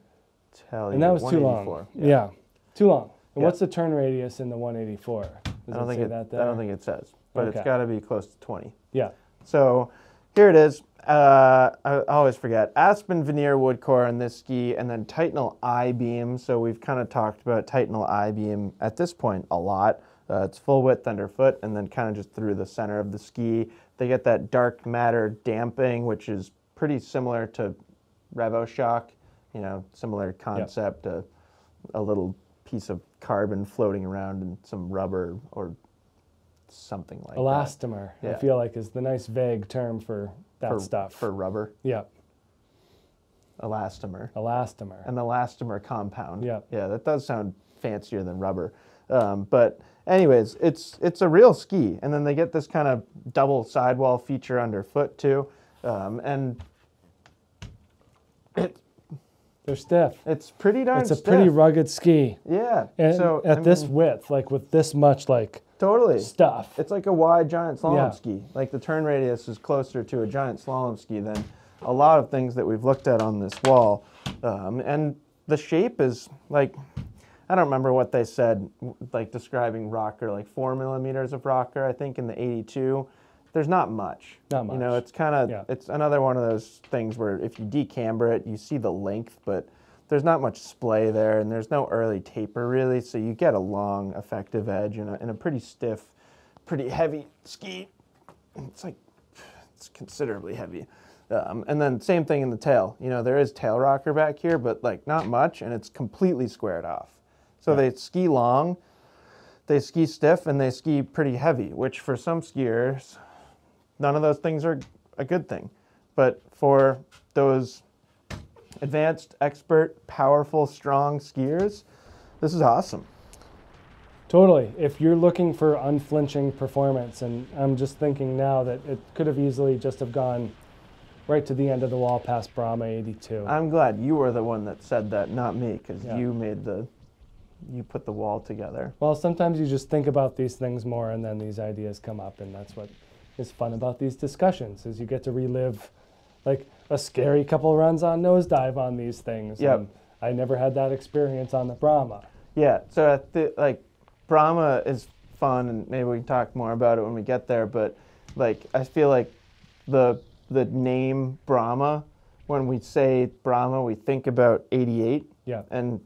tell you. And that was too long. 184, Yeah. too long. And Yeah. what's the turn radius in the 184? Does I don't think say it, that I don't think it says, but it's got to be close to 20. Yeah. So here it is. Uh, I always forget. Aspen veneer wood core in this ski, and then Titanal I beam. So we've kind of talked about Titanal I beam at this point a lot. Uh, it's full width underfoot, and then kind of just through the center of the ski. They get that dark matter damping, which is pretty similar to RevoShock. You know, similar concept. A, a little piece of carbon floating around and some rubber or something like that. Elastomer, I feel like is the nice vague term for that for, stuff. for rubber. yeah, elastomer, elastomer. an elastomer compound. Yeah. yeah, that does sound fancier than rubber. Um, but anyways, it's it's a real ski, and then they get this kind of double sidewall feature underfoot too, um, and it, They're stiff. it's pretty darn It's a stiff. pretty rugged ski. yeah. And so at I this mean, width, like with this much like totally, stuff. it's like a wide giant slalom Yeah. ski. Like the turn radius is closer to a giant slalom ski than a lot of things that we've looked at on this wall. Um, and the shape is like, I don't remember what they said, like describing rocker, like four millimeters of rocker, I think in the 82. There's not much. Not You know, it's kind of, Yeah. it's another one of those things where if you decamber it, you see the length, but there's not much splay there and there's no early taper really. So you get a long, effective edge and a, and a pretty stiff, pretty heavy ski. It's like, it's considerably heavy. Um, and then same thing in the tail. You know, there is tail rocker back here, but like not much, and it's completely squared off. So Yeah. they ski long, they ski stiff, and they ski pretty heavy, which for some skiers, none of those things are a good thing. But for those advanced, expert, powerful, strong skiers, this is awesome. Totally. If you're looking for unflinching performance, and I'm just thinking now that it could have easily just have gone right to the end of the wall past Brahma 82. I'm glad you were the one that said that, not me, because Yeah. you made the, you put the wall together. Well, sometimes you just think about these things more, and then these ideas come up, and that's what is fun about these discussions. Is you get to relive, like a scary couple runs on nosedive on these things. Yep. and I never had that experience on the Brahma. Yeah, so I thi- like Brahma is fun, and maybe we can talk more about it when we get there. But like, I feel like the the name Brahma, when we say Brahma, we think about 88, Yeah. and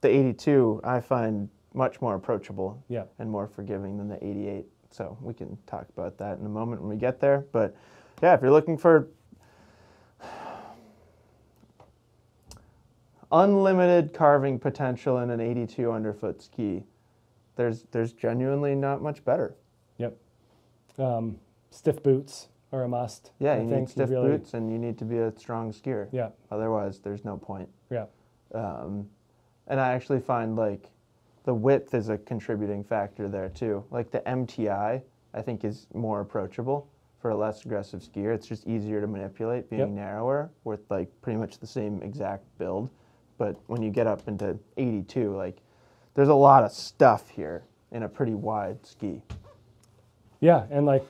the 82 I find much more approachable Yeah. and more forgiving than the 88. So we can talk about that in a moment when we get there. But yeah, if you're looking for unlimited carving potential in an 82 underfoot ski, there's there's genuinely not much better. Yep. Um, stiff boots are a must. Yeah, I you need stiff really- boots and you need to be a strong skier. Yeah. Otherwise, there's no point. Yeah. Um, and I actually find like the width is a contributing factor there too. Like the MTI, I think is more approachable for a less aggressive skier. It's just easier to manipulate, being Yep. narrower with like pretty much the same exact build. But when you get up into 82, like there's a lot of stuff here in a pretty wide ski. Yeah, and like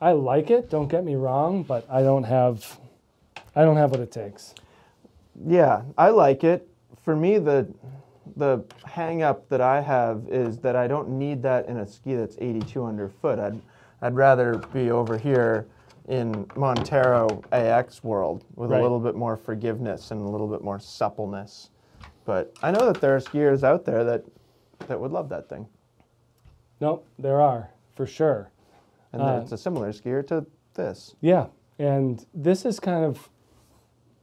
I like it, don't get me wrong, but I don't have I don't have what it takes. Yeah, I like it. For me, the the hang up that I have is that I don't need that in a ski that's 82 underfoot. I'd I'd rather be over here in Montero AX world with Right. a little bit more forgiveness and a little bit more suppleness. But I know that there are skiers out there that that would love that thing, Nope, there are, for sure. and Uh, it's a similar skier to this. Yeah, and this is kind of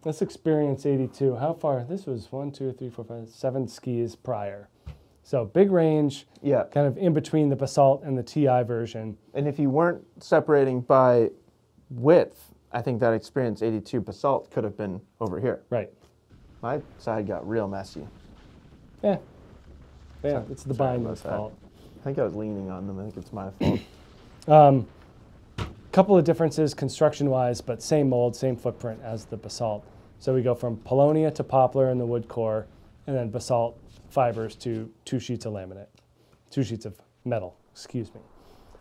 let's experience 82. How far? This was one, two, three, four, five, seven skis prior. So big range, Yeah, kind of in between the basalt and the TI version. and if you weren't separating by width, I think that experience 82 basalt could have been over here. Right. My side got real messy. Yeah. Yeah, Sorry- it's the binding's fault. I think I was leaning on them. I think it's my fault. *coughs* Um, couple of differences construction wise, but same mold, same footprint as the basalt. So we go from paulownia to poplar in the wood core, and then basalt fibers to two sheets of laminate, two sheets of metal, excuse me.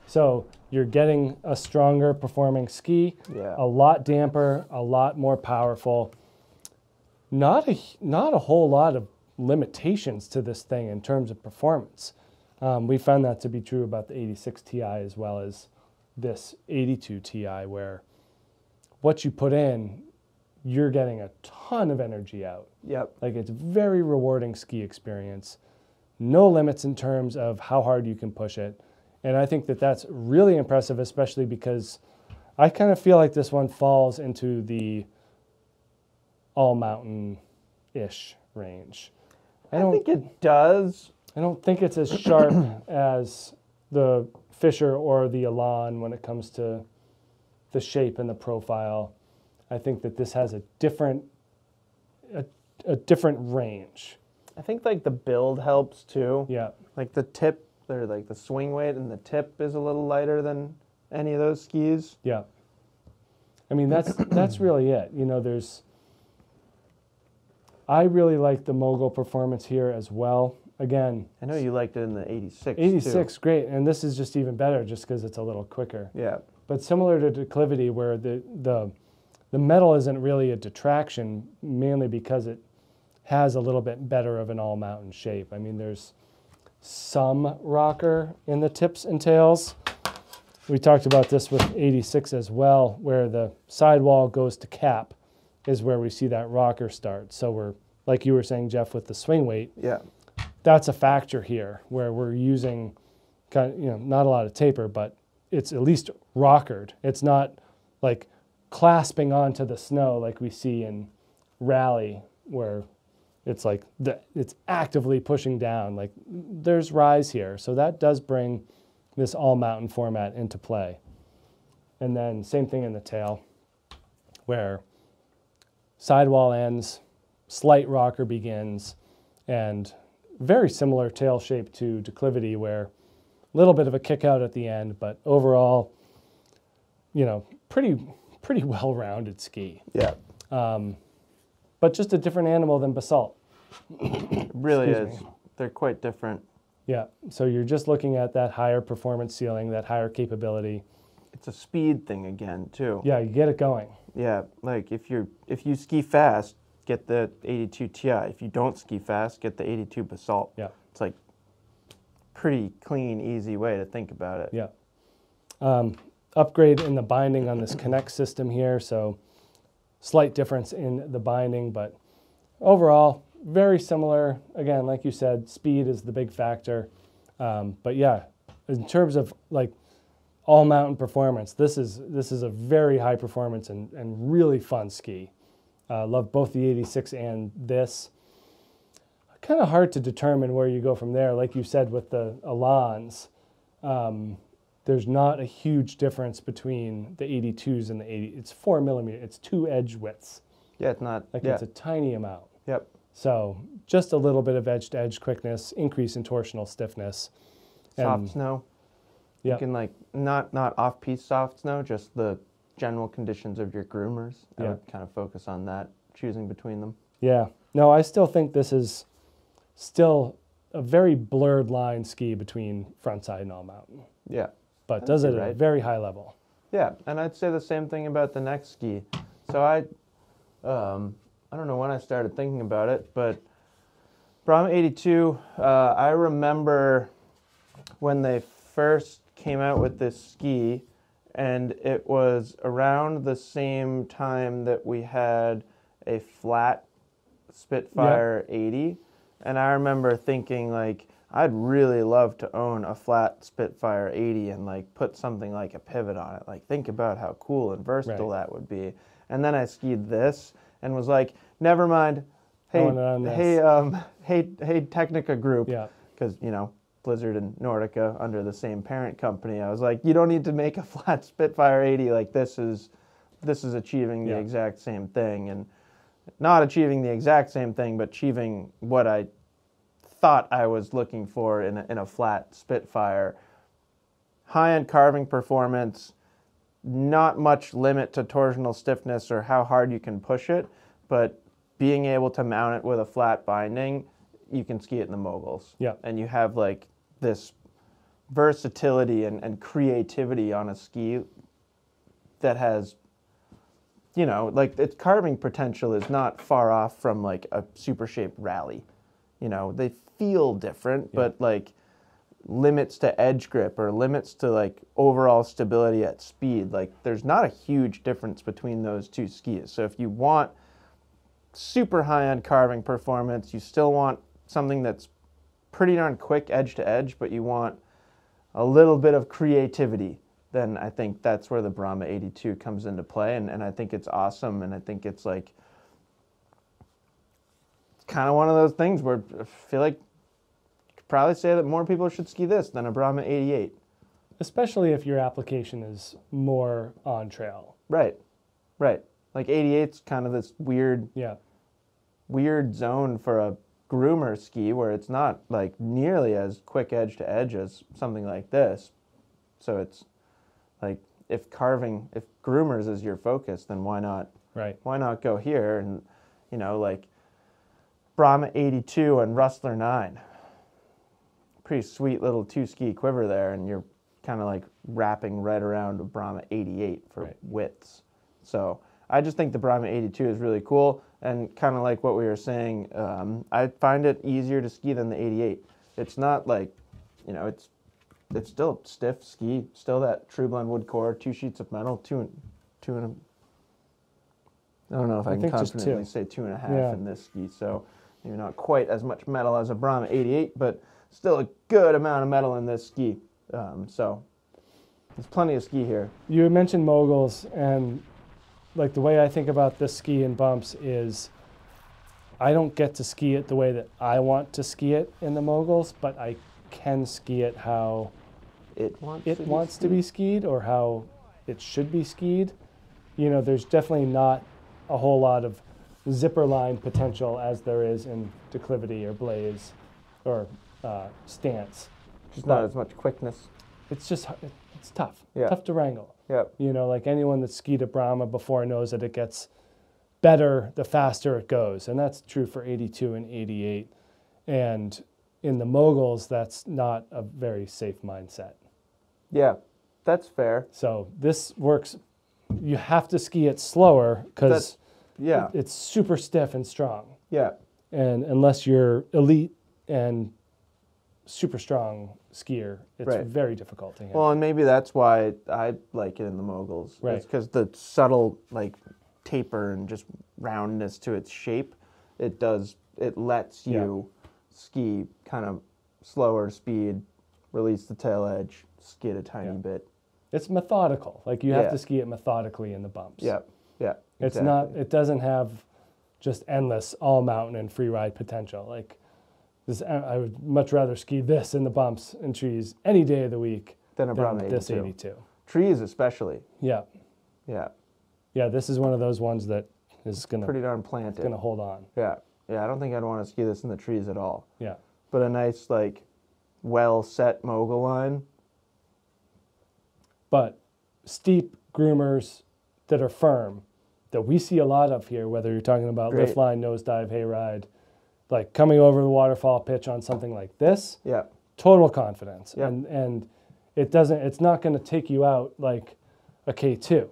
So you're getting a stronger performing ski, Yeah. a lot damper, a lot more powerful. Not a not a whole lot of limitations to this thing in terms of performance. Um, we found that to be true about the 86 Ti as well as this 82 Ti, where what you put in, you're getting a ton of energy out. Yep. Like it's very rewarding ski experience. No limits in terms of how hard you can push it. And I think that that's really impressive, especially because I kind of feel like this one falls into the all mountain ish range. I I, don't think it does. I don't think it's as sharp *clears throat* as the Fischer or the Elan when it comes to the shape and the profile. I think that this has a different a, a different range. I think like the build helps too. Yeah. Like the tip, or like the swing weight and the tip is a little lighter than any of those skis. Yeah. I mean that's *clears throat* that's really it. You know, there's I really like the mogul performance here as well. Again, I know you liked it in the 86. too. 86 great and this is just even better just cuz it's a little quicker. Yeah. But similar to declivity, where the, the, the metal isn't really a detraction, mainly because it has a little bit better of an all mountain shape. I mean, there's some rocker in the tips and tails. We talked about this with 86 as well, where the sidewall goes to cap, is where we see that rocker start. So we're, like you were saying, Jeff, with the swing weight, Yeah. That's a factor here where we're using kind of, you know not a lot of taper but it's at least rockered. It's not like clasping onto the snow like we see in rally where it's like the, it's actively pushing down like there's rise here. So that does bring this all mountain format into play. And then same thing in the tail where sidewall ends slight rocker begins and very similar tail shape to declivity where a little bit of a kick out at the end but overall you know pretty pretty *laughs* well-rounded ski Yeah. Um, but just a different animal than basalt really Excuse is. They're quite different. Yeah. So you're just looking at that higher performance ceiling, that higher capability. It's a speed thing again too. Yeah, you get it going. Yeah, like if you're if you ski fast, get the 82 Ti. If you don't ski fast, get the 82 Basalt. Yeah. It's like pretty clean, easy way to think about it. Yeah. Um, upgrade in the binding on this Connect system here. So slight difference in the binding, but overall very similar. Again, like you said, speed is the big factor. Um, but yeah, in terms of like all mountain performance, this is this is a very high performance and, and really fun ski. Uh, love both the 86 and this. Kind of hard to determine where you go from there. Like you said with the Elans, um, there's not a huge difference between the 82s and the 80. It's four millimeter. It's two edge widths. Yeah, it's not. Like yeah. it's a tiny amount. yep. So just a little bit of edge to edge quickness, increase in torsional stiffness. Soft And- snow. Yeah. You can like not not off piste soft snow, just the general conditions of your groomers. I Yeah. would kind of focus on that, choosing between them. Yeah. No, I still think this is still a very blurred line ski between frontside and all mountain, Yeah. but does it you're at a very high level. Yeah, and I'd say the same thing about the next ski. So I, um, I don't know when I started thinking about it, but Brahma 82, uh, I remember when they first came out with this ski, and it was around the same time that we had a flat Spitfire 80, and I remember thinking like. I'd really love to own a flat Spitfire 80 and like put something like a pivot on it. Like think about how cool and versatile Right. that would be. And then I skied this and was like, never mind. Hey, want it on this. hey, um, hey, hey, Tecnica Group. Yeah. Because you know Blizzard and Nordica under the same parent company. I was like, you don't need to make a *laughs* flat Spitfire 80. Like this is, this is achieving the Yeah. exact same thing and not achieving the exact same thing, but achieving what I thought I was looking for in a, in a flat Spitfire. High end carving performance, not much limit to torsional stiffness or how hard you can push it, but being able to mount it with a flat binding, you can ski it in the moguls. Yeah. And you have like this versatility and, and creativity on a ski that has you know, like its carving potential is not far off from like a super shaped rally. You know, they feel different, but like limits to edge grip or limits to like overall stability at speed, like there's not a huge difference between those two skis. So if you want super high end carving performance, you still want something that's pretty darn quick edge to edge, but you want a little bit of creativity, then I think that's where the Brahma 82 comes into play. And, and I think it's awesome. And I think it's like, it's kind of one of those things where I feel like you could probably say that more people should ski this than a Brahma 88. Especially if your application is more on trail. Right, right. Like 88's kind of this weird, Yeah. weird zone for a groomer ski where it's not like nearly as quick edge to edge as something like this. So it's like if carving, if groomers is your focus, then why not Right. why not go here and you know like Brahma 82 and Rustler 9 pretty sweet little two ski quiver there and you're kind of like wrapping right around a Brahma 88 for Right. widths so I just think the Brahma 82 is really cool and kind of like what we were saying um, I find it easier to ski than the 88 it's not like you know it's it's still stiff ski still that true blend wood core two sheets of metal two and two and a I don't know if I, I can confidently say two and a half Yeah. in this ski, so maybe not quite as much metal as a Brahma 88, but still a good amount of metal in this ski. Um, so there's plenty of ski here. You mentioned moguls, and like the way I think about this ski and bumps is I don't get to ski it the way that I want to ski it in the moguls, but I can ski it how It wants. it to be to be skied or how it should be skied. You know, there's definitely not a whole lot of zipper line potential as there is in declivity or blaze or uh, stance. Just not as much quickness. It's just it's tough, Yeah. tough to wrangle. Yep. You know, like anyone that's skied at Brahma before knows that it gets better the faster it goes, and that's true for 82 and 88. And in the moguls, that's not a very safe mindset. Yeah, that's fair. So this works. You have to ski it slower because Yeah, it's super stiff and strong. yeah, And unless you're elite and super strong skier, it's Right. very difficult to handle. Well, and maybe that's why I like it in the moguls. Right. It's because the subtle like taper and just roundness to its shape, it does it lets Yeah. you ski kind of slower speed, release the tail edge, skid a tiny Yeah. bit. it's methodical. Like you have Yeah. to ski it methodically in the bumps. Yeah, yeah. It's exactly. not. It doesn't have just endless all mountain and free ride potential. Like this, I would much rather ski this in the bumps and trees any day of the week than a than Brahma this 82. 82. Trees especially. Yeah, Yeah, yeah. This is one of those ones that is gonna pretty darn planted. gonna hold on. Yeah, yeah. I don't think I'd want to ski this in the trees at all. Yeah. But a nice like well set mogul line. But steep groomers that are firm, that we see a lot of here, whether you're talking about lift Great. line, nosedive, hayride, like coming over the waterfall pitch on something like this, Yeah, total confidence. Yep. And and it doesn't it's not going to take you out like a K2.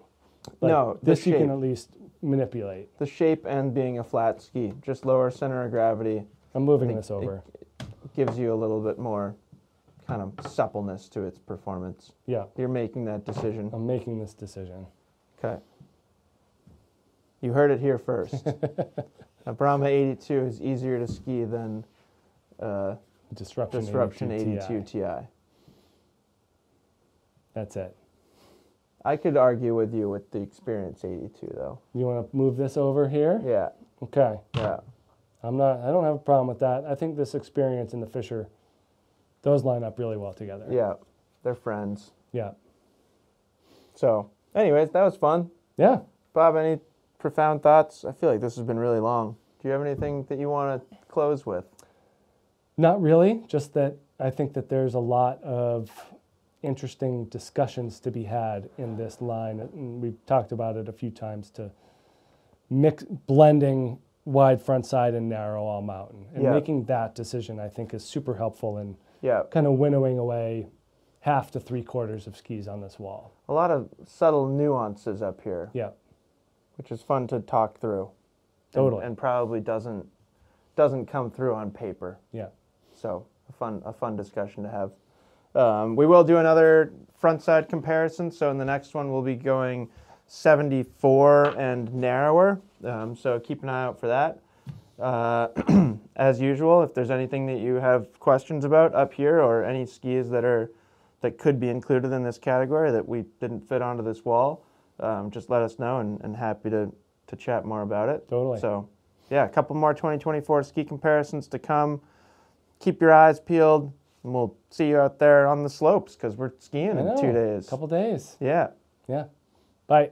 Like No, this you can at least manipulate. the shape and being a flat ski, just lower center of gravity I'm moving this it- over. gives you a little bit more kind of suppleness to its performance. yeah. You're making that decision. I'm making this decision. Okay. You heard it here first. *laughs* a Brahma 82 is easier to ski than uh, Disruption, Disruption 82 82 Ti. Ti. That's it. I could argue with you with the Experience 82 though. You want to move this over here? Yeah, Okay. yeah. I'm not. I don't have a problem with that. I think this experience and the Fischer, those line up really well together. Yeah, they're friends. Yeah. So, anyways, that was fun. Yeah. Bob, any profound thoughts? I feel like this has been really long. Do you have anything that you want to close with? Not really. Just that I think that there's a lot of interesting discussions to be had in this line, and we've talked about it a few times to mix blending wide front side and narrow all mountain, and Yeah. making that decision I think is super helpful in Yeah, kind of winnowing away half to three quarters of skis on this wall. a lot of subtle nuances up here, Yeah. Which is fun to talk through. and- Totally. And, probably doesn't doesn't come through on paper. Yeah. So a fun a fun discussion to have. Um, we will do another front side comparison. So in the next one, we'll be going 74 and narrower. Um, so keep an eye out for that. Uh, *clears throat* as usual, if there's anything that you have questions about up here or any skis that are that could be included in this category that we didn't fit onto this wall, um, just let us know and, and happy to, to chat more about it. Totally. So, yeah, a couple more 2024 ski comparisons to come. Keep your eyes peeled, and we'll see you out there on the slopes because we're skiing in two days. A couple days. Yeah. Yeah. Bye.